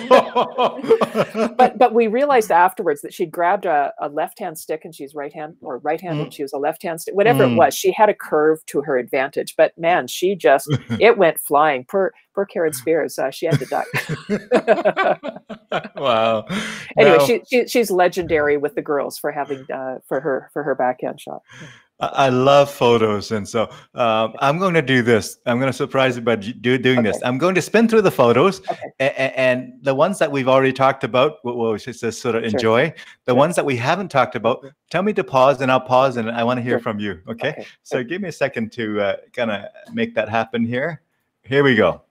B: but but we realized afterwards that she'd grabbed a, a left hand stick and she's right hand or right handed and she was a left hand stick whatever
A: Mm.
B: it was she had a curve to her advantage. But man she just it went flying. Poor poor Karen Spears uh, she had to duck
A: wow.
B: anyway
A: Now-
B: she, she she's legendary with the girls for having uh, for her for her backhand shot
A: I love photos, and so um, I'm going to do this. I'm going to surprise you by do, doing this. I'm going to spin through the photos,
B: Okay.
A: a- a- and the ones that we've already talked about, we'll, just, sort of
B: Sure.
A: enjoy. The
B: Sure.
A: ones that we haven't talked about, tell me to pause, and I'll pause, and I want to hear
B: Sure.
A: from you. Okay.
B: Okay,
A: So give me a second to uh, kind of make that happen here. Here we go.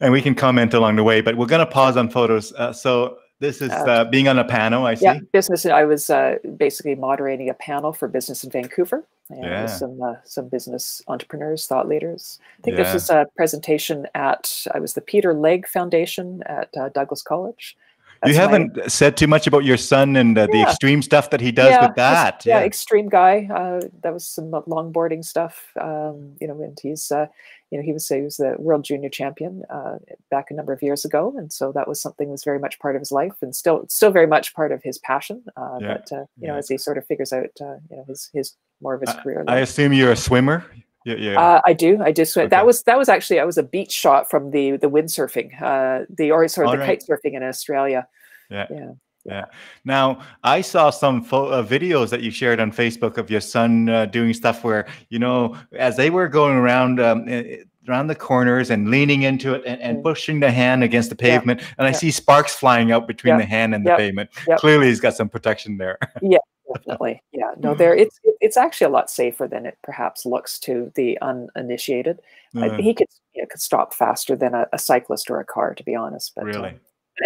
A: And we can comment along the way, but we're going to pause on photos. Uh, so this is
B: Uh,
A: uh, being on a panel. I see.
B: Yeah, business. I was uh, basically moderating a panel for business in Vancouver. And
A: Yeah.
B: with some uh, some business entrepreneurs, thought leaders. I think
A: Yeah.
B: this was a presentation at I was the Peter Legge Foundation at uh, Douglas College.
A: you
B: That's my-
A: haven't said too much about your son and uh, the extreme stuff that he does
B: Yeah,
A: with that.
B: yeah, extreme guy. Uh, that was some longboarding stuff. Um, you know, and he's uh, you know he was he was the world junior champion uh, back a number of years ago, and so that was something that was very much part of his life, and still still very much part of his passion. Uh,
A: Yeah,
B: But uh, you know, as he sort of figures out uh, you know his his more of his career.
A: I assume you're a swimmer. Yeah, yeah.
B: Uh, I do. I do swim.
A: Okay.
B: That was that was actually I was a beach shot from the the windsurfing, uh, the or sort of the
A: Alright.
B: kite surfing in Australia.
A: Yeah.
B: Yeah.
A: Yeah. Now, I saw some uh, videos that you shared on Facebook of your son uh, doing stuff where, you know, as they were going around um, eh, around the corners and leaning into it and, and
B: Mm.
A: pushing the hand against the
B: Yeah,
A: pavement, and I
B: yeah.
A: see sparks flying out between
B: Yeah,
A: the hand and the pavement. Clearly, he's got some protection there.
B: Yeah, definitely. Yeah. No, there it's it's actually a lot safer than it perhaps looks to the uninitiated. I-
A: Uh,
B: he could you know, could stop faster than a, a cyclist or a car, to be honest. But uh,
A: really.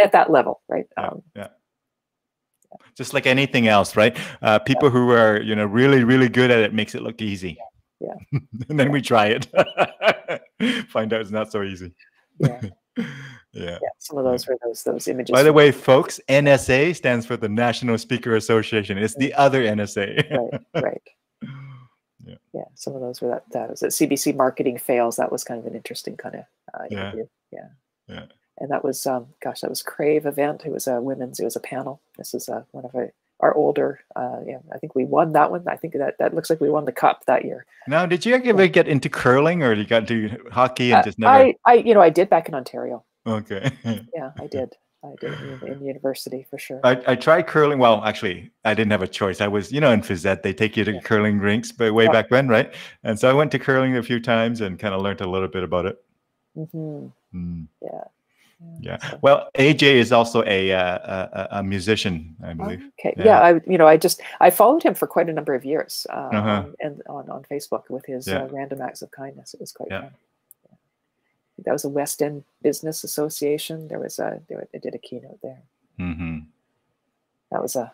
B: at that level, right?
A: Yeah,
B: Um,
A: yeah. Just like anything else, right? Uh, people who are, you know, really, really good at it makes it look easy.
B: Yeah.
A: and then we try it, find out it's not so easy.
B: Yeah.
A: yeah.
B: Yeah, some of those were those those images.
A: By the way, folks, NSA stands for the National Speaker Association. It's the other NSA.
B: right, right.
A: Yeah.
B: Yeah, some of those were that. That was at CBC Marketing Fails. That was kind of an interesting kind of uh,
A: Yeah.
B: interview. Yeah.
A: Yeah.
B: And that was, um, gosh, that was Crave event. It was a women's. It was a panel. This is uh, one of our, our older. Uh, yeah, I think we won that one. I think that that looks like we won the cup that year.
A: Now, did you ever get into curling, or you got into hockey and
B: Uh,
A: just never?
B: I, I, you know, I did back in Ontario.
A: Okay.
B: Yeah, I did. I did in, in university for sure.
A: I, I tried curling. Well, actually, I didn't have a choice. I was, you know, in phys ed, they take you to curling rinks, but way
B: Yeah.
A: back when, right? And so I went to curling a few times and kind of learned a little bit about it.
B: hmm
A: Mm,
B: Yeah.
A: Yeah. Well, AJ is also a uh, a, a- musician, I believe.
B: Okay.
A: Yeah.
B: Yeah. I you know I just I followed him for quite a number of years uh,
A: Uh-huh.
B: on, and on on Facebook with his
A: Yeah.
B: uh, random acts of kindness. It was quite
A: Yeah.
B: fun. Yeah. That was a West End Business Association. There was a they did a keynote there.
A: hmm
B: That was a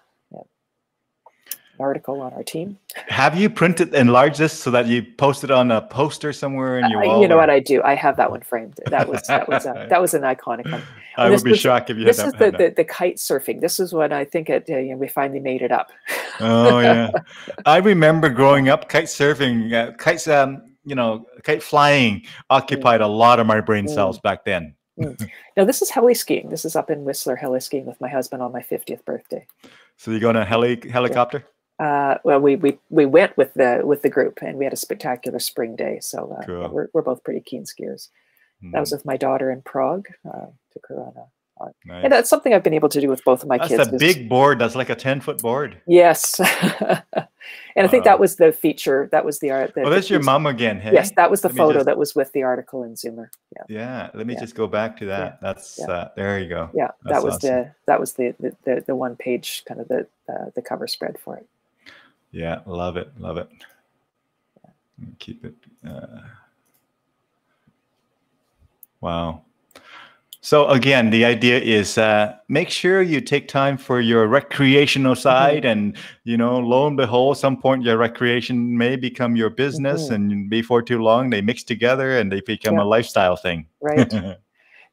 B: article on our team.
A: Have you printed enlarged this so that you post it on a poster somewhere in your
B: I-
A: wall?
B: you know
A: or-
B: what I do? I have that one framed. That was that was a, that was an iconic one.
A: I would be
B: was-
A: shocked if you
B: This
A: had
B: is the, the the kite surfing. This is when I think it uh, you know, we finally made it up.
A: Oh yeah, I remember growing up kite surfing, uh, kites. Um, you know, kite flying occupied a lot of my brain
B: Mm.
A: cells back then.
B: Now this is heli skiing. This is up in Whistler heli skiing with my husband on my 50th birthday.
A: So you go on a heli helicopter?
B: Uh, well, we, we we went with the with the group, and we had a spectacular spring day. So uh,
A: Cool.
B: we're we're both pretty keen skiers. That was
A: Mm,
B: with my daughter in Prague. Uh, took her on a, on,
A: nice.
B: and that's something I've been able to do with both of my
A: That's
B: kids.
A: That's
B: a
A: big board. That's like a ten foot board.
B: Yes, and I think that was the feature. That was the art. The,
A: Oh,
B: the
A: that's your
B: piece-
A: mom again. Hey?
B: Yes, that was the
A: Let
B: photo
A: just-
B: that was with the article in Zoomer. Yeah,
A: Yeah, let me
B: Yeah.
A: just go back to that. That's
B: Yeah.
A: uh, there you go.
B: yeah,
A: That's
B: that was
A: awesome.
B: the that was the the, the, the one page kind of the uh, the cover spread for it.
A: Yeah, love it, love it. Keep it. Uh, wow. So again, the idea is uh, make sure you take time for your recreational side, and you know, lo and behold, some point your recreation may become your business,
B: Mhm.
A: and before too long, they mix together and they become
B: Yeah.
A: a lifestyle thing.
B: Right.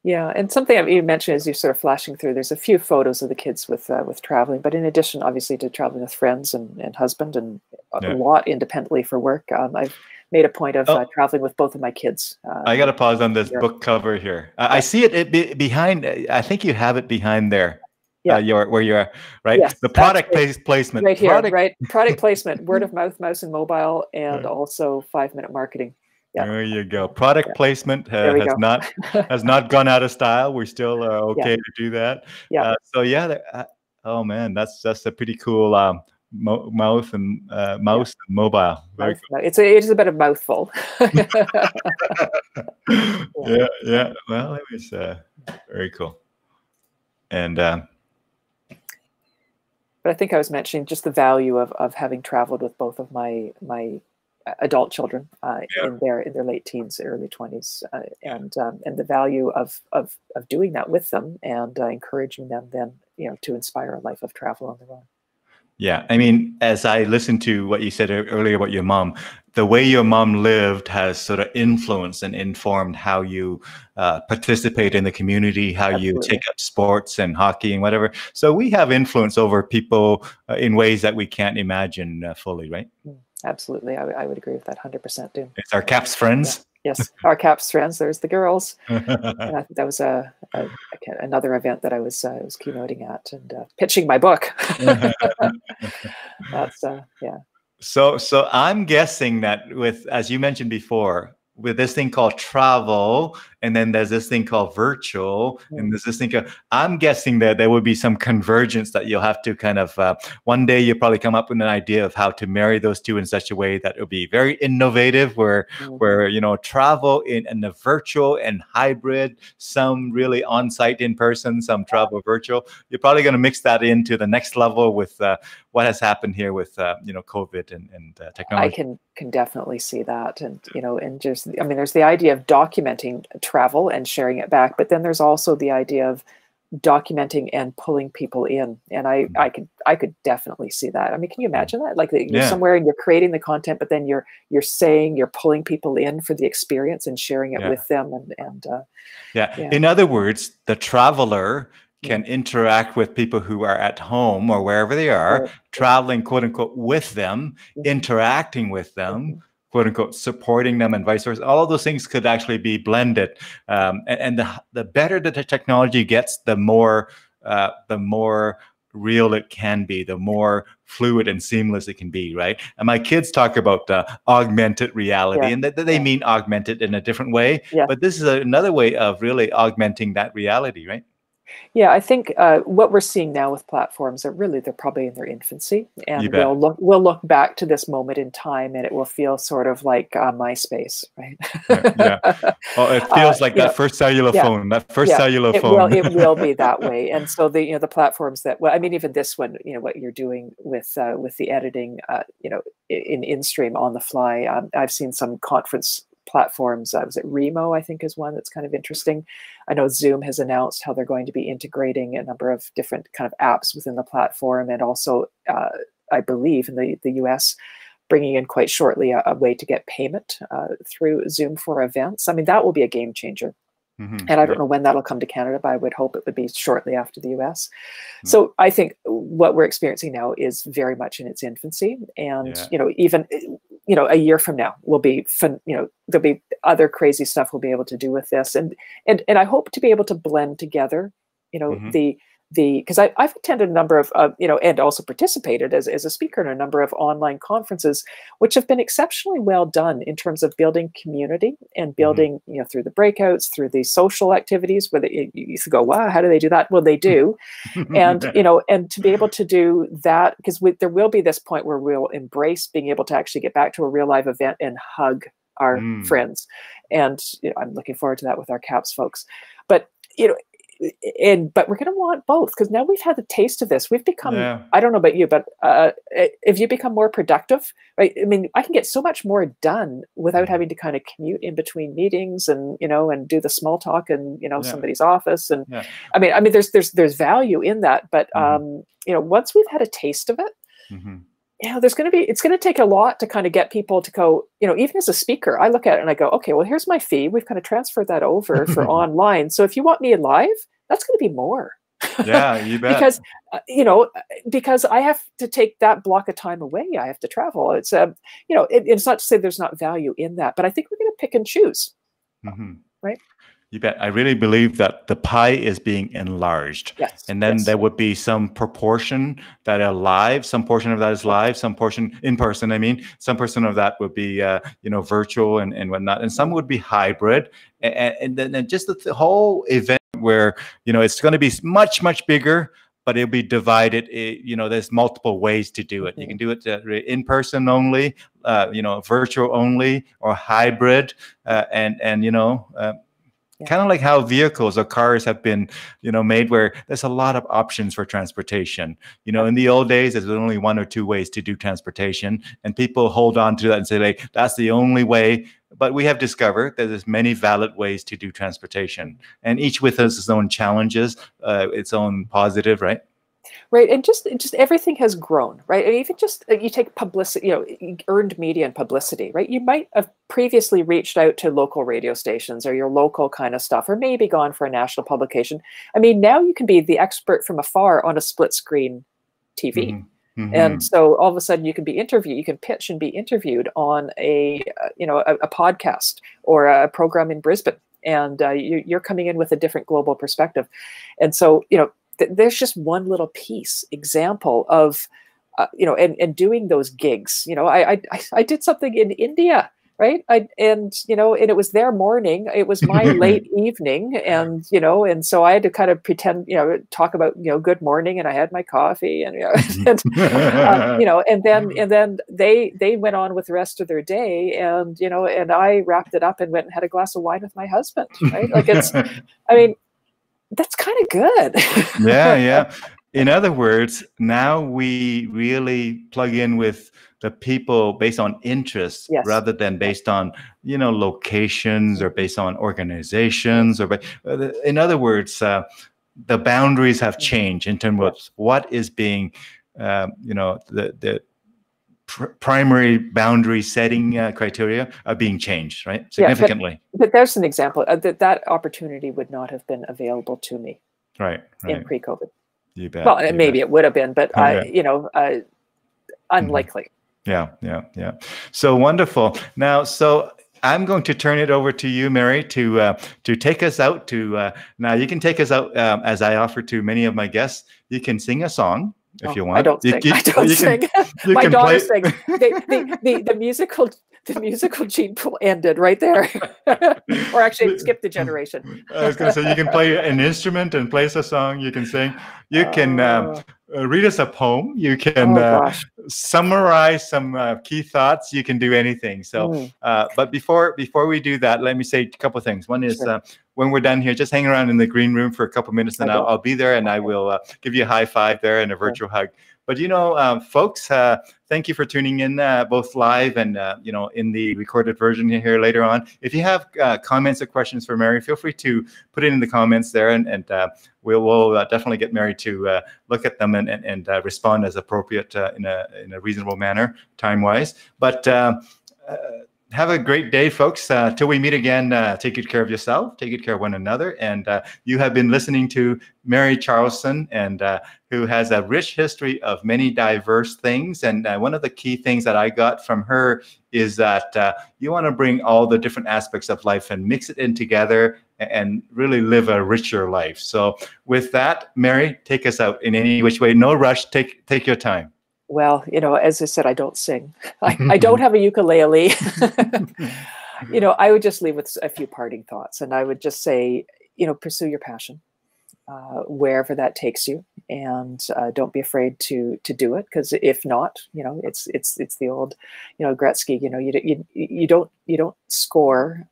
B: Yeah, and something I've even mentioned as you're sort of flashing through, there's a few photos of the kids with uh, with traveling, but in addition, obviously, to traveling with friends and, and husband and a lot independently for work, um, I've made a point of
A: Oh.
B: uh, traveling with both of my kids. Uh,
A: I got to pause on this
B: Yeah.
A: book cover here. I, I see it, it be, behind. I think you have it behind there.
B: Yeah.
A: Uh, your where you're right.
B: Yes,
A: the product placement.
B: right here,
A: product,
B: right? Product placement, word of mouth, mouse and mobile, and
A: Right.
B: also five minute marketing. Yeah.
A: There you go. Product
B: Yeah.
A: placement uh, has
B: go.
A: not has not gone out of style. We're still uh, okay to do that.
B: Yeah.
A: Uh, so yeah. Uh, oh man, that's that's a pretty cool um, mo- mouth and uh, mouse and mobile. Very
B: Mouth- no, It's a, it is a bit of mouthful.
A: cool. yeah, yeah. Well, it was uh, very cool. And uh,
B: but I think I was mentioning just the value of, of having traveled with both of my my adult children uh,
A: Yeah.
B: in their in their late teens, early twenties, uh, and um, and the value of, of of doing that with them and uh, encouraging them then you know to inspire a life of travel on their own.
A: Yeah, I mean, as I listened to what you said earlier about your mom, the way your mom lived has sort of influenced and informed how you uh, participate in the community, how you take up sports and hockey and whatever. So we have influence over people uh, in ways that we can't imagine uh, fully, right?
B: Absolutely, I, would- I would agree with that hundred percent, Dune.
A: It's our CAPS friends.
B: Yes, our CAPS friends. There's the girls. and I think that was a, a, a another event that I was uh, was keynoting at and uh, pitching my book. That's uh, yeah.
A: So, so I'm guessing that with, as you mentioned before, with this thing called travel, and then there's this thing called virtual, and there's this thing. Called, I'm guessing that there would be some convergence that you'll have to kind of. Uh, one day you'll probably come up with an idea of how to marry those two in such a way that it'll be very innovative, where
B: Mhm.
A: where you know travel in, in a virtual and hybrid, some really on site in person, some travel virtual. You're probably going to mix that into the next level with uh, what has happened here with uh, you know COVID and, and uh,
B: I can can definitely see that, and you know, and just I mean, there's the idea of documenting travel and sharing it back, but then there's also the idea of documenting and pulling people in and i
A: Mm-hmm.
B: i could i could definitely see that i mean can you imagine that like you're
A: Yeah.
B: somewhere and you're creating the content but then you're you're saying you're pulling people in for the experience and sharing it
A: Yeah.
B: with them and and uh,
A: Yeah.
B: Yeah.
A: In other words, the traveler can interact with people who are at home or wherever they are, traveling, quote unquote, with them,
B: Mhm.
A: interacting with them,
B: Mhm.
A: Quote unquote, supporting them, and vice versa. All of those things could actually be blended. Um, and and the, the better that the technology gets, the more uh, the more real it can be, the more fluid and seamless it can be, right? And my kids talk about uh, augmented reality,
B: Yeah.
A: and that that they mean augmented in a different way.
B: Yeah.
A: But this is another way of really augmenting that reality, right?
B: Yeah, I think uh, what we're seeing now with platforms are really they're probably in their infancy, and we'll look we'll look back to this moment in time, and it will feel sort of like uh, MySpace, right?
A: Yeah, Well, it feels
B: Uh,
A: like that
B: know,
A: first cellular
B: yeah,
A: phone, that first
B: yeah,
A: cellular
B: it
A: phone.
B: will it will be that way, and so the you know the platforms that well, I mean, even this one, you know, what you're doing with uh, with the editing, uh, you know, in in stream on the fly. Um, I've seen some conference platforms. Uh, was it Remo? I think is one that's kind of interesting. I know Zoom has announced how they're going to be integrating a number of different kind of apps within the platform, and also, uh, I believe in the the U.S. Bringing in quite shortly a, a way to get payment uh, through Zoom for events. I mean, that will be a game changer
A: Mhm.
B: and I don't know when that'll come to Canada, but I would hope it would be shortly after the US.
A: Hmm.
B: So I think what we're experiencing now is very much in its infancy, and
A: Yeah.
B: you know, even you know, a year from now, will be fun. You know, there'll be other crazy stuff we'll be able to do with this, and and and I hope to be able to blend together, you know,
A: Mhm.
B: the the because I've attended a number of uh, you know and also participated as, as a speaker in a number of online conferences which have been exceptionally well done in terms of building community and building you know through the breakouts through the social activities where they, you you used to go wow how do they do that? Well they do. And you know and to be able to do that because there will be this point where we'll embrace being able to actually get back to a real live event and hug our
A: Mm.
B: friends. And you know, i'm looking forward to that with our CAPS folks. But you know and but we're going to want both because now we've had the taste of this we've become
A: Yeah.
B: i don't know about you but uh, if you become more productive right i mean i can get so much more done without
A: Mhm.
B: having to kind of commute in between meetings and you know and do the small talk in you know
A: Yeah.
B: somebody's office and
A: Yeah.
B: i mean i mean there's there's there's value in that but
A: Mhm.
B: um you know once we've had a taste of it
A: Mhm.
B: you know, there's going to be, it's going to take a lot to kind of get people to go, you know, even as a speaker, I look at it and I go, okay, well, here's my fee. We've kind of transferred that over for online. So if you want me live, that's going to be more
A: Yeah, you bet.
B: because, uh, you know, uh, because I have to take that block of time away. I have to travel. It's, um, you know, it, it's not to say there's not value in that, but I think we're going to pick and choose.
A: Mhm.
B: Right.
A: You bet. I really believe that the pie is being enlarged.
B: Yes.
A: And then
B: yes.
A: there would be some proportion that are live, some portion of that is live, some portion in person. I mean, some portion of that would be, uh, you know, virtual and, and whatnot, and some would be hybrid. And, and then and just the, the whole event where, you know, it's going to be much, much bigger, but it'll be divided. It, you know, there's multiple ways to do it. You can do it uh, in person only, uh, you know, virtual only, or hybrid, uh, and and you know. Uh,
B: Yeah.
A: Kind of like how vehicles or cars have been, you know, made where there's a lot of options for transportation. You know, in the old days, there's only one or two ways to do transportation, and people hold on to that and say, like, that's the only way. But we have discovered that there's many valid ways to do transportation, and each with us its own challenges, uh, its own positive, right?
B: Right? And just just everything has grown right? And even just uh, you take publicity you know earned media and publicity right? You might have previously reached out to local radio stations or your local kind of stuff or maybe gone for a national publication. I mean now you can be the expert from afar on a split screen tv
A: Mhm. Mhm.
B: and so all of a sudden you can be interviewed you can pitch and be interviewed on a uh, you know a, a podcast or a program in brisbane. And uh, you, you're coming in with a different global perspective. And so you know th- there's just one little piece example of uh, you know and, and doing those gigs you know I, I I- did something in india right? I and you know and it was their morning it was my late evening and you know and so i had to kind of pretend you know talk about you know good morning and i had my coffee and you know, and, um, you know and then and then they they went on with the rest of their day and you know and i wrapped it up and went and had a glass of wine with my husband right? Like it's i mean that's kind of good
A: yeah, yeah. In other words, now we really plug in with the people based on interests
B: Yes.
A: rather than based on you know locations or based on organizations or uh, in other words uh, the boundaries have changed in terms of what is being, um, you know, the the pr- primary boundary setting uh, criteria are being changed, right?
B: Yeah, but-
A: Significantly,
B: But there's an example uh, that that opportunity would not have been available to me
A: right?
B: in pre-COVID.
A: You bet.
B: well,
A: you
B: maybe
A: bet.
B: it would have been, but
A: Oh,
B: I,
A: yeah.
B: You know, uh, unlikely.
A: Yeah, yeah, yeah. So wonderful. Now, so I'm going to turn it over to you, Mary, to uh, to take us out. To uh, now, you can take us out um, as I offer to many of my guests. You can sing a song if
B: Oh,
A: you want.
B: I don't
A: You-
B: sing.
A: you-
B: I don't sing.
A: can- you
B: My
A: can
B: daughter
A: play-
B: sings. The, the, the, the musical the musical gene pool ended right there. or actually it skipped a generation.
A: I was going to say you can play an instrument and play us a song. You can sing. You can um, uh, read us a poem. You can
B: oh
A: uh, summarize some uh, key thoughts. You can do anything. So,
B: Mm.
A: uh, but before before we do that, let me say a couple of things. One is
B: Sure.
A: uh, when we're done here, just hang around in the green room for a couple minutes, and I'll. I'll be there, and I will uh, give you a high five there and a virtual hug. But you know, um, folks, uh, thank you for tuning in, uh, both live and uh, you know in the recorded version here later on. If you have uh, comments or questions for Mary, feel free to put it in the comments there, and, and uh, we'll, uh, definitely get Mary to uh, look at them and and, and respond as appropriate in a in a reasonable manner, time wise. But have a great day, folks. Uh, till we meet again, uh, take good care of yourself, take good care of one another. And uh, you have been listening to Mary Charleson, and uh, who has a rich history of many diverse things. And uh, one of the key things that I got from her is that uh, you want to bring all the different aspects of life and mix it in together and really live a richer life. So, with that, Mary, take us out in any which way. No rush. Take take your time.
B: Well, you know, as I said, I don't sing. I, I don't have a ukulele. you know, I would just leave with a few parting thoughts, and I would just say, you know, pursue your passion, uh, wherever that takes you, and uh, don't be afraid to to do it. Because if not, you know, it's it's it's the old, you know, Gretzky. You know, you you you don't you don't score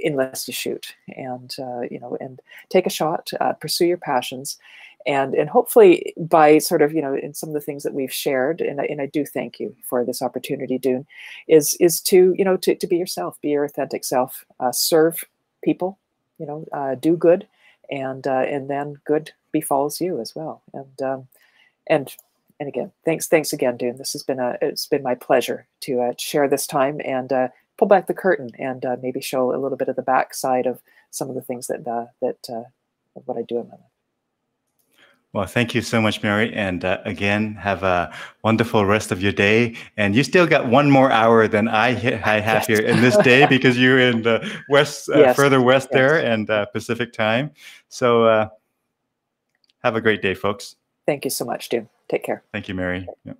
B: unless you shoot, and uh, you know, and take a shot, uh, pursue your passions, and and hopefully by sort of you know in some of the things that we've shared and I, and I do thank you for this opportunity Dune is is to you know to, to be yourself be your authentic self uh, serve people you know uh, do good and uh, and then good befalls you as well. And um, and and again thanks thanks again Dune. This has been a it's been my pleasure to uh, share this time and uh, pull back the curtain and uh, maybe show a little bit of the backside of some of the things that that what I do in my life
A: Well, thank you so much, Mary. And uh, again, have a wonderful rest of your day. And you still got one more hour than I, I have
B: Yes.
A: here in this day because you're in the west, uh,
B: Yes,
A: further west
B: yes.
A: there, and uh, Pacific time. So uh, have a great day, folks.
B: thank you so much Dune take care
A: Thank you, Mary. Yeah.